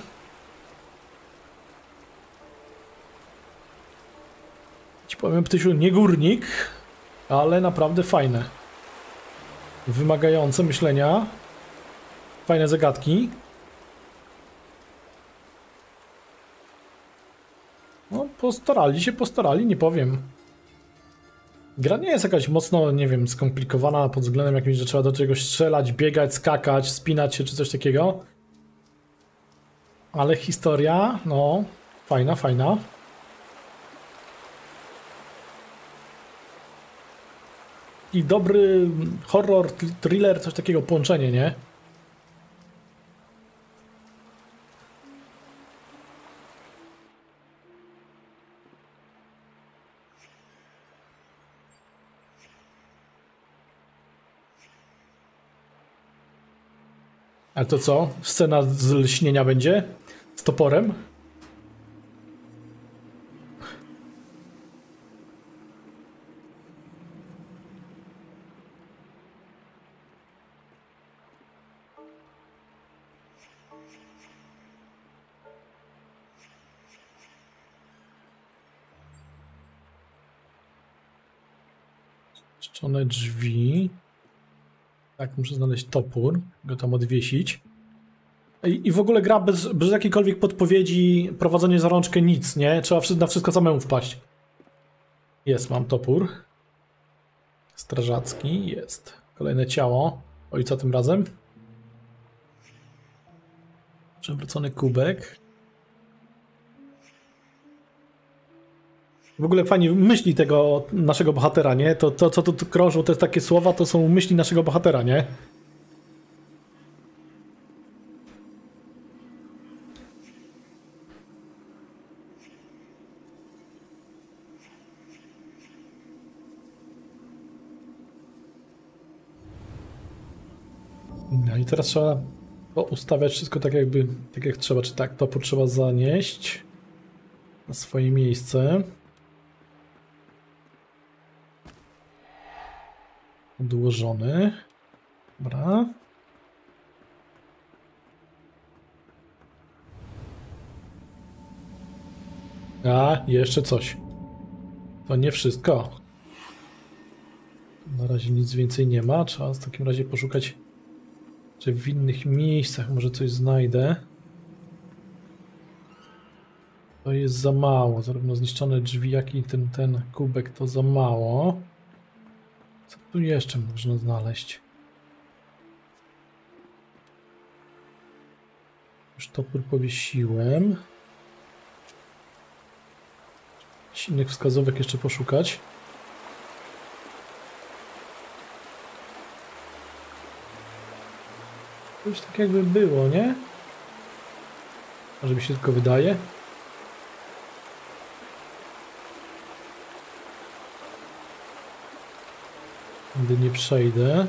Powiem, Ptysiu, nie górnik, ale naprawdę fajne. Wymagające myślenia. Fajne zagadki. No, postarali się, postarali, nie powiem. Gra nie jest jakaś mocno, nie wiem, skomplikowana pod względem jakimś, że trzeba do czegoś strzelać, biegać, skakać, spinać się czy coś takiego. Ale historia, no, fajna, fajna. I dobry horror, thr- thriller, coś takiego, połączenie, nie? A to co? Scena z lśnienia będzie? Z toporem? Czczone drzwi. Tak, muszę znaleźć topór, go tam odwiesić. I, i w ogóle gra bez, bez jakiejkolwiek podpowiedzi, prowadzenie za rączkę, nic, nie? Trzeba na wszystko samemu wpaść. Jest, mam topór. Strażacki, jest. Kolejne ciało. Ojca tym razem. Przewrócony kubek. W ogóle fajnie myśli tego naszego bohatera, nie? To, to co tu krążą, te takie słowa, to są myśli naszego bohatera, nie? No i teraz trzeba ustawiać wszystko tak jakby, tak jak trzeba, czy tak, topór trzeba zanieść na swoje miejsce. Odłożony. Dobra. A, jeszcze coś. To nie wszystko. Na razie nic więcej nie ma. Trzeba w takim razie poszukać czy w innych miejscach może coś znajdę. To jest za mało. Zarówno zniszczone drzwi, jak i ten, ten kubek to za mało. Co tu jeszcze można znaleźć? Już topór powiesiłem. Jakichś innych wskazówek jeszcze poszukać. To już tak jakby było, nie? Może mi się tylko wydaje. Gdy nie przejdę.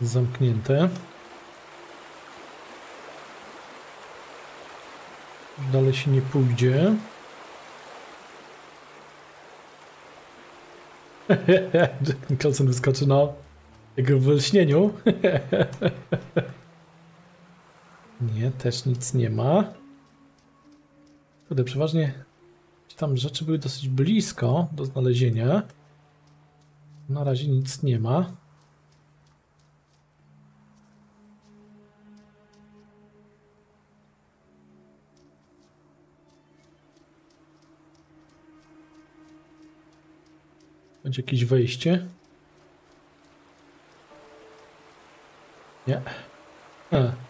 Zamknięte. Dalej się nie pójdzie. Jack Nicholson wyskoczy na jego w lśnieniu. nie, też nic nie ma. Kurde, przeważnie tam rzeczy były dosyć blisko do znalezienia. Na razie nic nie ma. Będzie jakieś wejście? Nie. A.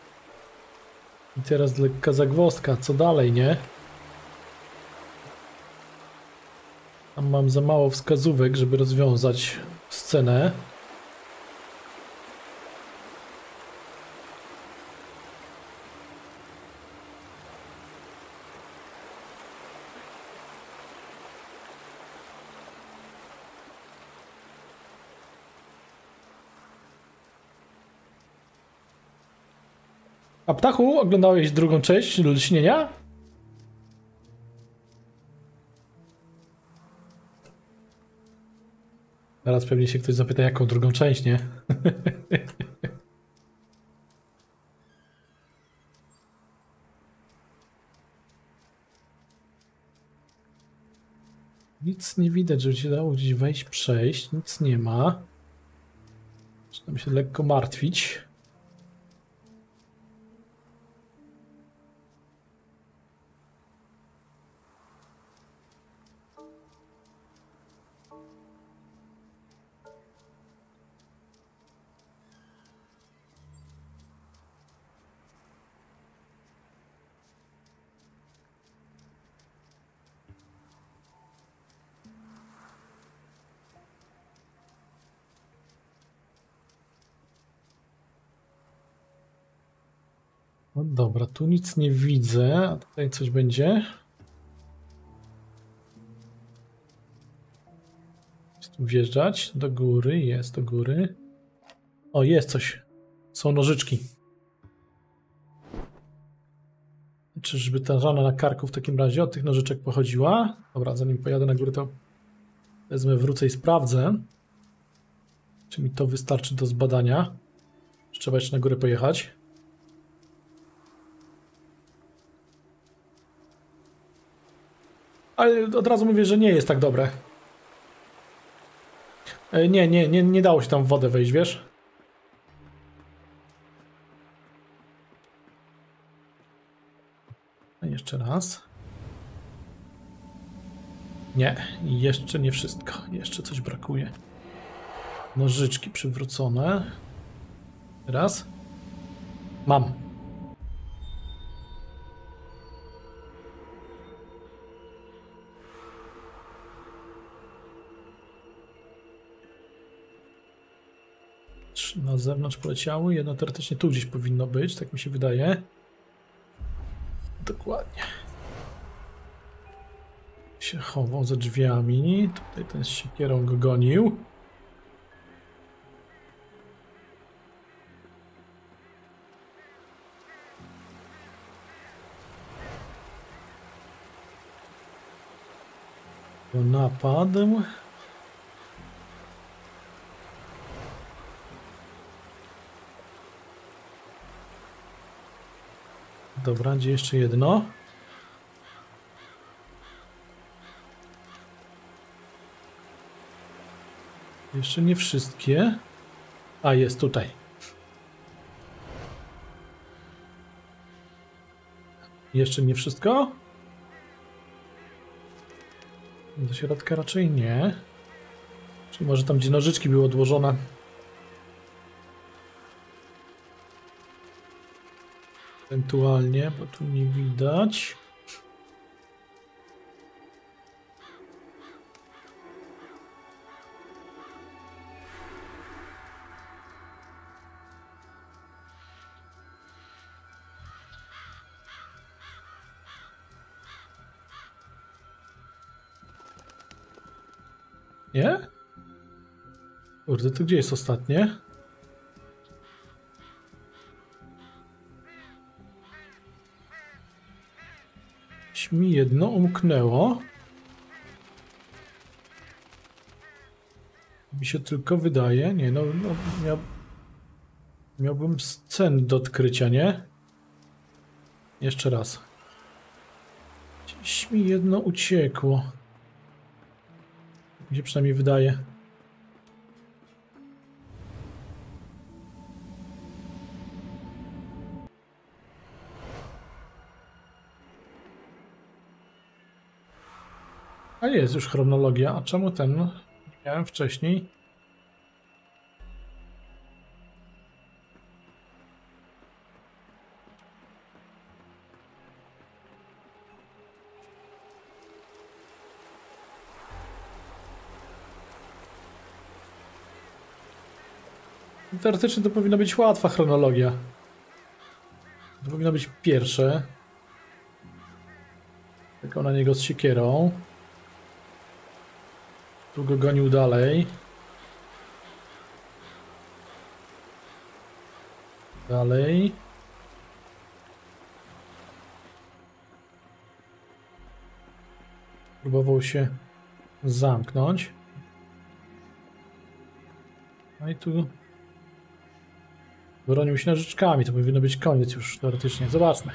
I teraz lekka zagwozdka. Co dalej, nie? Tam mam za mało wskazówek, żeby rozwiązać scenę. Ptachu, oglądałeś drugą część Lud Śnienia? Teraz pewnie się ktoś zapyta, jaką drugą część, nie? Nic nie widać, żeby się dało gdzieś wejść, przejść. Nic nie ma. Zaczynam się lekko martwić. Dobra, tu nic nie widzę, a tutaj coś będzie. Wjeżdżać do góry, jest do góry. O, jest coś. Są nożyczki. Czyżby ta rana na karku w takim razie od tych nożyczek pochodziła? Dobra, zanim pojadę na górę, to wezmę, wrócę i sprawdzę. Czy mi to wystarczy do zbadania? Trzeba jeszcze na górę pojechać? Ale od razu mówię, że nie jest tak dobre. E, Nie, nie, nie, nie dało się tam w wodę wejść, wiesz? Jeszcze raz. Nie, jeszcze nie wszystko. Jeszcze coś brakuje. Nożyczki przywrócone. Teraz. Mam. Trzy na zewnątrz poleciały, jedno teoretycznie tu gdzieś powinno być, tak mi się wydaje. Dokładnie. Się chował za drzwiami, tutaj ten z siekierą go gonił. Napadł. Dobra, gdzie jeszcze jedno? Jeszcze nie wszystkie. A, jest tutaj. Jeszcze nie wszystko? Do środka raczej nie. Czyli może tam, gdzie nożyczki były odłożone. Ewentualnie, bo tu nie widać. Nie? Kurde, to gdzie jest ostatnie? Mi jedno umknęło. Mi się tylko wydaje, nie no, no miał, miałbym scen do odkrycia, nie? Jeszcze raz. Gdzieś mi jedno uciekło. Mi się przynajmniej wydaje. A jest już chronologia. A czemu ten miałem wcześniej? Teoretycznie to powinna być łatwa chronologia. To powinno być pierwsze. Tylko na niego z siekierą. Tu go gonił dalej. Dalej. Próbował się zamknąć. No i tu bronił się nożyczkami. To powinno być koniec już teoretycznie. Zobaczmy.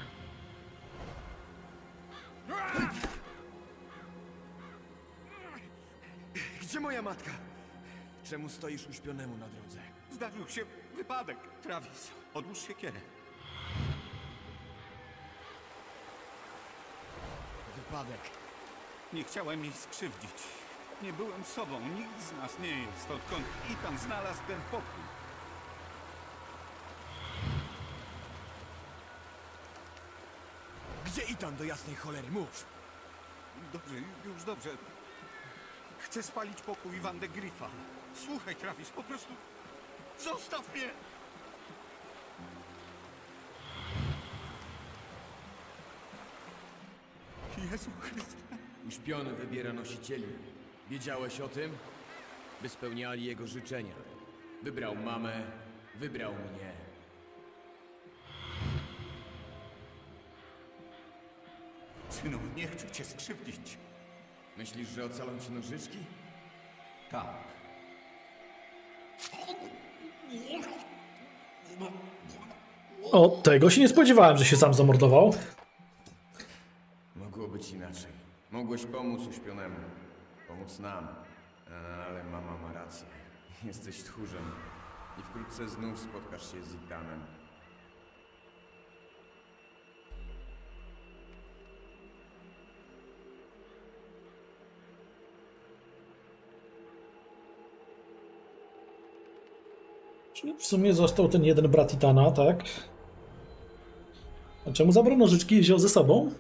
Czemu stoisz uśpionemu na drodze? Zdarzył się wypadek, Travis. Odłóż siekierę. Wypadek. Nie chciałem jej skrzywdzić. Nie byłem sobą. Nikt z nas nie jest, odkąd Ethan znalazł ten pokój. Gdzie Itan do jasnej cholery? Mów! Dobrze, już dobrze. Chcę spalić pokój Van de Griffa. Słuchaj, Travis, po prostu zostaw mnie! Jezu Chryste. Uśpiony wybiera nosicieli. Wiedziałeś o tym? By spełniali jego życzenia. Wybrał mamę, wybrał mnie. Synu, nie chcę cię skrzywdzić. Myślisz, że ocalą ci nożyczki? Tak. O, tego się nie spodziewałem, że się sam zamordował. Mogło być inaczej. Mogłeś pomóc uśpionemu. Pomóc nam. Ale mama ma rację. Jesteś tchórzem. I wkrótce znów spotkasz się z Itanem. Czyli w sumie został ten jeden brat Titana, tak? A czemu zabrał nożyczki i wziął ze sobą?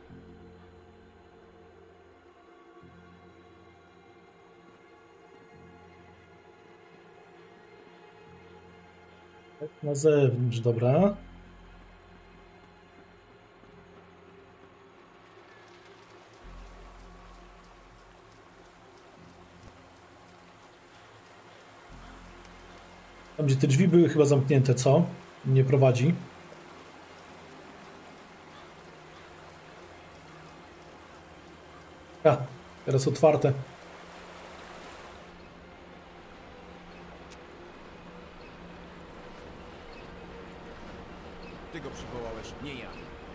Tak, na zewnątrz, dobra. Tam gdzie te drzwi były chyba zamknięte, co? Nie prowadzi. A, teraz otwarte. Ty go przywołałeś, nie ja.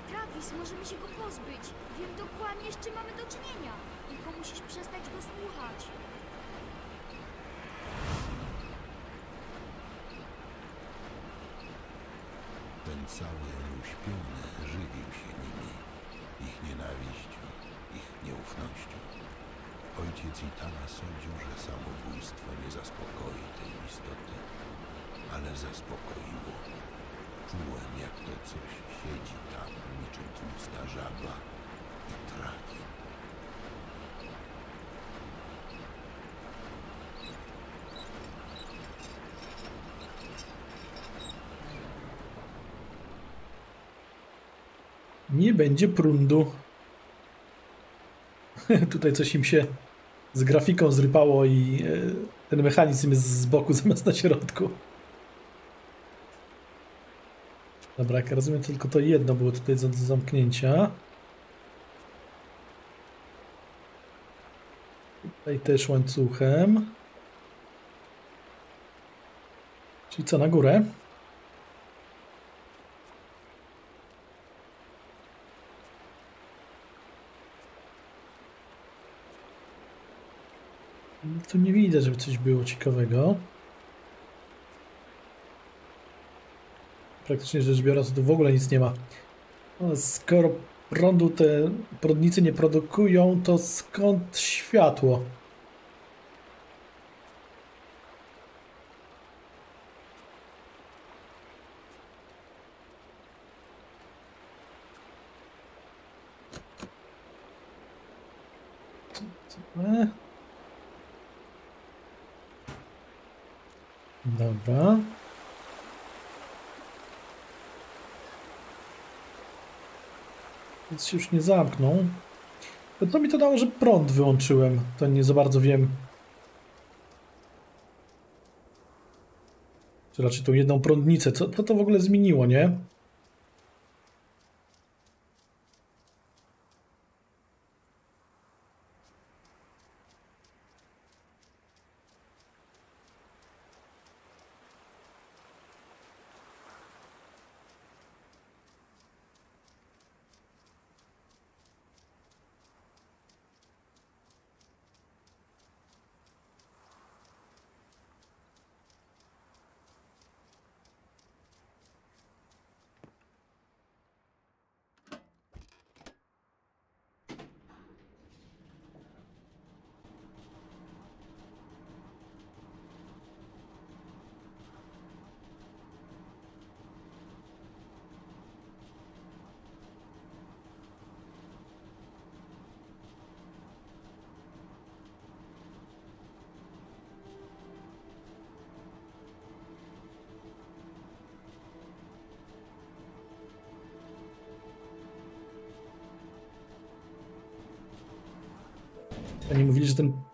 Travis, możemy się go pozbyć. Wiem dokładnie, z czym mamy do czynienia. Tylko musisz przestać go słuchać. Ten cały uśpiony żywił się nimi, ich nienawiścią, ich nieufnością. Ojciec Itana sądził, że samobójstwo nie zaspokoi tej istoty, ale zaspokoiło. Czułem, jak to coś siedzi tam, niczym tłusta żaba i trawi. Nie będzie prundu. Tutaj coś im się z grafiką zrypało i e, ten mechanizm jest z boku zamiast na środku. Dobra, jak rozumiem, tylko to jedno było tutaj do zamknięcia. Tutaj też łańcuchem. Czyli co, na górę? Tu nie widać, żeby coś było ciekawego. Praktycznie rzecz biorąc, tu w ogóle nic nie ma. No, skoro prądu te prądnicy nie produkują, to skąd światło? E? Dobra. Się już nie zamknął. To mi to dało, że prąd wyłączyłem? To nie za bardzo wiem. Czy raczej tą jedną prądnicę. Co to, to w ogóle zmieniło, nie?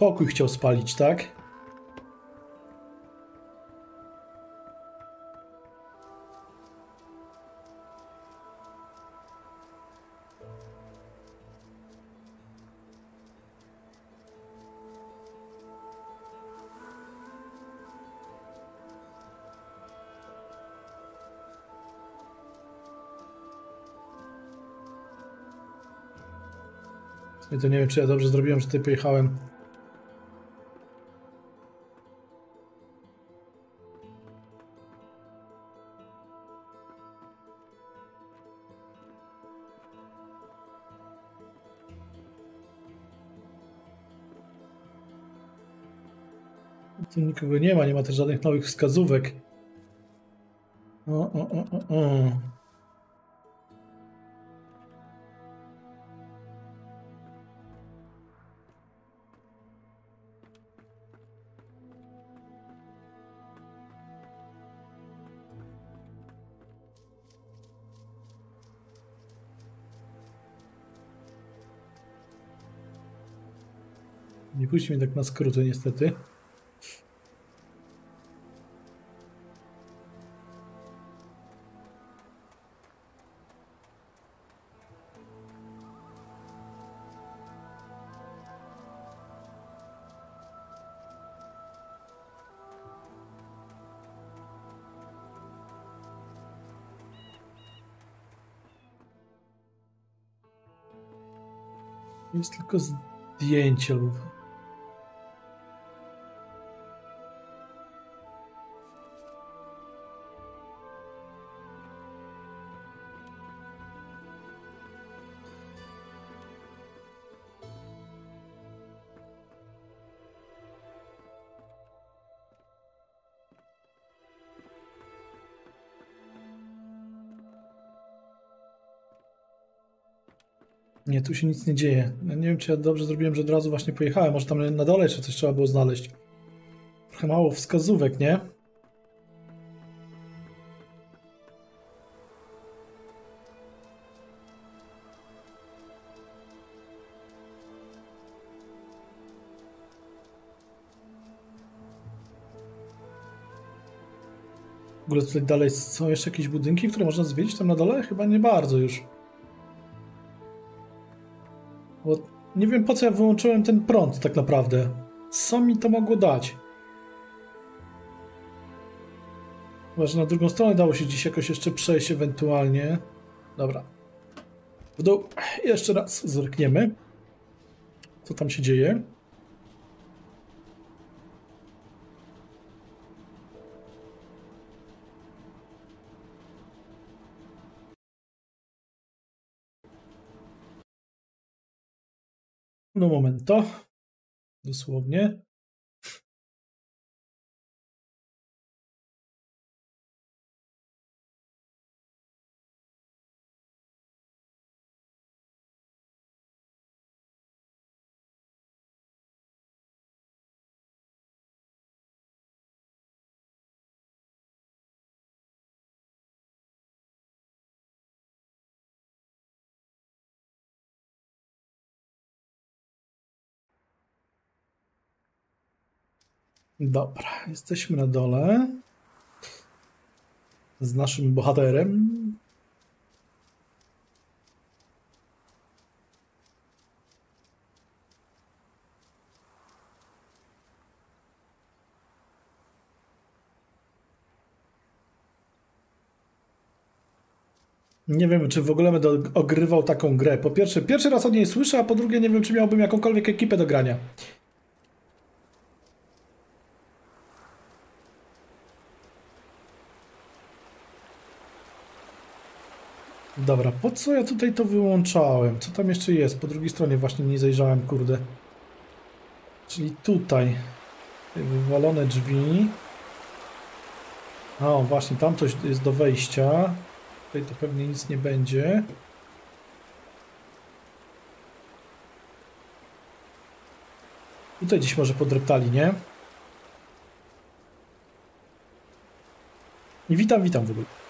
Pokój chciał spalić, tak? I to nie wiem, czy ja dobrze zrobiłem, że tutaj pojechałem. Nikogo nie ma, nie ma też żadnych nowych wskazówek. O, o, o, o, o. Nie puści mnie tak na skróty, niestety. Jest tylko zdjęcie lub Tu się nic nie dzieje. Ja nie wiem, czy ja dobrze zrobiłem, że od razu właśnie pojechałem. Może tam na dole jeszcze coś trzeba było znaleźć. Trochę mało wskazówek, nie? W ogóle tutaj dalej są jeszcze jakieś budynki, które można zwiedzić tam na dole? Chyba nie bardzo już. Bo nie wiem po co ja wyłączyłem ten prąd tak naprawdę. Co mi to mogło dać? Chyba, że na drugą stronę dało się dziś jakoś jeszcze przejść ewentualnie. Dobra. W dół jeszcze raz zerkniemy. Co tam się dzieje? No momento. Dosłownie. Dobra, jesteśmy na dole z naszym bohaterem. Nie wiem, czy w ogóle będę ogrywał taką grę. Po pierwsze, pierwszy raz o niej słyszę, a po drugie, nie wiem, czy miałbym jakąkolwiek ekipę do grania. Dobra, po co ja tutaj to wyłączałem? Co tam jeszcze jest? Po drugiej stronie właśnie nie zajrzałem, kurde. Czyli tutaj. Wywalone drzwi. O, właśnie, tam coś jest do wejścia. Tutaj to pewnie nic nie będzie. Tutaj gdzieś może podreptali, nie? I witam, witam w ogóle.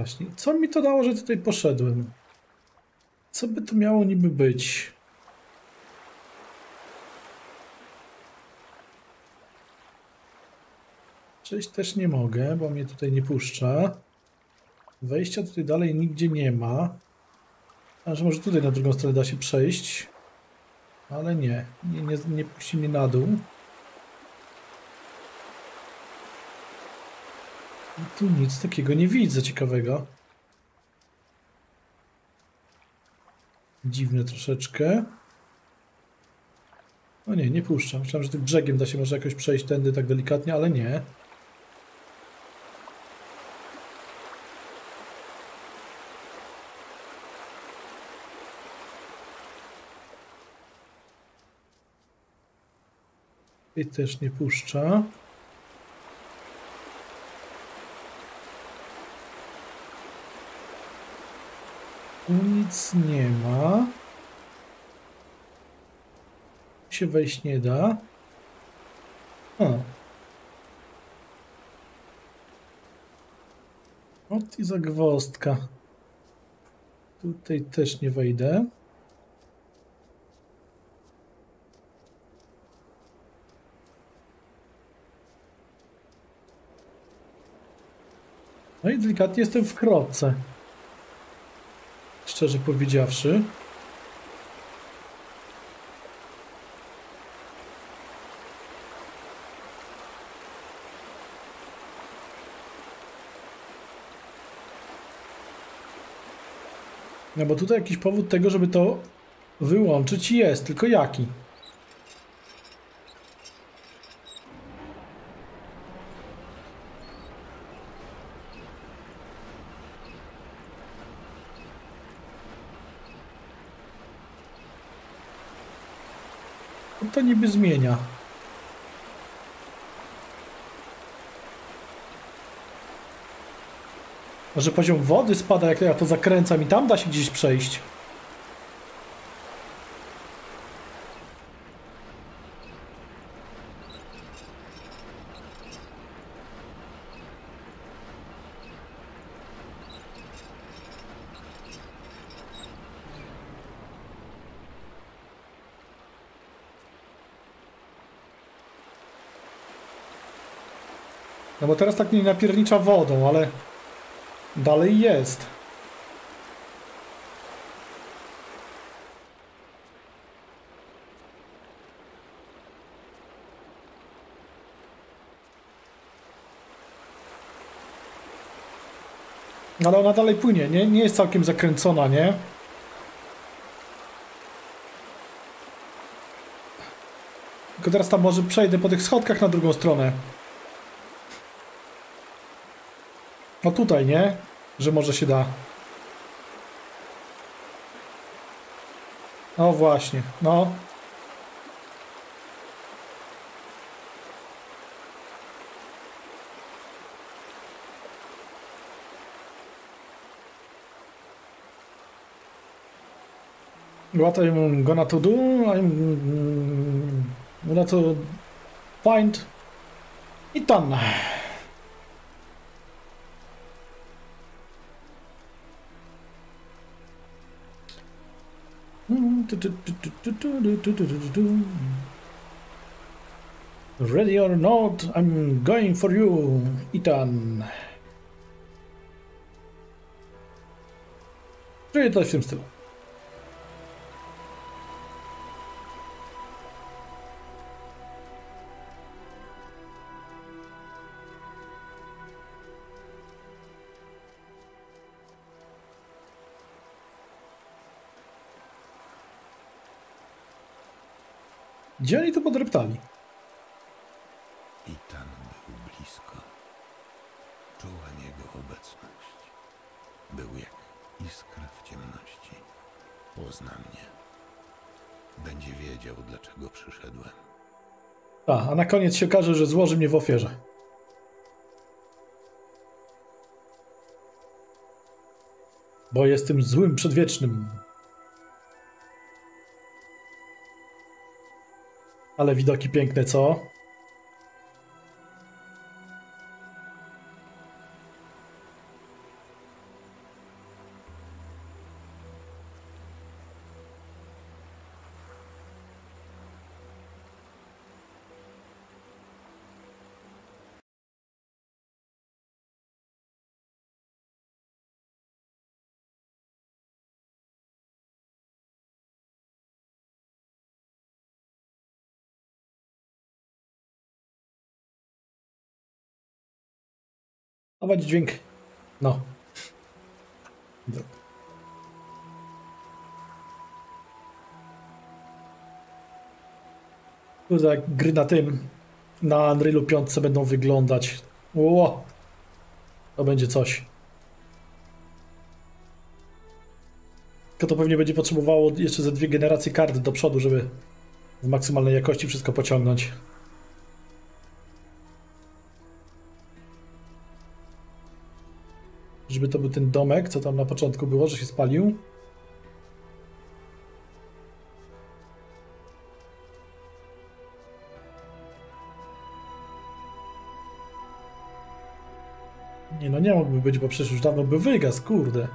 Właśnie, co mi to dało, że tutaj poszedłem? Co by to miało niby być? Przejść też nie mogę, bo mnie tutaj nie puszcza. Wejścia tutaj dalej nigdzie nie ma. A że może tutaj na drugą stronę da się przejść. Ale nie, nie, nie, nie puści mnie na dół. Tu nic takiego nie widzę ciekawego. Dziwne troszeczkę. O nie, nie puszczam. Myślałem, że tym brzegiem da się może jakoś przejść tędy tak delikatnie, ale nie. I też nie puszcza. Tu nic nie ma. Tu się wejść nie da. O. Ot i zagwozdka. Tutaj też nie wejdę. No i delikatnie jestem w kropce. Szczerze powiedziawszy. No bo tutaj jakiś powód tego, żeby to wyłączyć jest, tylko jaki? To niby zmienia? Może poziom wody spada, jak ja to zakręcam i tam da się gdzieś przejść. No bo teraz tak nie napiernicza wodą, ale dalej jest. Ale ona dalej płynie, nie, nie jest całkiem zakręcona, nie? Tylko teraz tam może przejdę po tych schodkach na drugą stronę. No tutaj, nie? Że może się da. No właśnie, no. What I'm gonna to do, I'm gonna to find it Mm. Ready or not, I'm going for you, Ethan. Czyli coś w tym stylu. Gdzie oni to podreptali? I tam był blisko. Czułem jego obecność. Był jak iskra w ciemności. Pozna mnie. Będzie wiedział, dlaczego przyszedłem. A, a na koniec się okaże, że złoży mnie w ofierze. Bo jestem złym przedwiecznym. Ale widoki piękne, co? Dawać dźwięk. No. Kurde, gry na tym, na Unrealu 5 będą wyglądać. Ło! To będzie coś. Tylko to pewnie będzie potrzebowało jeszcze ze dwie generacje kart do przodu, żeby w maksymalnej jakości wszystko pociągnąć. Żeby to był ten domek, co tam na początku było, że się spalił. Nie no, nie mógłby być, bo przecież już dawno by wygasł, kurde.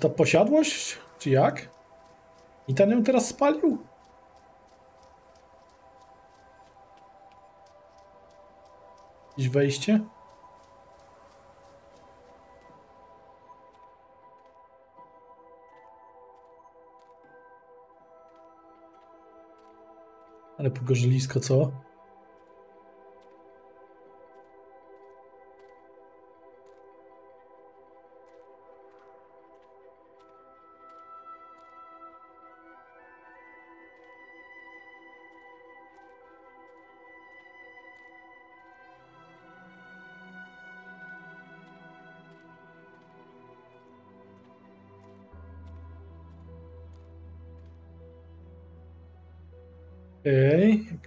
To posiadłość? Czy jak? I ten ją teraz spalił? Jakieś wejście? Ale pogorzelisko, co?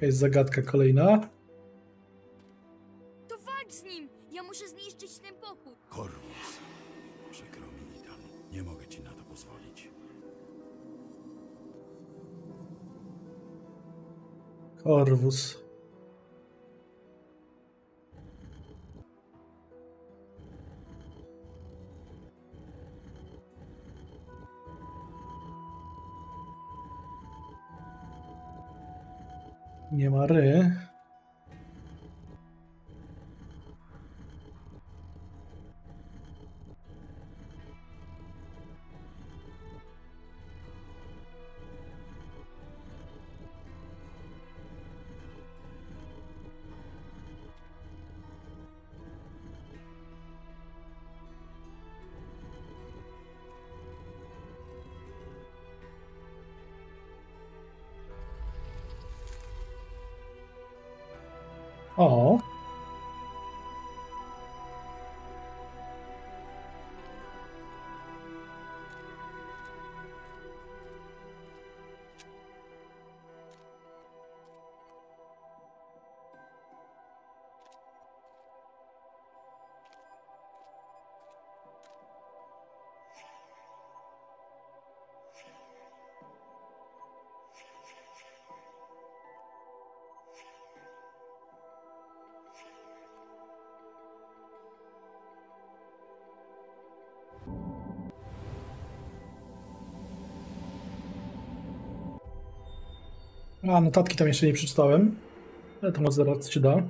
Jest zagadka kolejna? To walcz z nim! Ja muszę zniszczyć ten pochód. Korwus. Przykro mi, Ethan. Nie mogę ci na to pozwolić. Korwus. A, notatki tam jeszcze nie przeczytałem. Ale to może zaraz się da.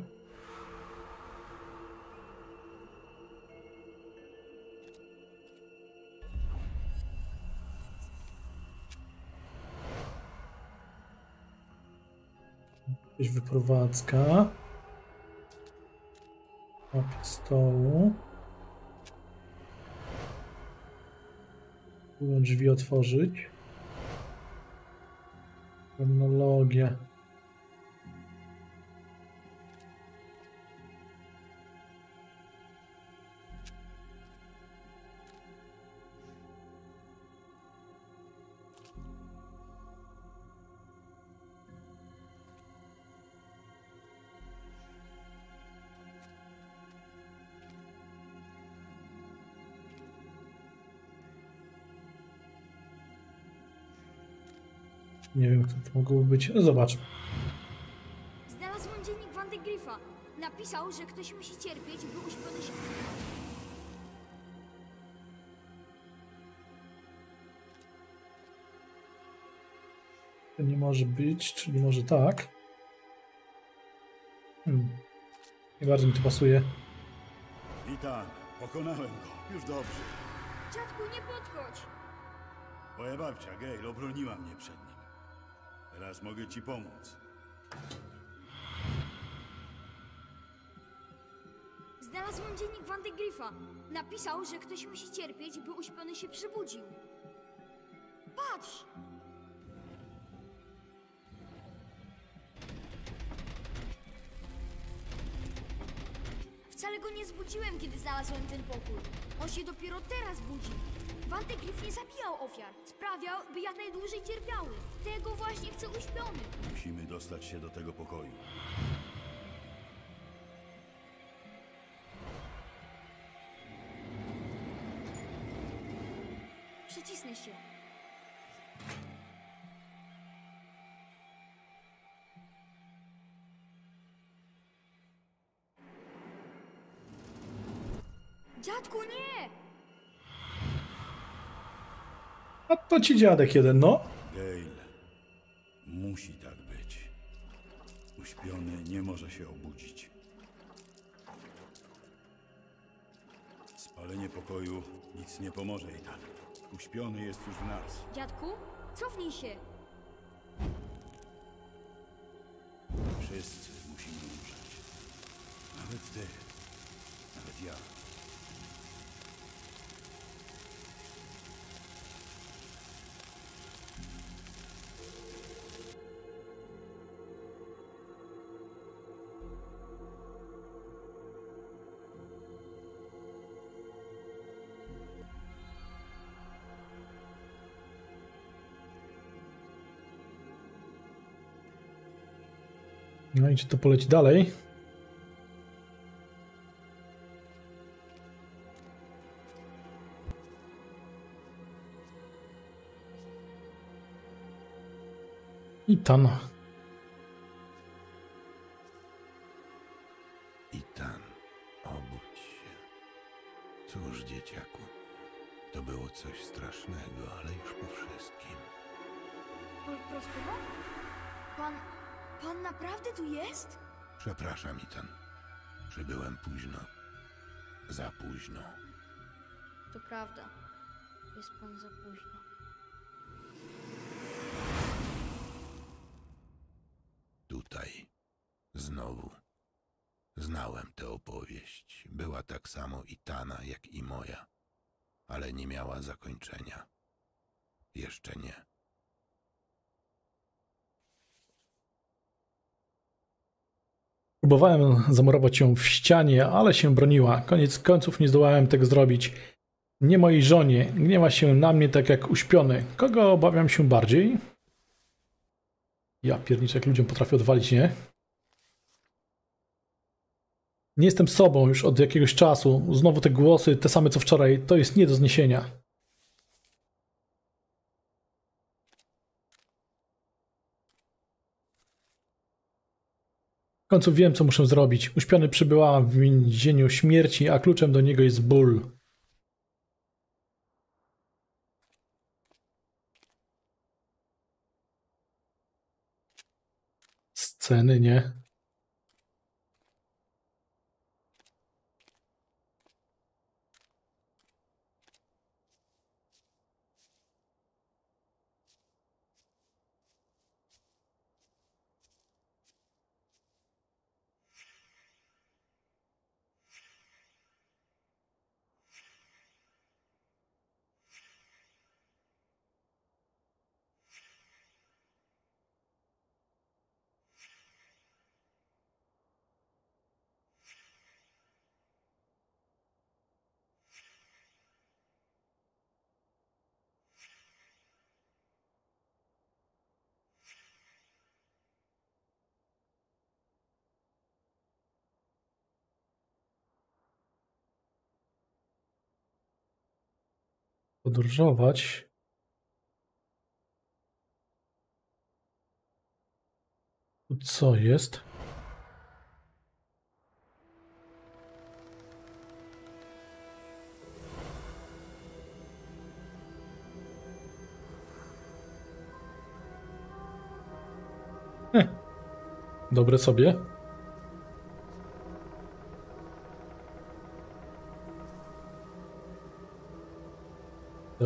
Jakaś wyprowadzka. Opis stołu. Drzwi otworzyć. Chronologia. Mogłoby być. No zobaczmy. Znalazłem dziennik Van de Griffa. Napisał, że ktoś musi cierpieć, by uśpiony się... To nie może być, czyli może tak. Hmm. Nie bardzo mi to pasuje. Witam, pokonałem go. Już dobrze. Dziadku, nie podchodź! Moja babcia, Gail, obroniła mnie przed nim. Teraz mogę ci pomóc. Znalazłem dziennik Vandegryfa. Napisał, że ktoś musi cierpieć, by uśpiony się przebudził. Patrz! Wcale go nie zbudziłem, kiedy znalazłem ten pokój. On się dopiero teraz budzi. Wantegriff nie zabijał ofiar. Sprawiał, by jak najdłużej cierpiały. Tego właśnie chce uśpiony. Musimy dostać się do tego pokoju. Przycisnę się. Dziadku, nie! A to ci dziadek jeden, no. Gale, musi tak być. Uśpiony nie może się obudzić. Spalenie pokoju nic nie pomoże i tak. Uśpiony jest już w nas. Dziadku, cofnij się. Wszyscy musimy umrzeć. Nawet ty. Nawet ja. No i czy to poleci dalej? I tam. Próbowałem zamurować ją w ścianie, ale się broniła. Koniec końców nie zdołałem tego zrobić. Nie mojej żonie. Gniewa się na mnie tak jak uśpiony. Kogo obawiam się bardziej? Ja pierniczę, jak ludziom potrafię odwalić, nie? Nie jestem sobą już od jakiegoś czasu. Znowu te głosy, te same co wczoraj. To jest nie do zniesienia. W końcu wiem, co muszę zrobić. Uśpiony przybyła w więzieniu śmierci, a kluczem do niego jest ból. Sceny, nie? Podróżować. Tu co jest? Dobre sobie.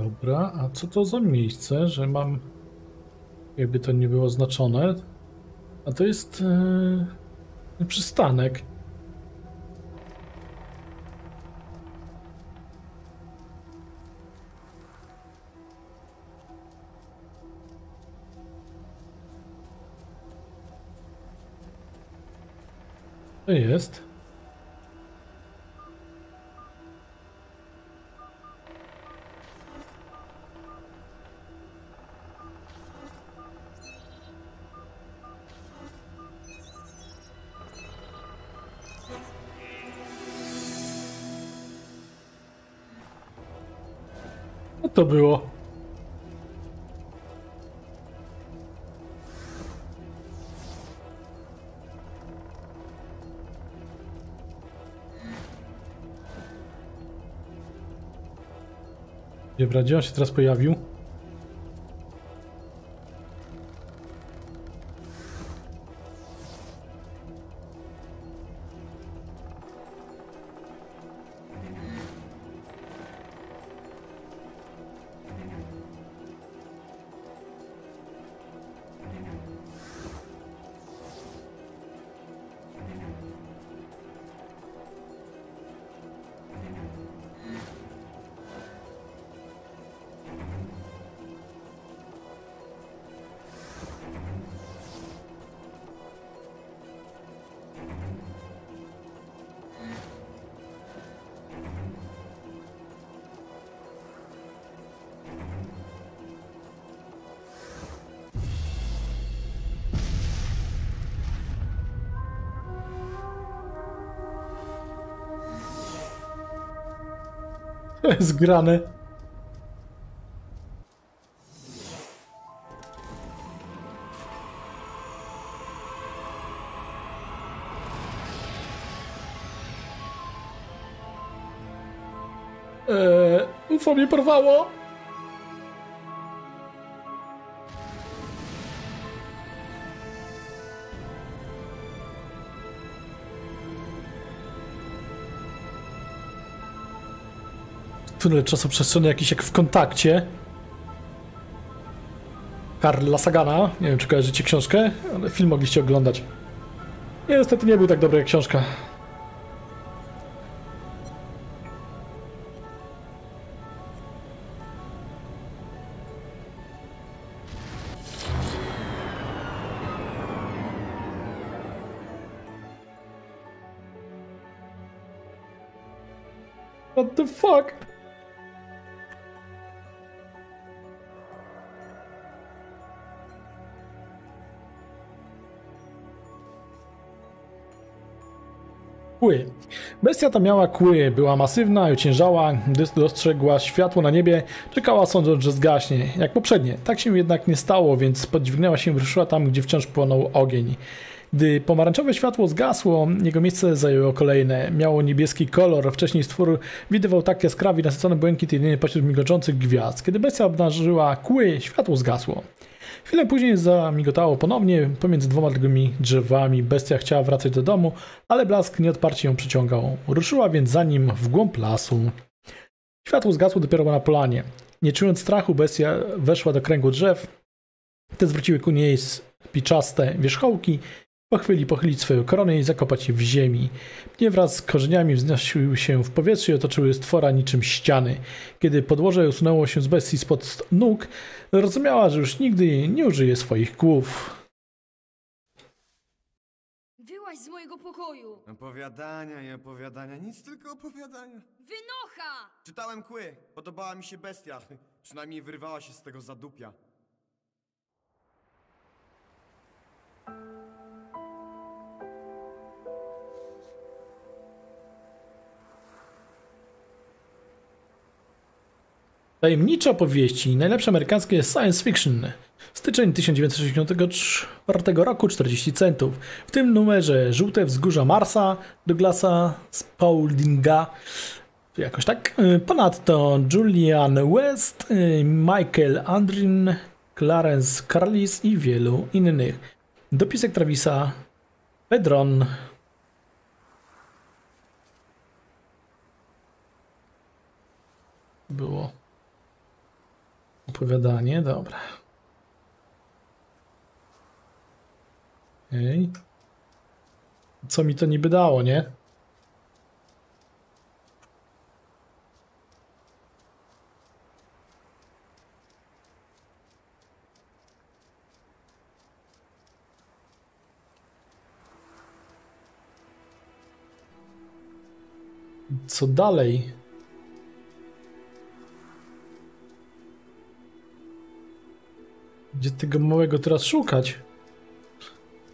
Dobra, a co to za miejsce, że mam... Jakby to nie było oznaczone. A to jest... E, przystanek. To jest. To było? Dobra, gdzie on się teraz pojawił? To jest grane. Eee, UFO mnie porwało. Tunel czasoprzestrzenny jakiś jak w kontakcie. Karla Sagana. Nie wiem, czy kojarzycie książkę, ale film mogliście oglądać. Niestety nie był tak dobry jak książka. Bestia ta miała kły, była masywna i ociężała, gdy dostrzegła światło na niebie, czekała sądząc, że zgaśnie, jak poprzednie. Tak się jednak nie stało, więc podźwignęła się i wyruszyła tam, gdzie wciąż płonął ogień. Gdy pomarańczowe światło zgasło, jego miejsce zajęło kolejne. Miało niebieski kolor, wcześniej stwór widywał tak jaskrawy nasycony błękit jedynie pośród migoczących gwiazd. Kiedy bestia obnażyła kły, światło zgasło. Chwilę później zamigotało ponownie pomiędzy dwoma drugimi drzewami. Bestia chciała wracać do domu, ale blask nieodparcie ją przyciągał. Ruszyła więc za nim w głąb lasu. Światło zgasło dopiero na polanie. Nie czując strachu, bestia weszła do kręgu drzew. Te zwróciły ku niej spiczaste wierzchołki. Po chwili pochylić swoją koronę i zakopać je w ziemi. Pnie wraz z korzeniami wznosiły się w powietrze i otoczyły stwora niczym ściany. Kiedy podłoże usunęło się z bestii spod nóg, rozumiała, że już nigdy nie użyje swoich głów. Wyłaź z mojego pokoju! Opowiadania i opowiadania, nic tylko opowiadania. Wynocha! Czytałem kły, podobała mi się bestia. Przynajmniej wyrwała się z tego zadupia. Tajemnicze opowieści, najlepsze amerykańskie science fiction. Styczeń 1964 roku 40 centów. W tym numerze Żółte wzgórza Marsa, Douglasa Spauldinga, jakoś tak. Ponadto Julian West, Michael Andrin, Clarence Carlis i wielu innych. Dopisek Travisa, Pedron. Było. Opowiadanie, dobra. Ej. Co mi to niby dało, nie? Co dalej? Gdzie tego małego teraz szukać?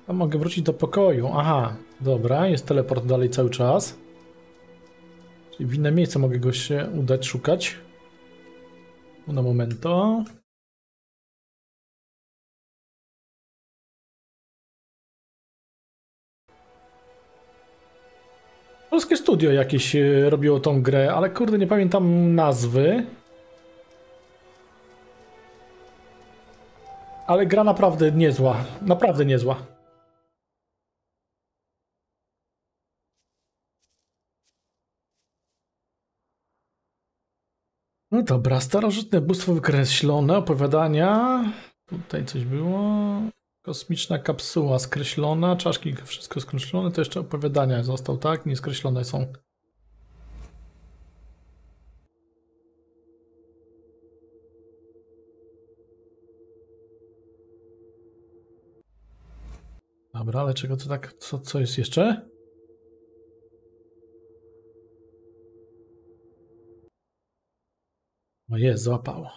A mogę wrócić do pokoju. Aha, dobra, jest teleport dalej cały czas. Czyli w inne miejsce mogę go się udać szukać. Na momento. Polskie studio jakieś e, robiło tą grę, ale kurde nie pamiętam nazwy. Ale gra naprawdę niezła. Naprawdę niezła. No dobra, starożytne bóstwo wykreślone, opowiadania. Tutaj coś było. Kosmiczna kapsuła skreślona, czaszki, wszystko skreślone, to jeszcze opowiadania został, tak? Nieskreślone są. Dobra, ale czego to tak, co, co jest jeszcze? O jest, złapało.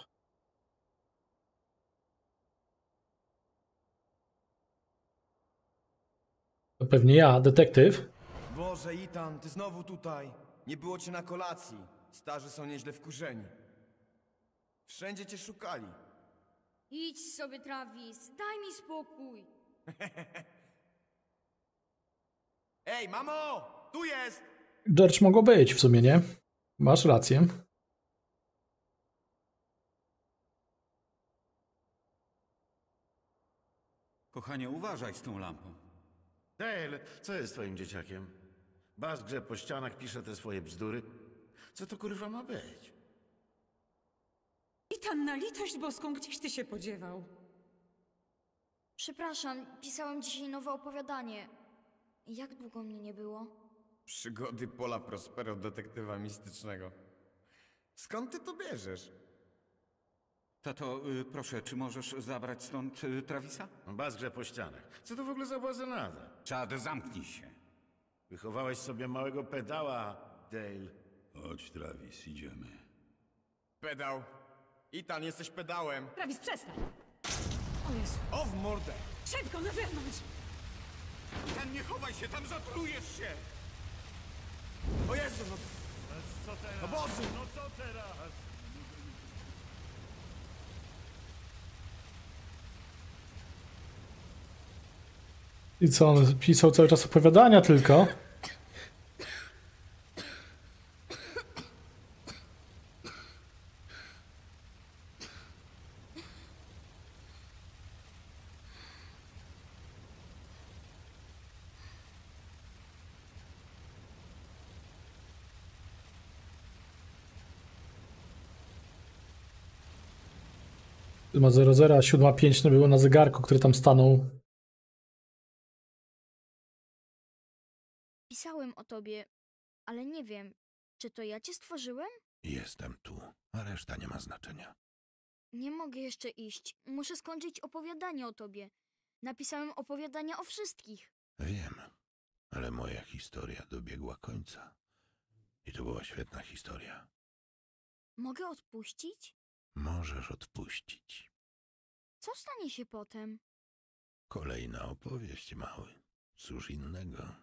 To pewnie ja, detektyw. Boże, Ethan, ty znowu tutaj. Nie było cię na kolacji. Starzy są nieźle wkurzeni. Wszędzie cię szukali. Idź sobie, Travis. Daj mi spokój. Ej, mamo! Tu jest! George mogło być w sumie, nie? Masz rację. Kochanie, uważaj z tą lampą. Dale, co jest twoim dzieciakiem? Bas grze po ścianach, pisze te swoje bzdury. Co to kurwa ma być? I tam na litość boską, gdzieś ty się podziewał? Przepraszam, pisałem dzisiaj nowe opowiadanie. Jak długo mnie nie było? Przygody Pola Prospero, detektywa mistycznego. Skąd ty to bierzesz? Tato, y, proszę, czy możesz zabrać stąd y, Travisa? Bas grze po ścianach. Co to w ogóle za błazenada? Chad, zamknij się. Wychowałeś sobie małego pedała, Dale. Chodź, Travis, idziemy. Pedał. Ethan, jesteś pedałem. Travis, przestań! O Jezu, O w mordę! szybko, na zewnątrz! Tam nie chowaj się, tam zatrujesz się! O Jezu, no Co teraz? No Boże! No co teraz? I co, on pisał cały czas opowiadania tylko? Ma 00, a 7.5 było na zegarku, który tam stanął. Pisałem o tobie, ale nie wiem, czy to ja cię stworzyłem? Jestem tu, a reszta nie ma znaczenia. Nie mogę jeszcze iść. Muszę skończyć opowiadanie o tobie. Napisałem opowiadania o wszystkich. Wiem, ale moja historia dobiegła końca. I to była świetna historia. Mogę odpuścić? Możesz odpuścić. Co stanie się potem? Kolejna opowieść, mały. Cóż innego.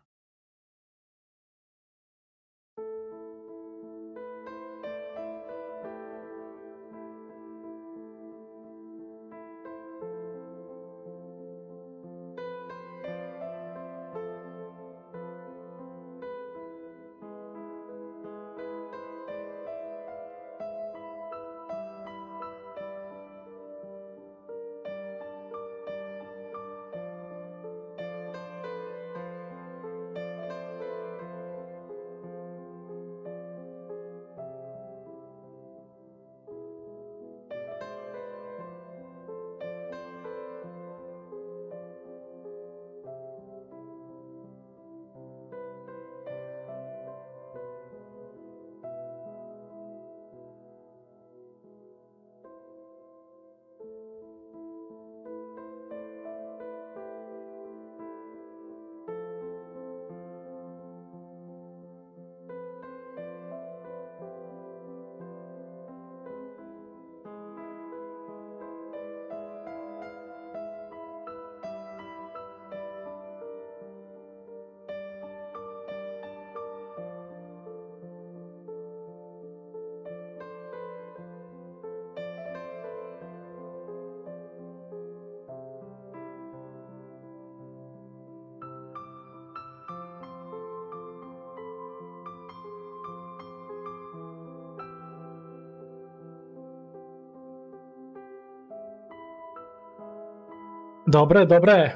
Dobre, dobre.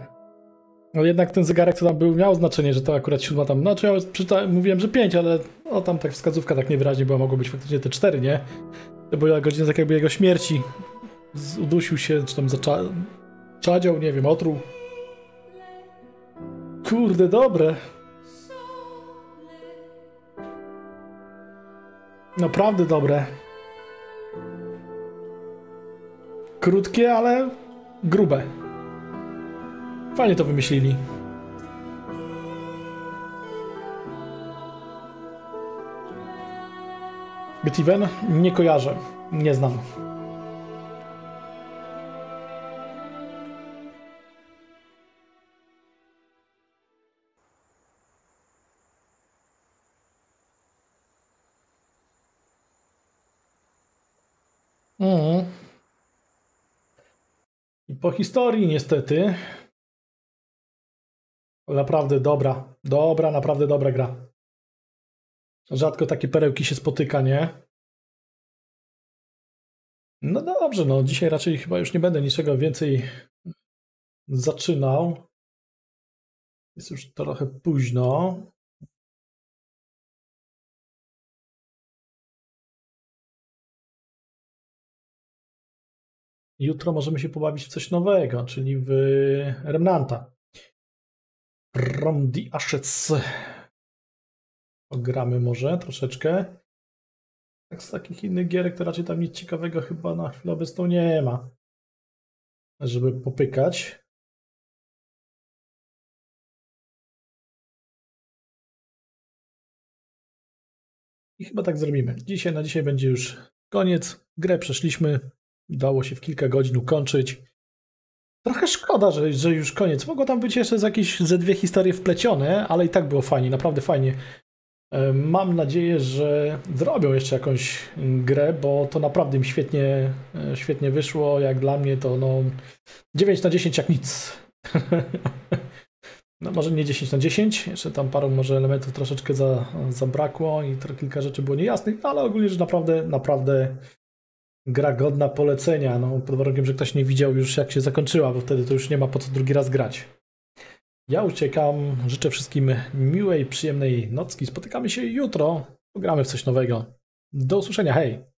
No jednak ten zegarek, co tam był, miał znaczenie, że to akurat siódma tam. Znaczy ja mówiłem, że pięć, ale o tam tak wskazówka tak niewyraźnie była, mogło być faktycznie te cztery, nie? To była godzina tak jakby jego śmierci. Z- Udusił się, czy tam zacza... czadział, nie wiem, otruł. Kurde, dobre. Naprawdę dobre. Krótkie, ale grube. Fajnie to wymyślili. Betiven? Nie kojarzę. Nie znam. Mhm. I po historii niestety. Naprawdę dobra. Dobra, naprawdę dobra gra. Rzadko takie perełki się spotyka, nie? No dobrze, no dzisiaj raczej chyba już nie będę niczego więcej zaczynał. Jest już trochę późno. Jutro możemy się pobawić w coś nowego, czyli w Remnanta. The Ashes. Ogramy może troszeczkę. Tak z takich innych gierek to raczej tam nic ciekawego chyba na chwilę obecną nie ma. Żeby popykać. I chyba tak zrobimy. Dzisiaj na dzisiaj będzie już koniec. Grę przeszliśmy. Udało się w kilka godzin ukończyć. Trochę szkoda, że, że już koniec. Mogło tam być jeszcze z jakieś ze dwie historie wplecione, ale i tak było fajnie, naprawdę fajnie. Mam nadzieję, że zrobią jeszcze jakąś grę, bo to naprawdę mi świetnie, e, świetnie wyszło. Jak dla mnie to no 9 na 10 jak nic. No może nie 10 na 10, jeszcze tam paru może elementów troszeczkę za, zabrakło i to kilka rzeczy było niejasnych, ale ogólnie, że naprawdę, naprawdę gra godna polecenia. No, pod warunkiem, że ktoś nie widział już jak się zakończyła, bo wtedy to już nie ma po co drugi raz grać. Ja uciekam. Życzę wszystkim miłej, przyjemnej nocki. Spotykamy się jutro. Pogramy w coś nowego. Do usłyszenia. Hej!